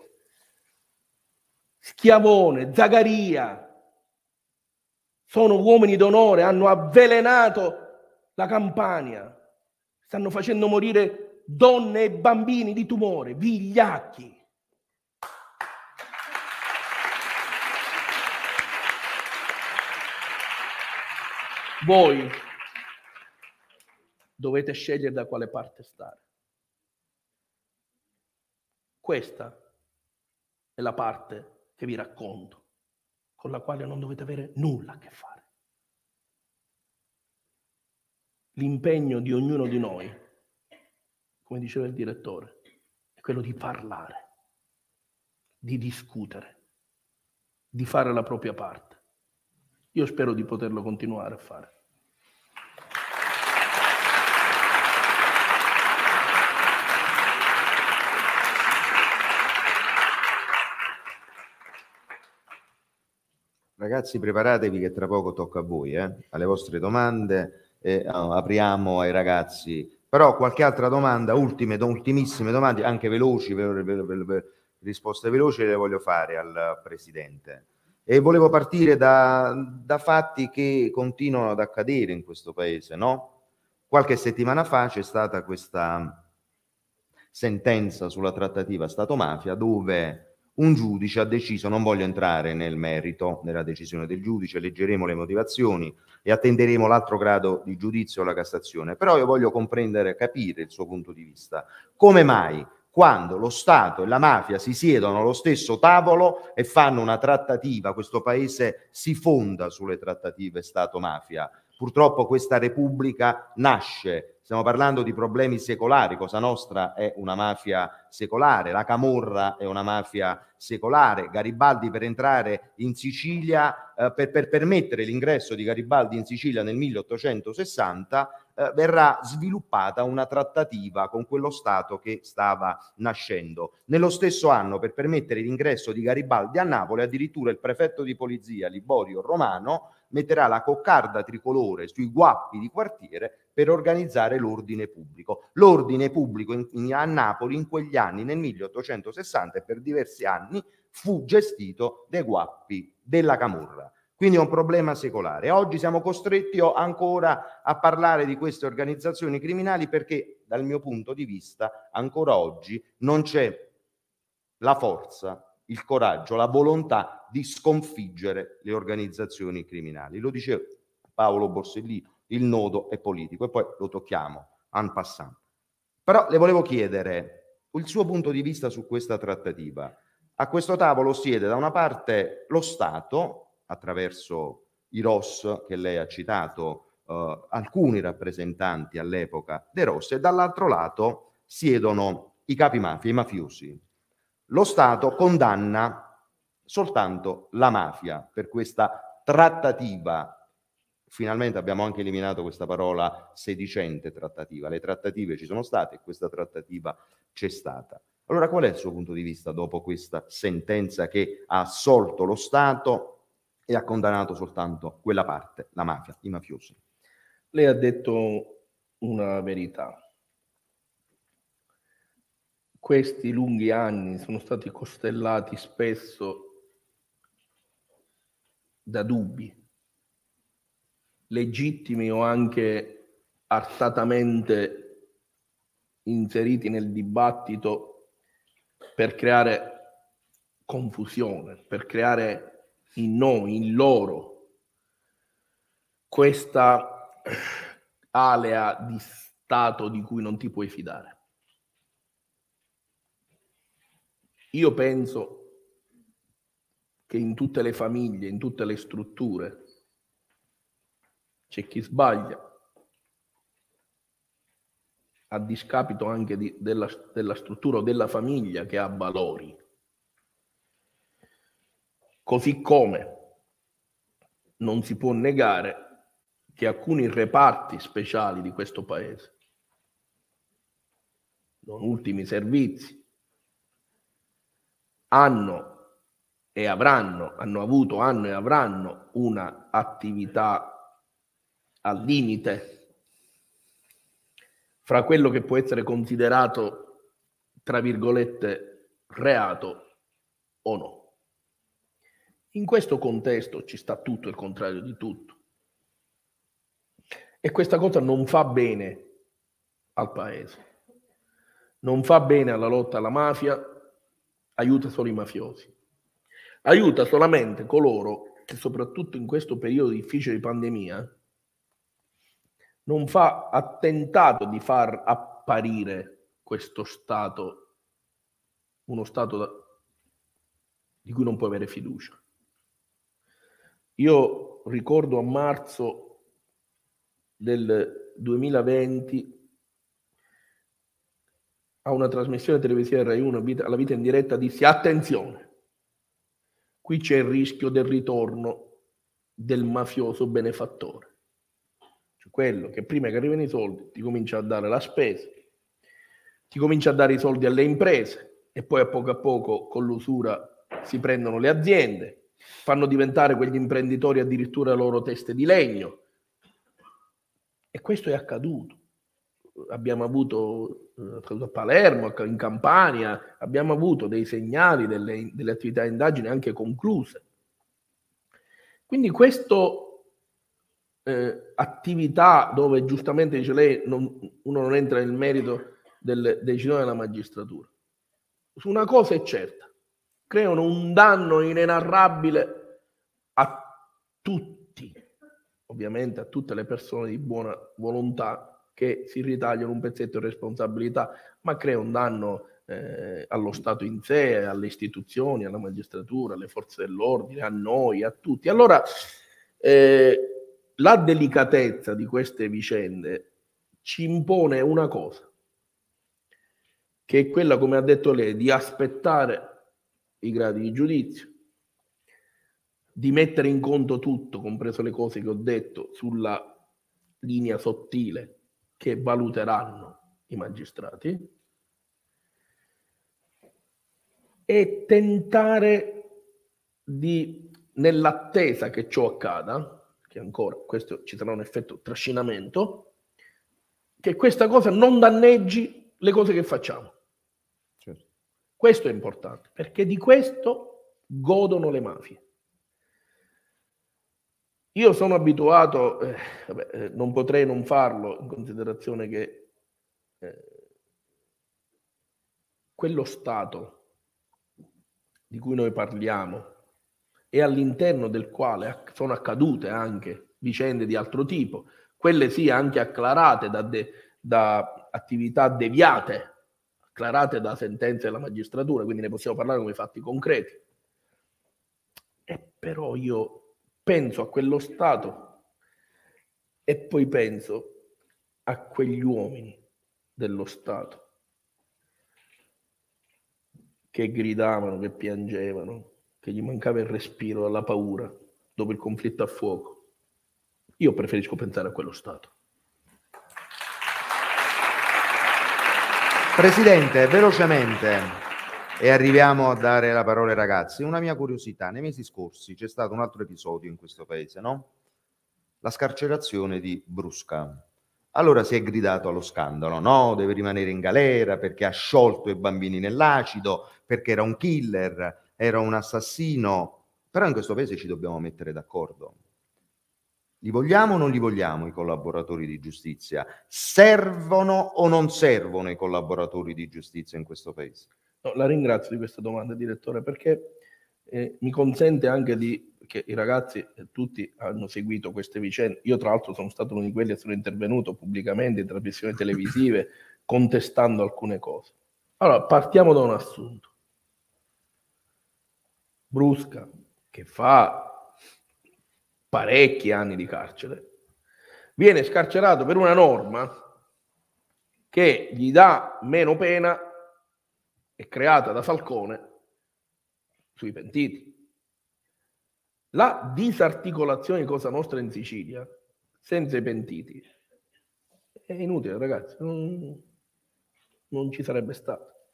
Schiavone, Zagaria, sono uomini d'onore, hanno avvelenato la campania, stanno facendo morire donne e bambini di tumore, vigliacchi. Voi dovete scegliere da quale parte stare. Questa è la parte che vi racconto, con la quale non dovete avere nulla a che fare. L'impegno di ognuno di noi, come diceva il direttore, è quello di parlare, di discutere, di fare la propria parte. Io spero di poterlo continuare a fare. Ragazzi, preparatevi che tra poco tocca a voi, eh? alle vostre domande, e uh, apriamo ai ragazzi. Però qualche altra domanda, ultime, ultimissime domande, anche veloci, ve, ve, ve, risposte veloci le voglio fare al Presidente. E volevo partire da, da fatti che continuano ad accadere in questo Paese, no? Qualche settimana fa c'è stata questa sentenza sulla trattativa Stato-mafia dove un giudice ha deciso, non voglio entrare nel merito della decisione del giudice, leggeremo le motivazioni e attenderemo l'altro grado di giudizio, la Cassazione, però io voglio comprendere, capire il suo punto di vista. Come mai quando lo Stato e la mafia si siedono allo stesso tavolo e fanno una trattativa, questo paese si fonda sulle trattative Stato-mafia. Purtroppo questa Repubblica nasce Stiamo parlando di problemi secolari. Cosa Nostra è una mafia secolare, la Camorra è una mafia secolare. Garibaldi per entrare in Sicilia, eh, per, per, permettere l'ingresso di Garibaldi in Sicilia nel 1860, eh, verrà sviluppata una trattativa con quello Stato che stava nascendo. Nello stesso anno, per permettere l'ingresso di Garibaldi a Napoli, addirittura il prefetto di polizia Liborio Romano metterà la coccarda tricolore sui guappi di quartiere per organizzare l'ordine pubblico. L'ordine pubblico in, in, a Napoli in quegli anni, nel 1860 e per diversi anni, fu gestito dai guappi della Camorra. Quindi è un problema secolare. Oggi siamo costretti ancora a parlare di queste organizzazioni criminali perché dal mio punto di vista ancora oggi non c'è la forza, il coraggio, la volontà di sconfiggere le organizzazioni criminali. Lo dice Paolo Borsellino, il nodo è politico e poi lo tocchiamo en passant. Però le volevo chiedere il suo punto di vista su questa trattativa. A questo tavolo siede da una parte lo Stato, attraverso i ROS che lei ha citato, eh, alcuni rappresentanti all'epoca dei ROS e dall'altro lato siedono i capi mafia, i mafiosi. Lo Stato condanna soltanto la mafia per questa trattativa. Finalmente abbiamo anche eliminato questa parola sedicente trattativa. Le trattative ci sono state e questa trattativa c'è stata. Allora qual è il suo punto di vista dopo questa sentenza che ha assolto lo Stato e ha condannato soltanto quella parte, la mafia, i mafiosi. Lei ha detto una verità. Questi lunghi anni sono stati costellati spesso da dubbi, legittimi o anche artatamente inseriti nel dibattito per creare confusione, per creare in noi, in loro, questa alea di stato di cui non ti puoi fidare. Io penso che in tutte le famiglie, in tutte le strutture, c'è chi sbaglia, a discapito anche di, della, della struttura o della famiglia che ha valori. Così come non si può negare che alcuni reparti speciali di questo paese, non ultimi servizi, hanno e avranno, hanno avuto, hanno e avranno una attività al limite fra quello che può essere considerato, tra virgolette, reato o no. In questo contesto ci sta tutto il contrario di tutto. E questa cosa non fa bene al paese, non fa bene alla lotta alla mafia, aiuta solo i mafiosi. Aiuta solamente coloro che soprattutto in questo periodo difficile di pandemia non fa attentato di far apparire questo Stato uno Stato da, di cui non può avere fiducia. Io ricordo a marzo del 2020 a una trasmissione televisiva Rai 1 alla vita in diretta dissi attenzione, qui c'è il rischio del ritorno del mafioso benefattore, cioè quello che prima che arrivino i soldi ti comincia a dare la spesa, ti comincia a dare i soldi alle imprese e poi a poco a poco con l'usura si prendono le aziende, fanno diventare quegli imprenditori addirittura loro teste di legno. E questo è accaduto. Abbiamo avuto eh, a Palermo, in Campania, abbiamo avuto dei segnali delle, delle attività di indagine anche concluse. Quindi questa eh, attività dove giustamente dice lei non, uno non entra nel merito del decisione della magistratura. Su una cosa è certa, creano un danno inenarrabile a tutti, ovviamente a tutte le persone di buona volontà che si ritagliano un pezzetto di responsabilità, ma crea un danno eh, allo Stato in sé, alle istituzioni, alla magistratura, alle forze dell'ordine, a noi, a tutti. Allora, eh, la delicatezza di queste vicende ci impone una cosa, che è quella, come ha detto lei, di aspettare i gradi di giudizio, di mettere in conto tutto, compreso le cose che ho detto, sulla linea sottile che valuteranno i magistrati e tentare di, nell'attesa che ciò accada, che ancora questo ci sarà un effetto trascinamento, che questa cosa non danneggi le cose che facciamo. Questo è importante, perché di questo godono le mafie. io sono abituato, eh, vabbè, eh, non potrei non farlo in considerazione che eh, quello Stato di cui noi parliamo e all'interno del quale sono accadute anche vicende di altro tipo, quelle sì anche acclarate da, de, da attività deviate, acclarate da sentenze della magistratura, quindi ne possiamo parlare come fatti concreti. E però io penso a quello Stato e poi penso a quegli uomini dello Stato che gridavano, che piangevano, che gli mancava il respiro dalla paura dopo il conflitto a fuoco. Io preferisco pensare a quello Stato. Presidente, velocemente, e arriviamo a dare la parola ai ragazzi. Una mia curiosità, nei mesi scorsi c'è stato un altro episodio in questo paese, no? La scarcerazione di Brusca. Allora si è gridato allo scandalo, no? Deve rimanere in galera perché ha sciolto i bambini nell'acido, perché era un killer, era un assassino. Però in questo paese ci dobbiamo mettere d'accordo. Li vogliamo o non li vogliamo i collaboratori di giustizia? Servono o non servono i collaboratori di giustizia in questo paese? No, la ringrazio di questa domanda, direttore, perché eh, mi consente anche di che i ragazzi eh, tutti hanno seguito queste vicende. Io, tra l'altro, sono stato uno di quelli che sono intervenuto pubblicamente in trasmissioni televisive *laughs* contestando alcune cose. Allora, partiamo da un assunto. Brusca, che fa parecchi anni di carcere, viene scarcerato per una norma che gli dà meno pena è creata da Falcone sui pentiti. La disarticolazione di Cosa Nostra in Sicilia senza i pentiti è inutile, ragazzi, non, non ci sarebbe stato.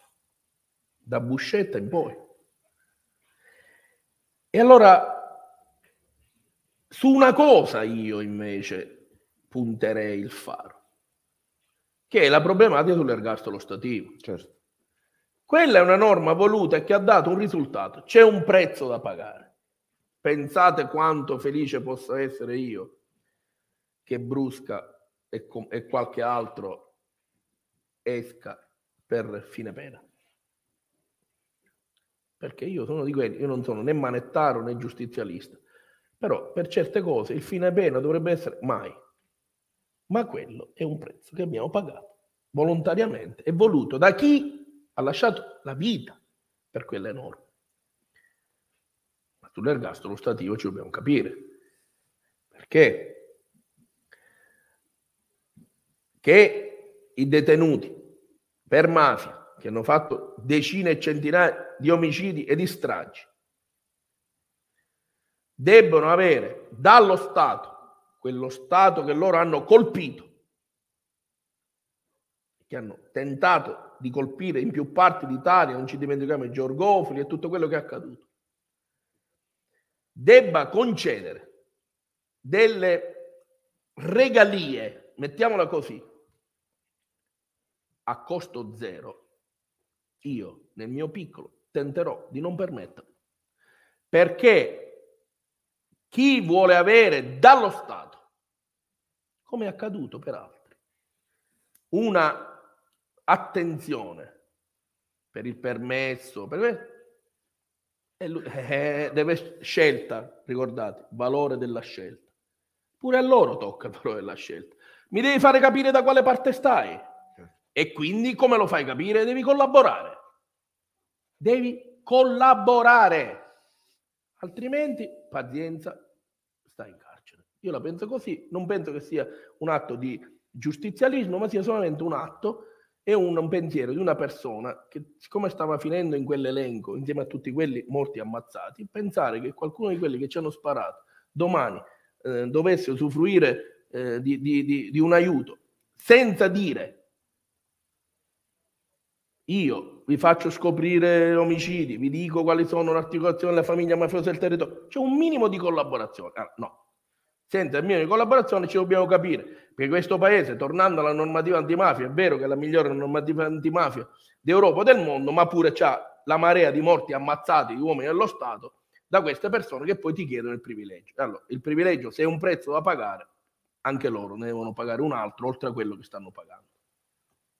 Da Buscetta in poi. E allora su una cosa io invece punterei il faro, che è la problematica sull'ergastolo stativo. Certo. Quella è una norma voluta e che ha dato un risultato. C'è un prezzo da pagare. Pensate quanto felice possa essere io che Brusca e, com- e qualche altro esca per fine pena. Perché io sono di quelli, io non sono né manettaro né giustizialista. Però per certe cose il fine pena dovrebbe essere mai. Ma quello è un prezzo che abbiamo pagato volontariamente e voluto da chi ha lasciato la vita per quelle norme. Ma sull'ergastolo stativo ci dobbiamo capire. Perché? Che i detenuti per mafia, che hanno fatto decine e centinaia di omicidi e di stragi, debbono avere dallo Stato, quello Stato che loro hanno colpito, che hanno tentato di colpire in più parti d'Italia, non ci dimentichiamo i Giorgofili e tutto quello che è accaduto, debba concedere delle regalie, mettiamola così, a costo zero, io nel mio piccolo tenterò di non permetterlo. Perché chi vuole avere dallo Stato, come è accaduto per altri, una attenzione per il permesso, per eh, deve scelta, ricordate, valore della scelta. Pure a loro tocca il valore della scelta. Mi devi fare capire da quale parte stai e quindi come lo fai capire? Devi collaborare. Devi collaborare. Altrimenti, pazienza, stai in carcere. Io la penso così, non penso che sia un atto di giustizialismo, ma sia solamente un atto è un, pensiero di una persona che, siccome stava finendo in quell'elenco insieme a tutti quelli morti ammazzati, pensare che qualcuno di quelli che ci hanno sparato domani eh, dovesse usufruire eh, di, di, di, di un aiuto senza dire io vi faccio scoprire omicidi, vi dico quali sono l'articolazione della famiglia mafiosa del territorio, c'è un minimo di collaborazione. Ah, no, senza il minimo di collaborazione ci dobbiamo capire, perché questo paese, tornando alla normativa antimafia, è vero che è la migliore normativa antimafia d'Europa e del mondo, ma pure c'ha la marea di morti ammazzati di uomini dello Stato, da queste persone che poi ti chiedono il privilegio. Allora, il privilegio, se è un prezzo da pagare, anche loro ne devono pagare un altro, oltre a quello che stanno pagando.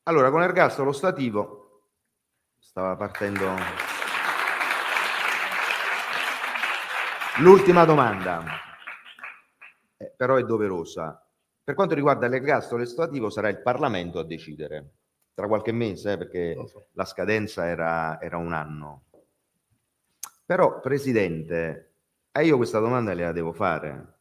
Allora, con l'ergastolo stativo stava partendo l'ultima domanda, eh, però è doverosa. Per quanto riguarda l'ergastolo stativo sarà il Parlamento a decidere tra qualche mese, eh, perché so. la scadenza era, era, un anno. Però, Presidente, eh, io questa domanda la devo fare.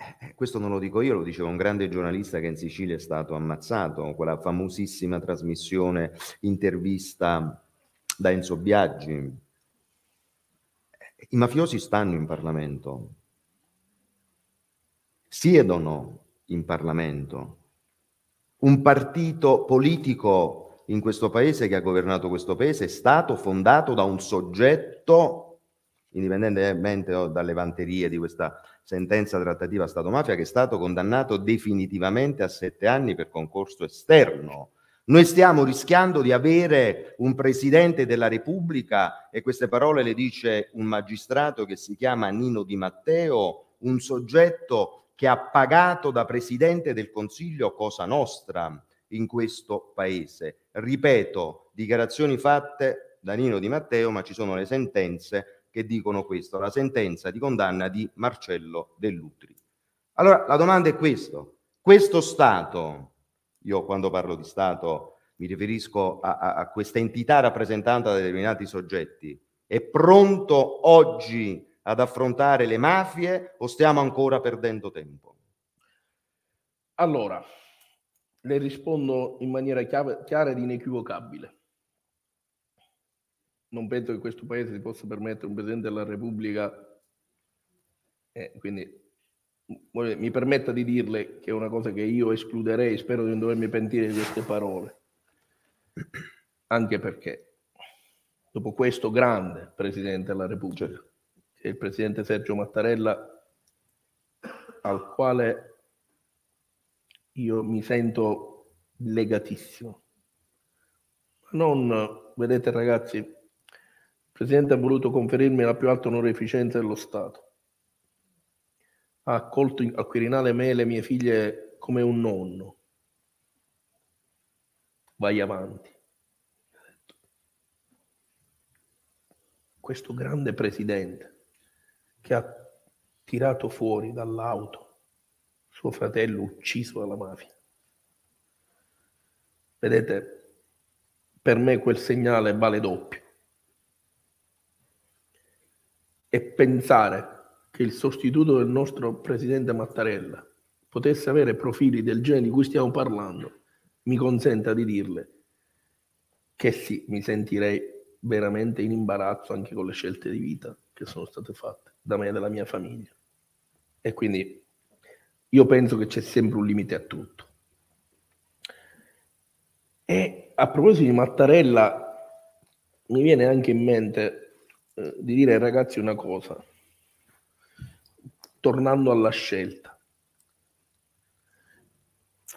Eh, eh, questo non lo dico io, lo diceva un grande giornalista che in Sicilia è stato ammazzato, quella famosissima trasmissione intervista da Enzo Biaggi. I mafiosi stanno in Parlamento, siedono in Parlamento. Un partito politico in questo paese che ha governato questo paese è stato fondato da un soggetto, indipendentemente dalle vanterie di questa sentenza trattativa Stato-mafia, che è stato condannato definitivamente a sette anni per concorso esterno. Noi stiamo rischiando di avere un presidente della Repubblica, e queste parole le dice un magistrato che si chiama Nino Di Matteo, un soggetto che ha pagato da Presidente del Consiglio Cosa Nostra in questo Paese. Ripeto, dichiarazioni fatte da Nino Di Matteo, ma ci sono le sentenze che dicono questo, la sentenza di condanna di Marcello Dell'Utri. Allora, la domanda è questo. Questo Stato, io quando parlo di Stato mi riferisco a, a, a questa entità rappresentata da determinati soggetti, è pronto oggi ad affrontare le mafie o stiamo ancora perdendo tempo? Allora, le rispondo in maniera chiara ed inequivocabile. Non penso che questo Paese si possa permettere un Presidente della Repubblica, eh, quindi mi permetta di dirle che è una cosa che io escluderei, spero di non dovermi pentire di queste parole, anche perché dopo questo grande Presidente della Repubblica, certo il presidente Sergio Mattarella, al quale io mi sento legatissimo. Non, vedete ragazzi, presidente ha voluto conferirmi la più alta onorificenza dello Stato. Ha accolto al Quirinale me e le mie figlie come un nonno. Vai avanti. Questo grande presidente che ha tirato fuori dall'auto suo fratello ucciso dalla mafia. Vedete, per me quel segnale vale doppio. E pensare che il sostituto del nostro presidente Mattarella potesse avere profili del genere di cui stiamo parlando, mi consenta di dirle che sì, mi sentirei veramente in imbarazzo anche con le scelte di vita che sono state fatte da me e dalla mia famiglia. E quindi io penso che c'è sempre un limite a tutto. E a proposito di Mattarella, mi viene anche in mente eh, di dire ai ragazzi una cosa, tornando alla scelta.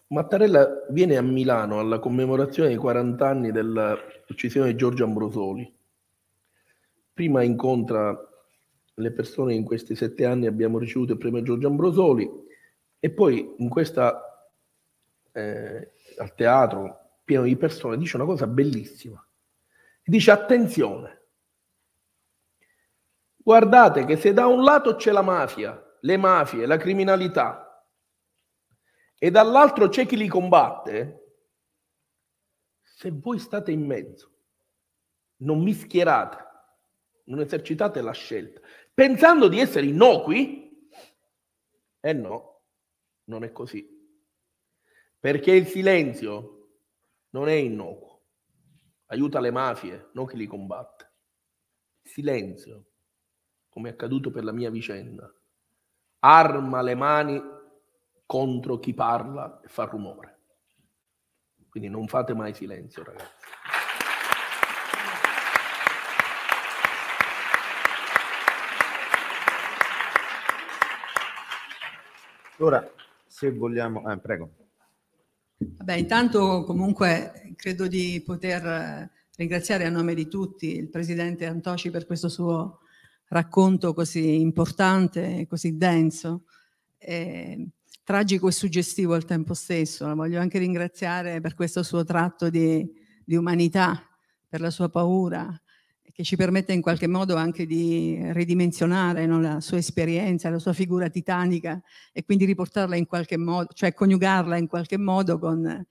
Mattarella viene a Milano alla commemorazione dei 40 anni dell'uccisione di Giorgio Ambrosoli. Prima incontra le persone in questi sette anni abbiamo ricevuto il premio Giorgio Ambrosoli e poi in questa eh, al teatro pieno di persone dice una cosa bellissima dice attenzione guardate che se da un lato c'è la mafia le mafie, la criminalità e dall'altro c'è chi li combatte se voi state in mezzo non mischierate non esercitate la scelta pensando di essere innocui? Eh no, non è così. Perché il silenzio non è innocuo, aiuta le mafie, non chi li combatte. Il silenzio, come è accaduto per la mia vicenda, arma le mani contro chi parla e fa rumore. Quindi non fate mai silenzio, ragazzi. Ora, se vogliamo... Eh, prego. Vabbè, intanto comunque credo di poter ringraziare a nome di tutti il Presidente Antoci per questo suo racconto così importante così denso, eh, tragico e suggestivo al tempo stesso. La voglio anche ringraziare per questo suo tratto di, di umanità, per la sua paura, che ci permette in qualche modo anche di ridimensionare no, la sua esperienza, la sua figura titanica e quindi riportarla in qualche modo, cioè coniugarla in qualche modo con,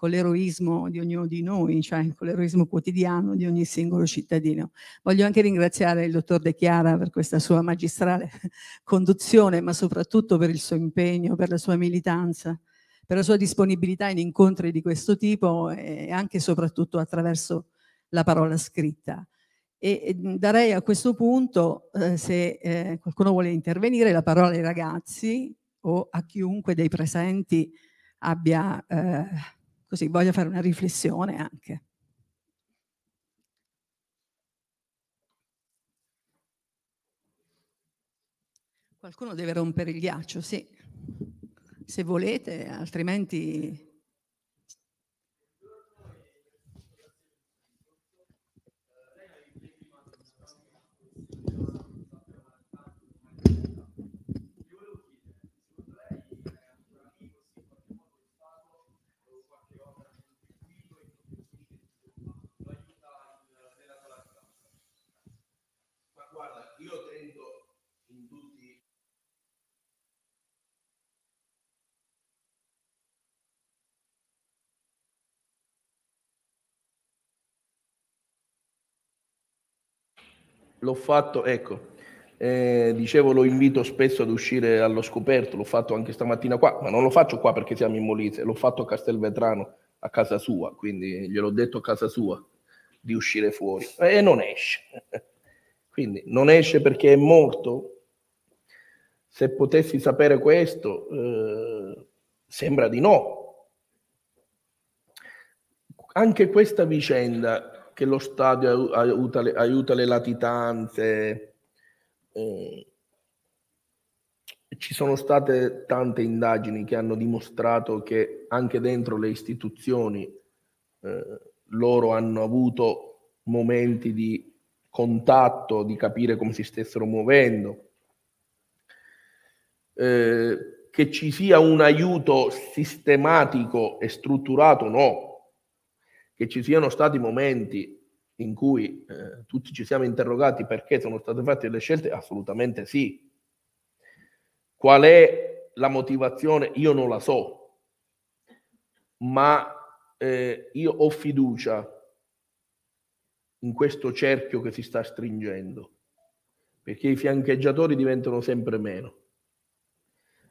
con l'eroismo di ognuno di noi, cioè con l'eroismo quotidiano di ogni singolo cittadino. Voglio anche ringraziare il dottor De Chiara per questa sua magistrale *laughs* conduzione, ma soprattutto per il suo impegno, per la sua militanza, per la sua disponibilità in incontri di questo tipo e anche e soprattutto attraverso la parola scritta. E darei a questo punto, eh, se eh, qualcuno vuole intervenire, la parola ai ragazzi o a chiunque dei presenti abbia, eh, così, voglia fare una riflessione anche. Qualcuno deve rompere il ghiaccio, sì, se volete, altrimenti L'ho fatto, ecco, eh, dicevo lo invito spesso ad uscire allo scoperto, l'ho fatto anche stamattina qua, ma non lo faccio qua perché siamo in Molise, l'ho fatto a Castelvetrano, a casa sua, quindi gliel'ho detto a casa sua di uscire fuori e non esce. *laughs* Quindi non esce perché è morto. Se potessi sapere questo, eh, sembra di no. Anche questa vicenda che lo stadio aiuta le, aiuta le latitanze. Eh, ci sono state tante indagini che hanno dimostrato che anche dentro le istituzioni eh, loro hanno avuto momenti di contatto, di capire come si stessero muovendo. Eh, che ci sia un aiuto sistematico e strutturato, no, che ci siano stati momenti in cui eh, tutti ci siamo interrogati perché sono state fatte le scelte, assolutamente sì. Qual è la motivazione? Io non la so, ma eh, io ho fiducia in questo cerchio che si sta stringendo, perché i fiancheggiatori diventano sempre meno.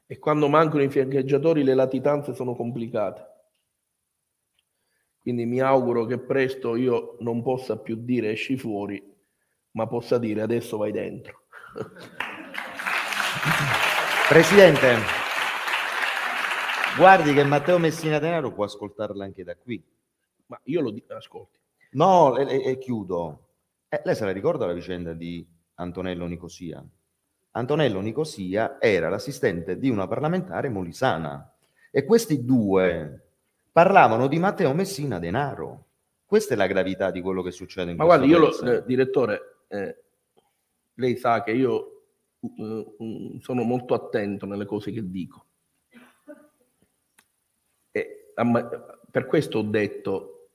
E quando mancano i fiancheggiatori le latitanze sono complicate. Quindi mi auguro che presto io non possa più dire esci fuori, ma possa dire adesso vai dentro. *laughs* Presidente, guardi che Matteo Messina Denaro può ascoltarla anche da qui. Ma io lo dico, ascolti. No, e, e chiudo. Eh, lei se la ricorda la vicenda di Antonello Nicosia? Antonello Nicosia era l'assistente di una parlamentare molisana e questi due parlavano di Matteo Messina Denaro. Questa è la gravità di quello che succede in Ma guardi, io, lo, eh, direttore, eh, lei sa che io uh, sono molto attento nelle cose che dico. E, per questo ho detto,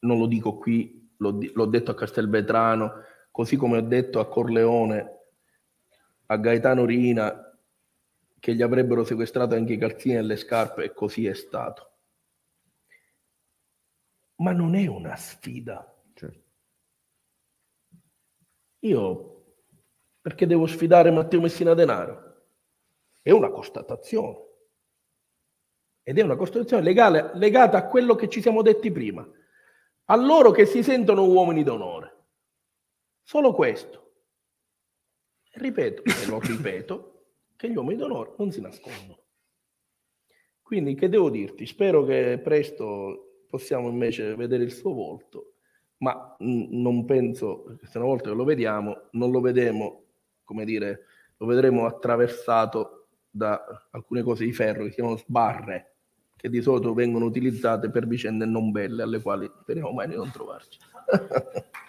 non lo dico qui, l'ho, l'ho detto a Castelvetrano, così come ho detto a Corleone, a Gaetano Rina, che gli avrebbero sequestrato anche i calzini e le scarpe, e così è stato ma non è una sfida. Certo. Io perché devo sfidare Matteo Messina Denaro? È una constatazione. Ed è una constatazione legale, legata a quello che ci siamo detti prima. A loro che si sentono uomini d'onore. Solo questo. E ripeto, e lo ripeto, *laughs* che gli uomini d'onore non si nascondono. Quindi che devo dirti? Spero che presto possiamo invece vedere il suo volto, ma non penso che se una volta che lo vediamo, non lo vedremo, come dire, lo vedremo attraversato da alcune cose di ferro che si chiamano sbarre, che di solito vengono utilizzate per vicende non belle alle quali speriamo mai di non trovarci. *laughs*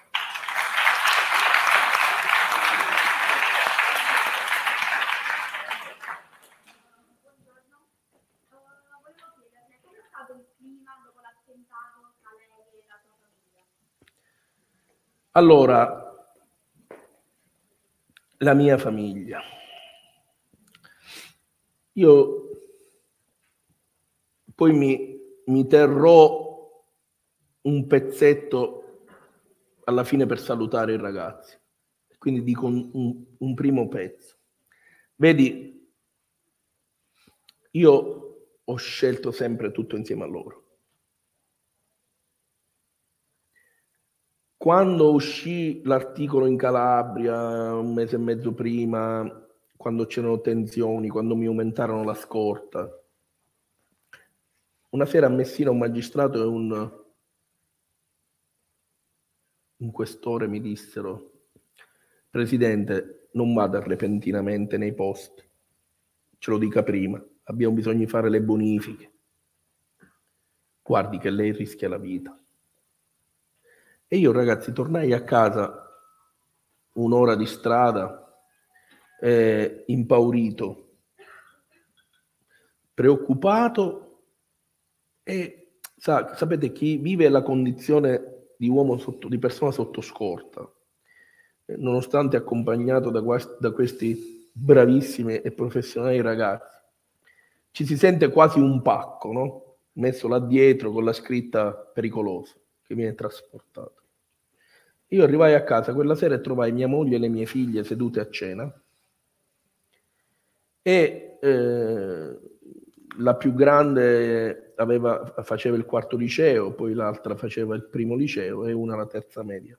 Allora, la mia famiglia. Io poi mi, mi terrò un pezzetto alla fine per salutare i ragazzi. Quindi dico un, un, un primo pezzo. Vedi, io ho scelto sempre tutto insieme a loro. Quando uscì l'articolo in Calabria, un mese e mezzo prima, quando c'erano tensioni, quando mi aumentarono la scorta, una sera a Messina un magistrato e un, un questore mi dissero, Presidente, non vada repentinamente nei posti, ce lo dica prima, abbiamo bisogno di fare le bonifiche. Guardi che lei rischia la vita. E io ragazzi tornai a casa un'ora di strada, eh, impaurito, preoccupato e sa, sapete chi vive la condizione di uomo sotto, di persona sotto scorta, eh, nonostante accompagnato da, da questi bravissimi e professionali ragazzi, ci si sente quasi un pacco, no? messo là dietro con la scritta pericolosa che viene trasportato. Io arrivai a casa quella sera e trovai mia moglie e le mie figlie sedute a cena e eh, la più grande aveva, faceva il quarto liceo, poi l'altra faceva il primo liceo e una la terza media.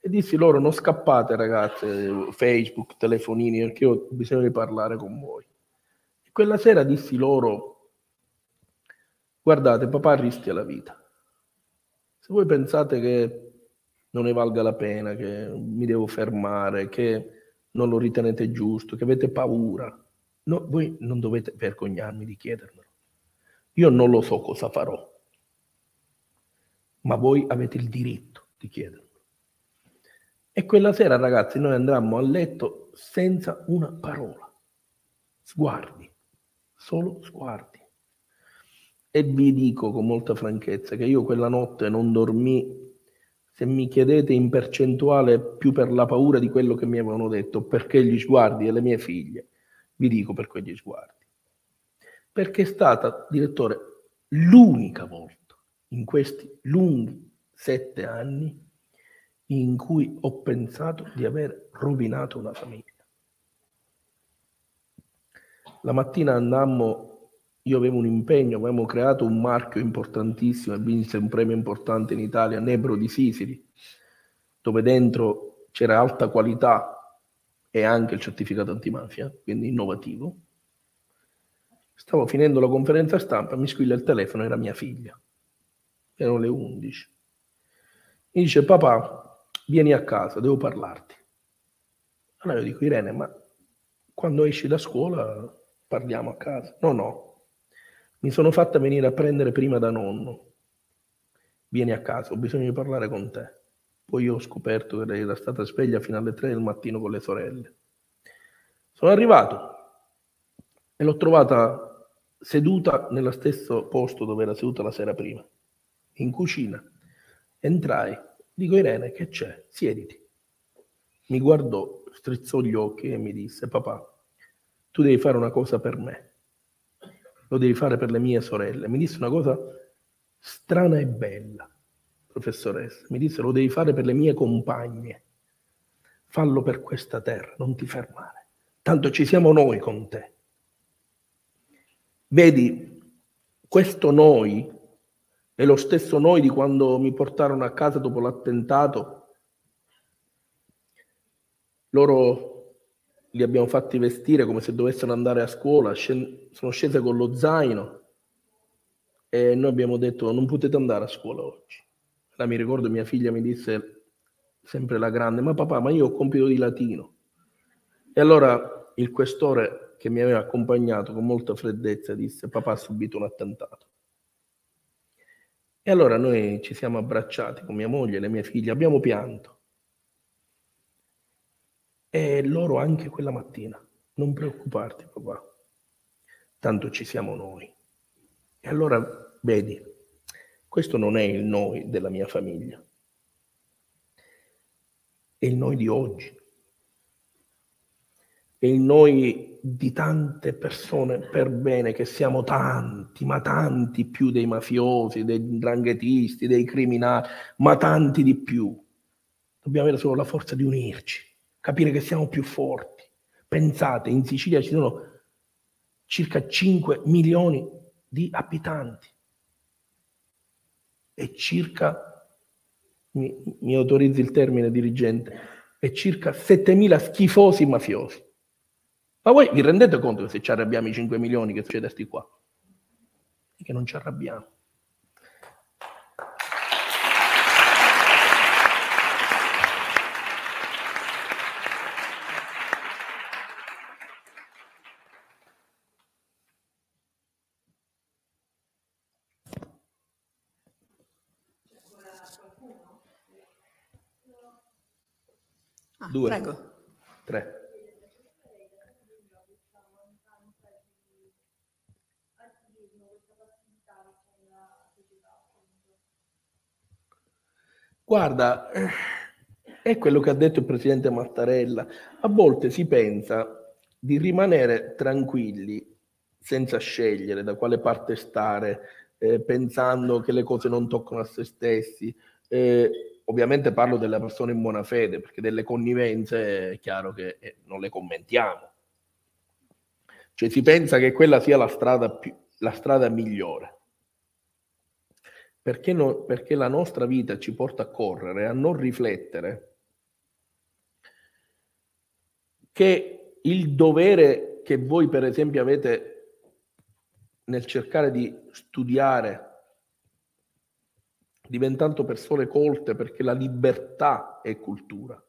E dissi loro non scappate ragazze, Facebook, telefonini, perché ho bisogno di parlare con voi. E quella sera dissi loro, guardate, papà rischia la vita. Se voi pensate che non ne valga la pena, che mi devo fermare, che non lo ritenete giusto, che avete paura. No, voi non dovete vergognarmi di chiedermelo. Io non lo so cosa farò, ma voi avete il diritto di chiedermelo. E quella sera, ragazzi, noi andammo a letto senza una parola. Sguardi, solo sguardi. E vi dico con molta franchezza che io quella notte non dormì se mi chiedete in percentuale più per la paura di quello che mi avevano detto, perché gli sguardi e le mie figlie, vi dico per quegli sguardi. Perché è stata, direttore, l'unica volta in questi lunghi sette anni in cui ho pensato di aver rovinato una famiglia. La mattina andammo io avevo un impegno, avevamo creato un marchio importantissimo e vinse un premio importante in Italia, Nebro di Sisili, dove dentro c'era alta qualità e anche il certificato antimafia, quindi innovativo. Stavo finendo la conferenza stampa, mi squilla il telefono, era mia figlia. Erano le 11. Mi dice, papà, vieni a casa, devo parlarti. Allora io dico, Irene, ma quando esci da scuola parliamo a casa? No, no, mi sono fatta venire a prendere prima da nonno. Vieni a casa, ho bisogno di parlare con te. Poi ho scoperto che lei era stata sveglia fino alle tre del mattino con le sorelle. Sono arrivato e l'ho trovata seduta nello stesso posto dove era seduta la sera prima, in cucina. Entrai, dico Irene, che c'è? Siediti. Mi guardò, strizzò gli occhi e mi disse, papà, tu devi fare una cosa per me lo devi fare per le mie sorelle. Mi disse una cosa strana e bella, professoressa. Mi disse lo devi fare per le mie compagne. Fallo per questa terra, non ti fermare. Tanto ci siamo noi con te. Vedi, questo noi è lo stesso noi di quando mi portarono a casa dopo l'attentato. Loro li abbiamo fatti vestire come se dovessero andare a scuola, scen- sono scese con lo zaino e noi abbiamo detto non potete andare a scuola oggi. Allora mi ricordo mia figlia mi disse, sempre la grande, ma papà, ma io ho compito di latino. E allora il questore che mi aveva accompagnato con molta freddezza disse papà ha subito un attentato. E allora noi ci siamo abbracciati con mia moglie e le mie figlie, abbiamo pianto. E loro anche quella mattina, non preoccuparti papà, tanto ci siamo noi. E allora vedi, questo non è il noi della mia famiglia, è il noi di oggi. E il noi di tante persone per bene, che siamo tanti, ma tanti più dei mafiosi, dei dranghetisti, dei criminali, ma tanti di più. Dobbiamo avere solo la forza di unirci, capire che siamo più forti. Pensate, in Sicilia ci sono circa 5 milioni di abitanti e circa, mi, mi autorizzi il termine dirigente, e circa 7.000 schifosi mafiosi. Ma voi vi rendete conto che se ci arrabbiamo i 5 milioni che succede sti qua? E che non ci arrabbiamo. Ah, Due. Prego. Tre. Guarda, è quello che ha detto il presidente Mattarella. A volte si pensa di rimanere tranquilli senza scegliere da quale parte stare, eh, pensando che le cose non toccano a se stessi. Eh, ovviamente parlo delle persone in buona fede, perché delle connivenze è chiaro che eh, non le commentiamo. Cioè si pensa che quella sia la strada, più, la strada migliore. Perché, no, perché la nostra vita ci porta a correre, a non riflettere che il dovere che voi per esempio avete nel cercare di studiare diventando persone colte perché la libertà è cultura,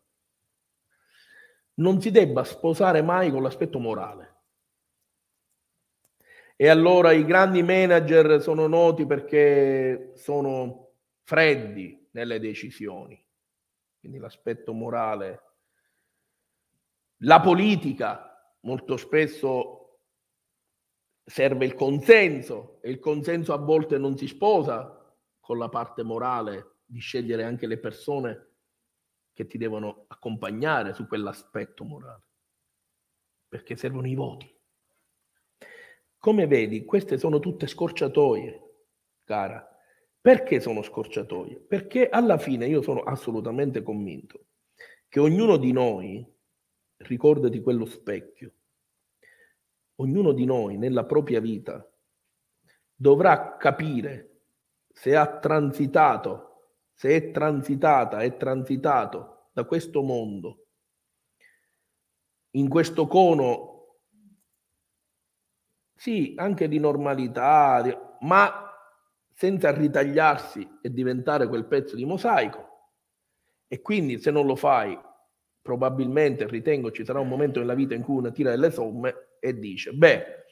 non si debba sposare mai con l'aspetto morale. E allora i grandi manager sono noti perché sono freddi nelle decisioni, quindi l'aspetto morale. La politica molto spesso serve il consenso e il consenso a volte non si sposa con la parte morale di scegliere anche le persone che ti devono accompagnare su quell'aspetto morale, perché servono i voti. Come vedi, queste sono tutte scorciatoie, cara. Perché sono scorciatoie? Perché alla fine io sono assolutamente convinto che ognuno di noi, ricordati quello specchio, ognuno di noi nella propria vita dovrà capire se ha transitato, se è transitata, è transitato da questo mondo, in questo cono, sì, anche di normalità, ma senza ritagliarsi e diventare quel pezzo di mosaico. E quindi se non lo fai, probabilmente ritengo ci sarà un momento nella vita in cui uno tira delle somme e dice, beh,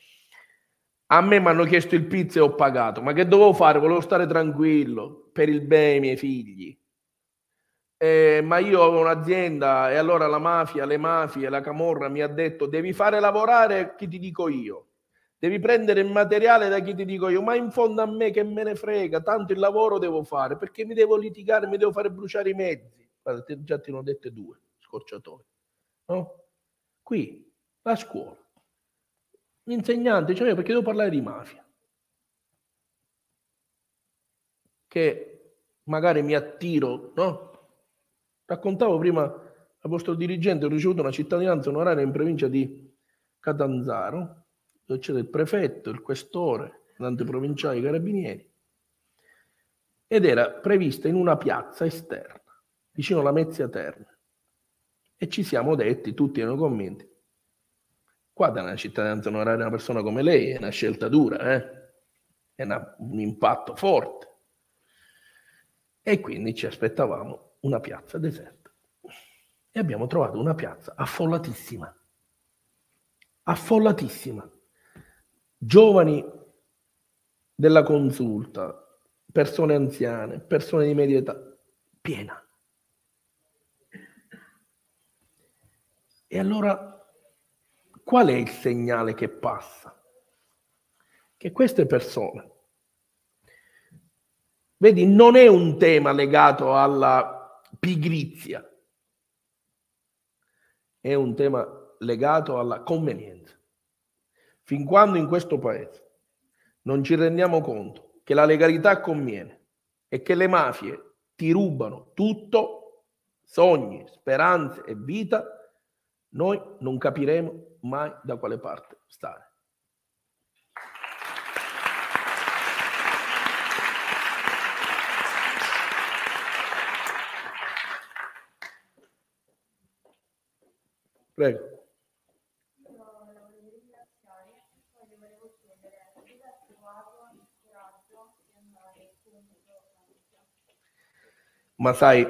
a me mi hanno chiesto il pizza e ho pagato, ma che dovevo fare? Volevo stare tranquillo per il bene dei miei figli. Eh, ma io avevo un'azienda e allora la mafia, le mafie, la camorra mi ha detto devi fare lavorare chi ti dico io. Devi prendere il materiale da chi ti dico io, ma in fondo a me che me ne frega, tanto il lavoro devo fare, perché mi devo litigare, mi devo fare bruciare i mezzi. Guarda, già ti ne ho dette due, scorciatori. No? Qui, la scuola. L'insegnante, cioè perché devo parlare di mafia? Che magari mi attiro, no? Raccontavo prima al vostro dirigente, ho ricevuto una cittadinanza onoraria in provincia di Catanzaro, dove c'era il prefetto, il questore, l'anteprovinciale, i carabinieri, ed era prevista in una piazza esterna, vicino alla Mezzia Terna. E ci siamo detti, tutti erano convinti, Qua da una cittadinanza onoraria una persona come lei è una scelta dura, eh? è una, un impatto forte. E quindi ci aspettavamo una piazza deserta. E abbiamo trovato una piazza affollatissima. affollatissima. Giovani della consulta, persone anziane, persone di media età, piena. E allora qual è il segnale che passa? Che queste persone, vedi, non è un tema legato alla pigrizia, è un tema legato alla convenienza. Fin quando in questo paese non ci rendiamo conto che la legalità conviene e che le mafie ti rubano tutto, sogni, speranze e vita, noi non capiremo mai da quale parte stare. Prego. Ma sai,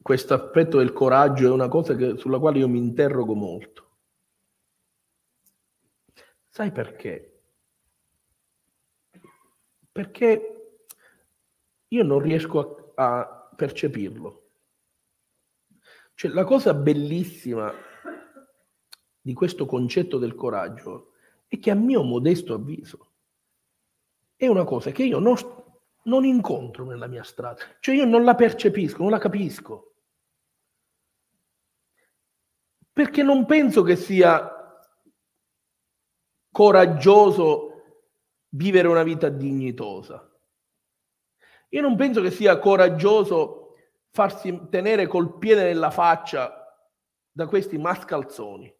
questo aspetto del coraggio è una cosa che, sulla quale io mi interrogo molto. Sai perché? Perché io non riesco a, a percepirlo. Cioè, la cosa bellissima di questo concetto del coraggio è che a mio modesto avviso è una cosa che io non, non incontro nella mia strada, cioè io non la percepisco, non la capisco. Perché non penso che sia coraggioso vivere una vita dignitosa. Io non penso che sia coraggioso farsi tenere col piede nella faccia da questi mascalzoni.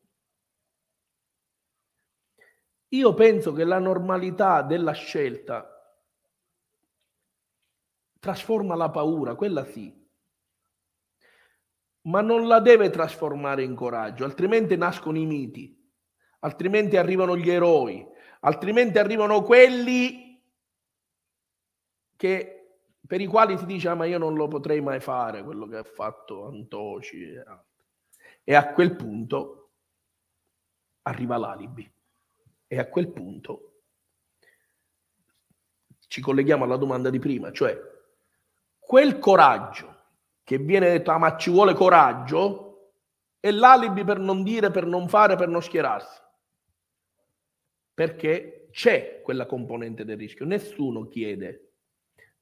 Io penso che la normalità della scelta trasforma la paura, quella sì, ma non la deve trasformare in coraggio, altrimenti nascono i miti, altrimenti arrivano gli eroi, altrimenti arrivano quelli che, per i quali si dice ah, ma io non lo potrei mai fare, quello che ha fatto Antoci e a quel punto arriva l'alibi. E a quel punto ci colleghiamo alla domanda di prima, cioè quel coraggio che viene detto, ah, ma ci vuole coraggio, è l'alibi per non dire, per non fare, per non schierarsi. Perché c'è quella componente del rischio. Nessuno chiede,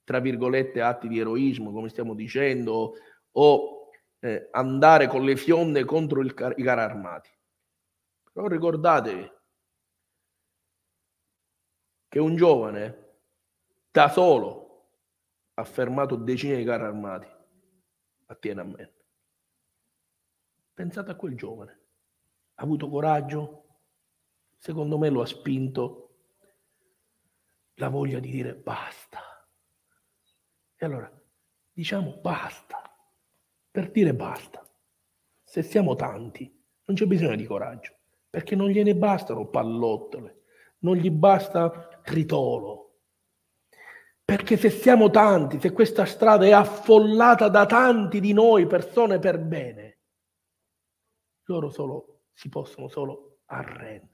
tra virgolette, atti di eroismo, come stiamo dicendo, o eh, andare con le fionde contro il i carri armati. Però ricordatevi che un giovane da solo ha fermato decine di carri armati a Tiananmen. Pensate a quel giovane. Ha avuto coraggio? Secondo me lo ha spinto la voglia di dire basta. E allora diciamo basta. Per dire basta. Se siamo tanti, non c'è bisogno di coraggio, perché non gliene bastano pallottole, non gli basta tritolo, perché se siamo tanti, se questa strada è affollata da tanti di noi, persone per bene, loro solo, si possono solo arrendere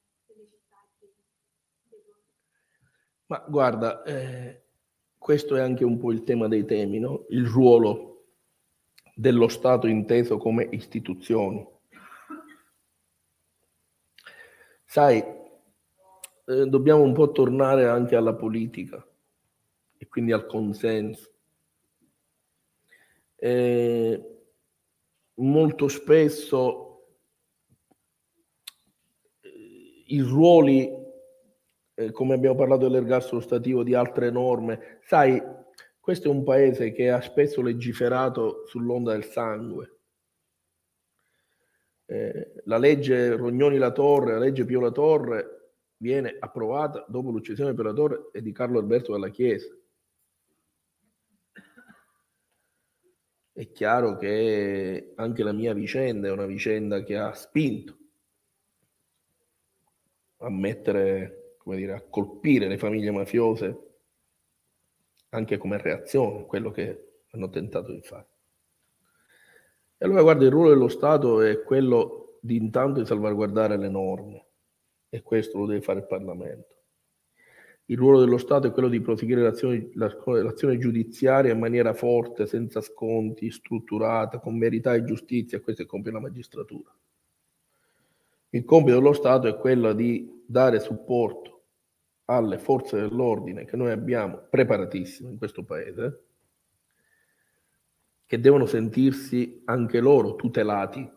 Ma guarda, eh, questo è anche un po' il tema dei temi, no? il ruolo dello Stato inteso come istituzioni. Sai, eh, dobbiamo un po' tornare anche alla politica e quindi al consenso. Eh, molto spesso eh, i ruoli eh, come abbiamo parlato dell'ergastolo stativo, di altre norme. Sai, questo è un paese che ha spesso legiferato sull'onda del sangue. eh, la legge Rognoni-La Torre, la legge Pio-La Torre viene approvata dopo l'uccisione per la Torre e di Carlo Alberto della Chiesa. È chiaro che anche la mia vicenda è una vicenda che ha spinto a mettere, come dire, a colpire le famiglie mafiose anche come reazione a quello che hanno tentato di fare. E allora guarda, il ruolo dello Stato è quello di intanto di salvaguardare le norme e questo lo deve fare il Parlamento. Il ruolo dello Stato è quello di proseguire l'azione, l'azione giudiziaria in maniera forte, senza sconti, strutturata, con verità e giustizia, questo è compito della magistratura. Il compito dello Stato è quello di dare supporto alle forze dell'ordine che noi abbiamo preparatissime in questo paese, che devono sentirsi anche loro tutelati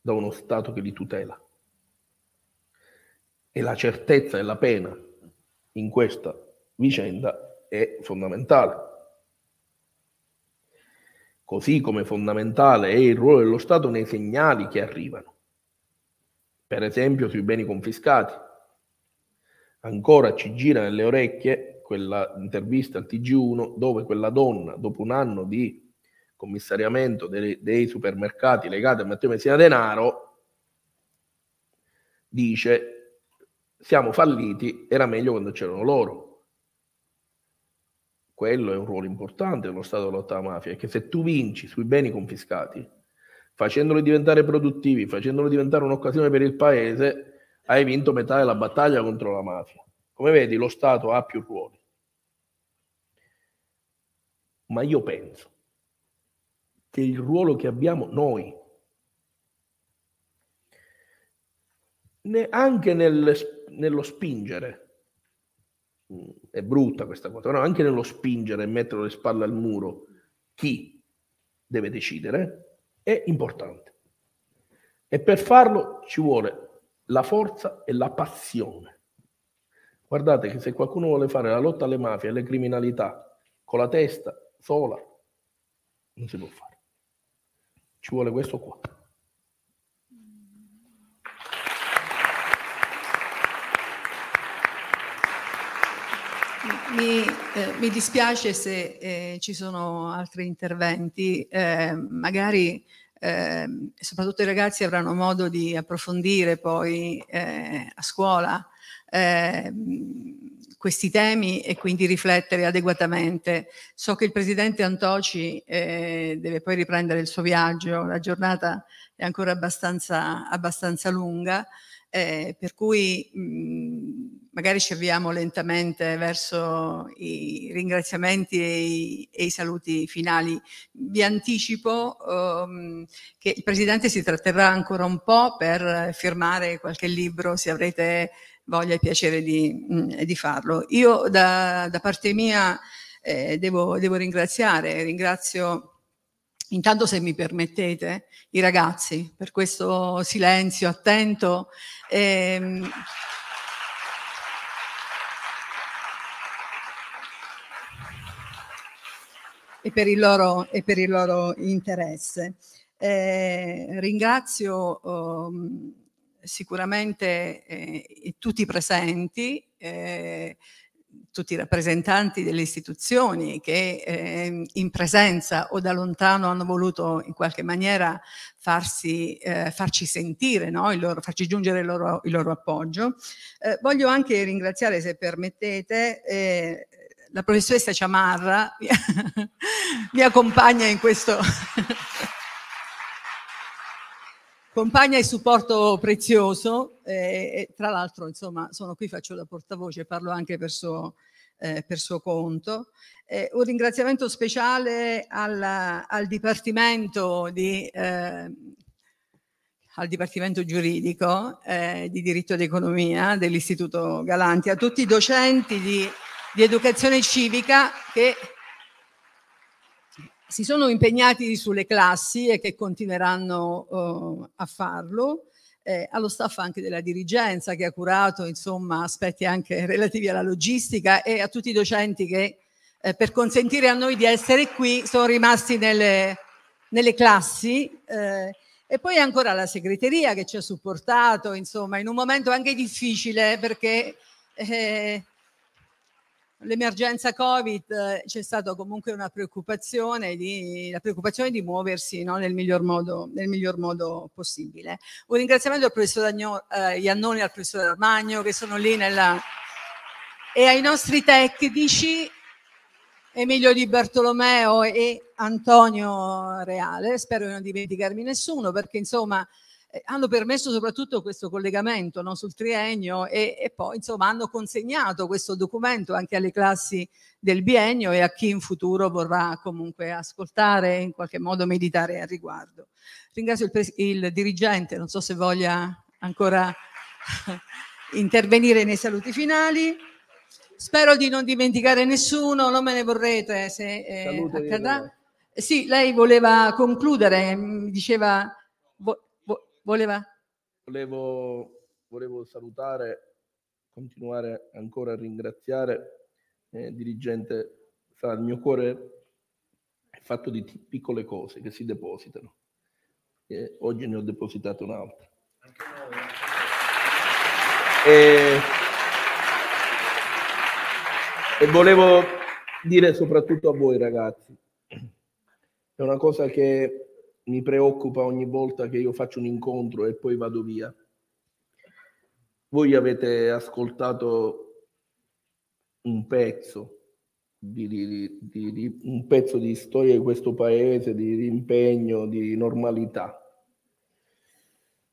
da uno Stato che li tutela. E la certezza della pena in questa vicenda è fondamentale. Così come fondamentale è il ruolo dello Stato nei segnali che arrivano, per esempio sui beni confiscati ancora ci gira nelle orecchie quella intervista al TG1 dove quella donna, dopo un anno di commissariamento dei, dei supermercati legati a Matteo Messina Denaro, dice siamo falliti, era meglio quando c'erano loro. Quello è un ruolo importante dello Stato di lotta alla mafia, che se tu vinci sui beni confiscati, facendoli diventare produttivi, facendoli diventare un'occasione per il paese, hai vinto metà della battaglia contro la mafia. Come vedi, lo Stato ha più ruoli. Ma io penso che il ruolo che abbiamo noi, anche nel, nello spingere, è brutta questa cosa, no? anche nello spingere e mettere le spalle al muro chi deve decidere, è importante. E per farlo ci vuole la forza e la passione. Guardate che se qualcuno vuole fare la lotta alle mafie e alle criminalità con la testa sola, non si può fare. Ci vuole questo qua. Mi, eh, mi, dispiace se eh, ci sono altri interventi, eh, magari eh, soprattutto i ragazzi avranno modo di approfondire poi eh, a scuola eh, questi temi e quindi riflettere adeguatamente. So che il presidente Antoci eh, deve poi riprendere il suo viaggio, la giornata è ancora abbastanza, abbastanza lunga, eh, per cui mh, magari ci avviamo lentamente verso i ringraziamenti e i, e i saluti finali. Vi anticipo um, che il Presidente si tratterrà ancora un po' per firmare qualche libro, se avrete voglia e piacere di, mh, di farlo. Io da, da parte mia eh, devo, devo ringraziare, ringrazio Intanto, se mi permettete, i ragazzi per questo silenzio attento. Ehm, e per il loro, e per il loro interesse. Eh, ringrazio um, sicuramente eh, tutti i presenti, eh, tutti i rappresentanti delle istituzioni che eh, in presenza o da lontano hanno voluto in qualche maniera farsi, eh, farci sentire, no? loro, farci giungere il loro, il loro appoggio. Eh, voglio anche ringraziare, se permettete, eh, la professoressa Ciamarra *laughs* mi accompagna in questo compagna e supporto prezioso eh, e tra l'altro insomma sono qui faccio da portavoce parlo anche per suo, eh, per suo conto. Eh, un ringraziamento speciale al, al dipartimento di eh, al Dipartimento Giuridico eh, di Diritto ed Economia dell'Istituto Galanti, a tutti i docenti di di educazione civica che si sono impegnati sulle classi e che continueranno uh, a farlo, eh, allo staff anche della dirigenza che ha curato insomma, aspetti anche relativi alla logistica e a tutti i docenti che eh, per consentire a noi di essere qui sono rimasti nelle, nelle classi. Eh, E poi ancora la segreteria che ci ha supportato, insomma, in un momento anche difficile perché eh, l'emergenza Covid eh, c'è stata comunque una preoccupazione di, la preoccupazione di muoversi no, nel, miglior modo, nel, miglior modo, possibile. Un ringraziamento al professor Agno, eh, Iannoni e al professor Armagno che sono lì nella... e ai nostri tecnici Emilio Di Bartolomeo e Antonio Reale, spero di non dimenticarmi nessuno perché insomma hanno permesso soprattutto questo collegamento no, sul triennio e, e, poi insomma hanno consegnato questo documento anche alle classi del biennio e a chi in futuro vorrà comunque ascoltare e in qualche modo meditare al riguardo. Ringrazio il, il dirigente, non so se voglia ancora *laughs* intervenire nei saluti finali. Spero di non dimenticare nessuno, non me ne vorrete se eh, accadrà. Sì, lei voleva concludere, mi diceva, voleva... Volevo, volevo, salutare, continuare ancora a ringraziare eh, dirigente, sa, il mio cuore è fatto di t- piccole cose che si depositano. E oggi ne ho depositato un'altra. E e volevo dire soprattutto a voi ragazzi, è una cosa che mi preoccupa ogni volta che io faccio un incontro e poi vado via. Voi avete ascoltato un pezzo di, di, di, di, un pezzo di storia di questo paese, di, impegno, di normalità.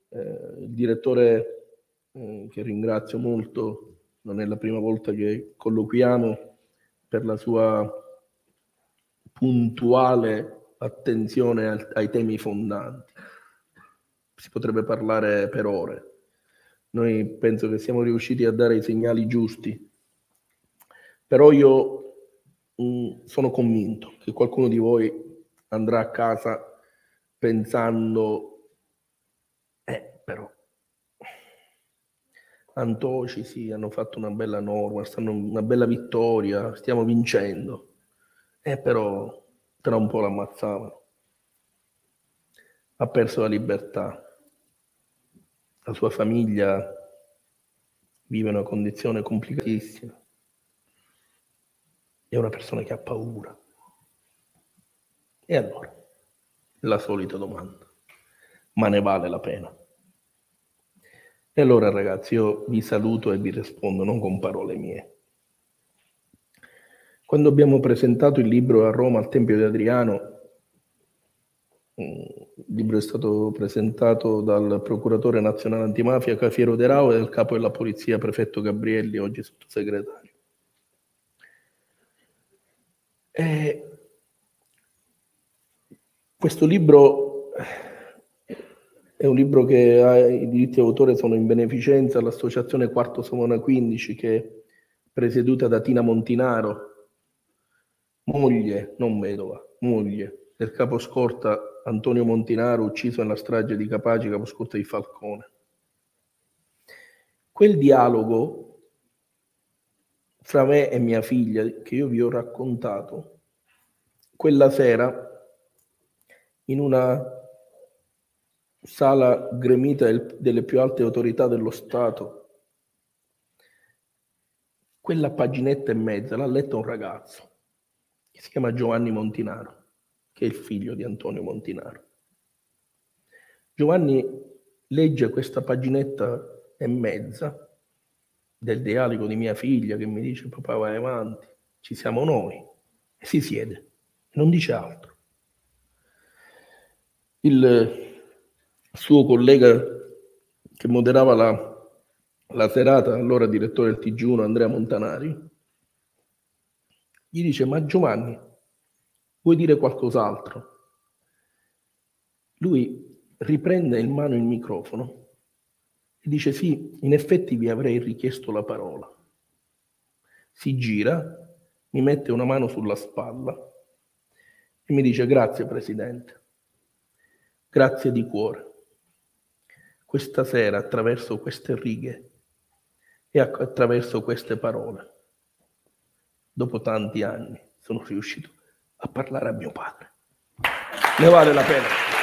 Eh, il direttore, eh, che ringrazio molto, non è la prima volta che colloquiamo per la sua puntuale attenzione ai temi fondanti. Si potrebbe parlare per ore. Noi penso che siamo riusciti a dare i segnali giusti, però io mh, mm, sono convinto che qualcuno di voi andrà a casa pensando, eh, però Antoci, sì, hanno fatto una bella norma, stanno una bella vittoria, stiamo vincendo. Eh, però tra un po' l'ammazzavano. Ha perso la libertà. La sua famiglia vive una condizione complicatissima. È una persona che ha paura. E allora, la solita domanda. Ma ne vale la pena? E allora ragazzi, io vi saluto e vi rispondo, non con parole mie. Quando abbiamo presentato il libro a Roma al Tempio di Adriano, mm, il libro è stato presentato dal procuratore nazionale antimafia Cafiero De Rao e dal capo della polizia prefetto Gabrielli, oggi sottosegretario. E questo libro è un libro che ha, i diritti d'autore sono in beneficenza all'Associazione Quarto Somona 15 che è presieduta da Tina Montinaro, moglie, non vedova, moglie del caposcorta Antonio Montinaro ucciso nella strage di Capaci, caposcorta di Falcone. Quel dialogo fra me e mia figlia che io vi ho raccontato quella sera in una sala gremita delle più alte autorità dello Stato. Quella paginetta e mezza l'ha letta un ragazzo che si chiama Giovanni Montinaro, che è il figlio di Antonio Montinaro. Giovanni legge questa paginetta e mezza del dialogo di mia figlia che mi dice papà vai avanti, ci siamo noi, e si siede, non dice altro. Il suo collega che moderava la, la serata, allora direttore del TG1 Andrea Montanari, gli dice ma Giovanni, vuoi dire qualcos'altro? Lui riprende in mano il microfono e dice sì, in effetti vi avrei richiesto la parola. Si gira, mi mette una mano sulla spalla e mi dice grazie Presidente, grazie di cuore questa sera attraverso queste righe e attraverso queste parole. Dopo tanti anni sono riuscito a parlare a mio padre. Ne vale la pena.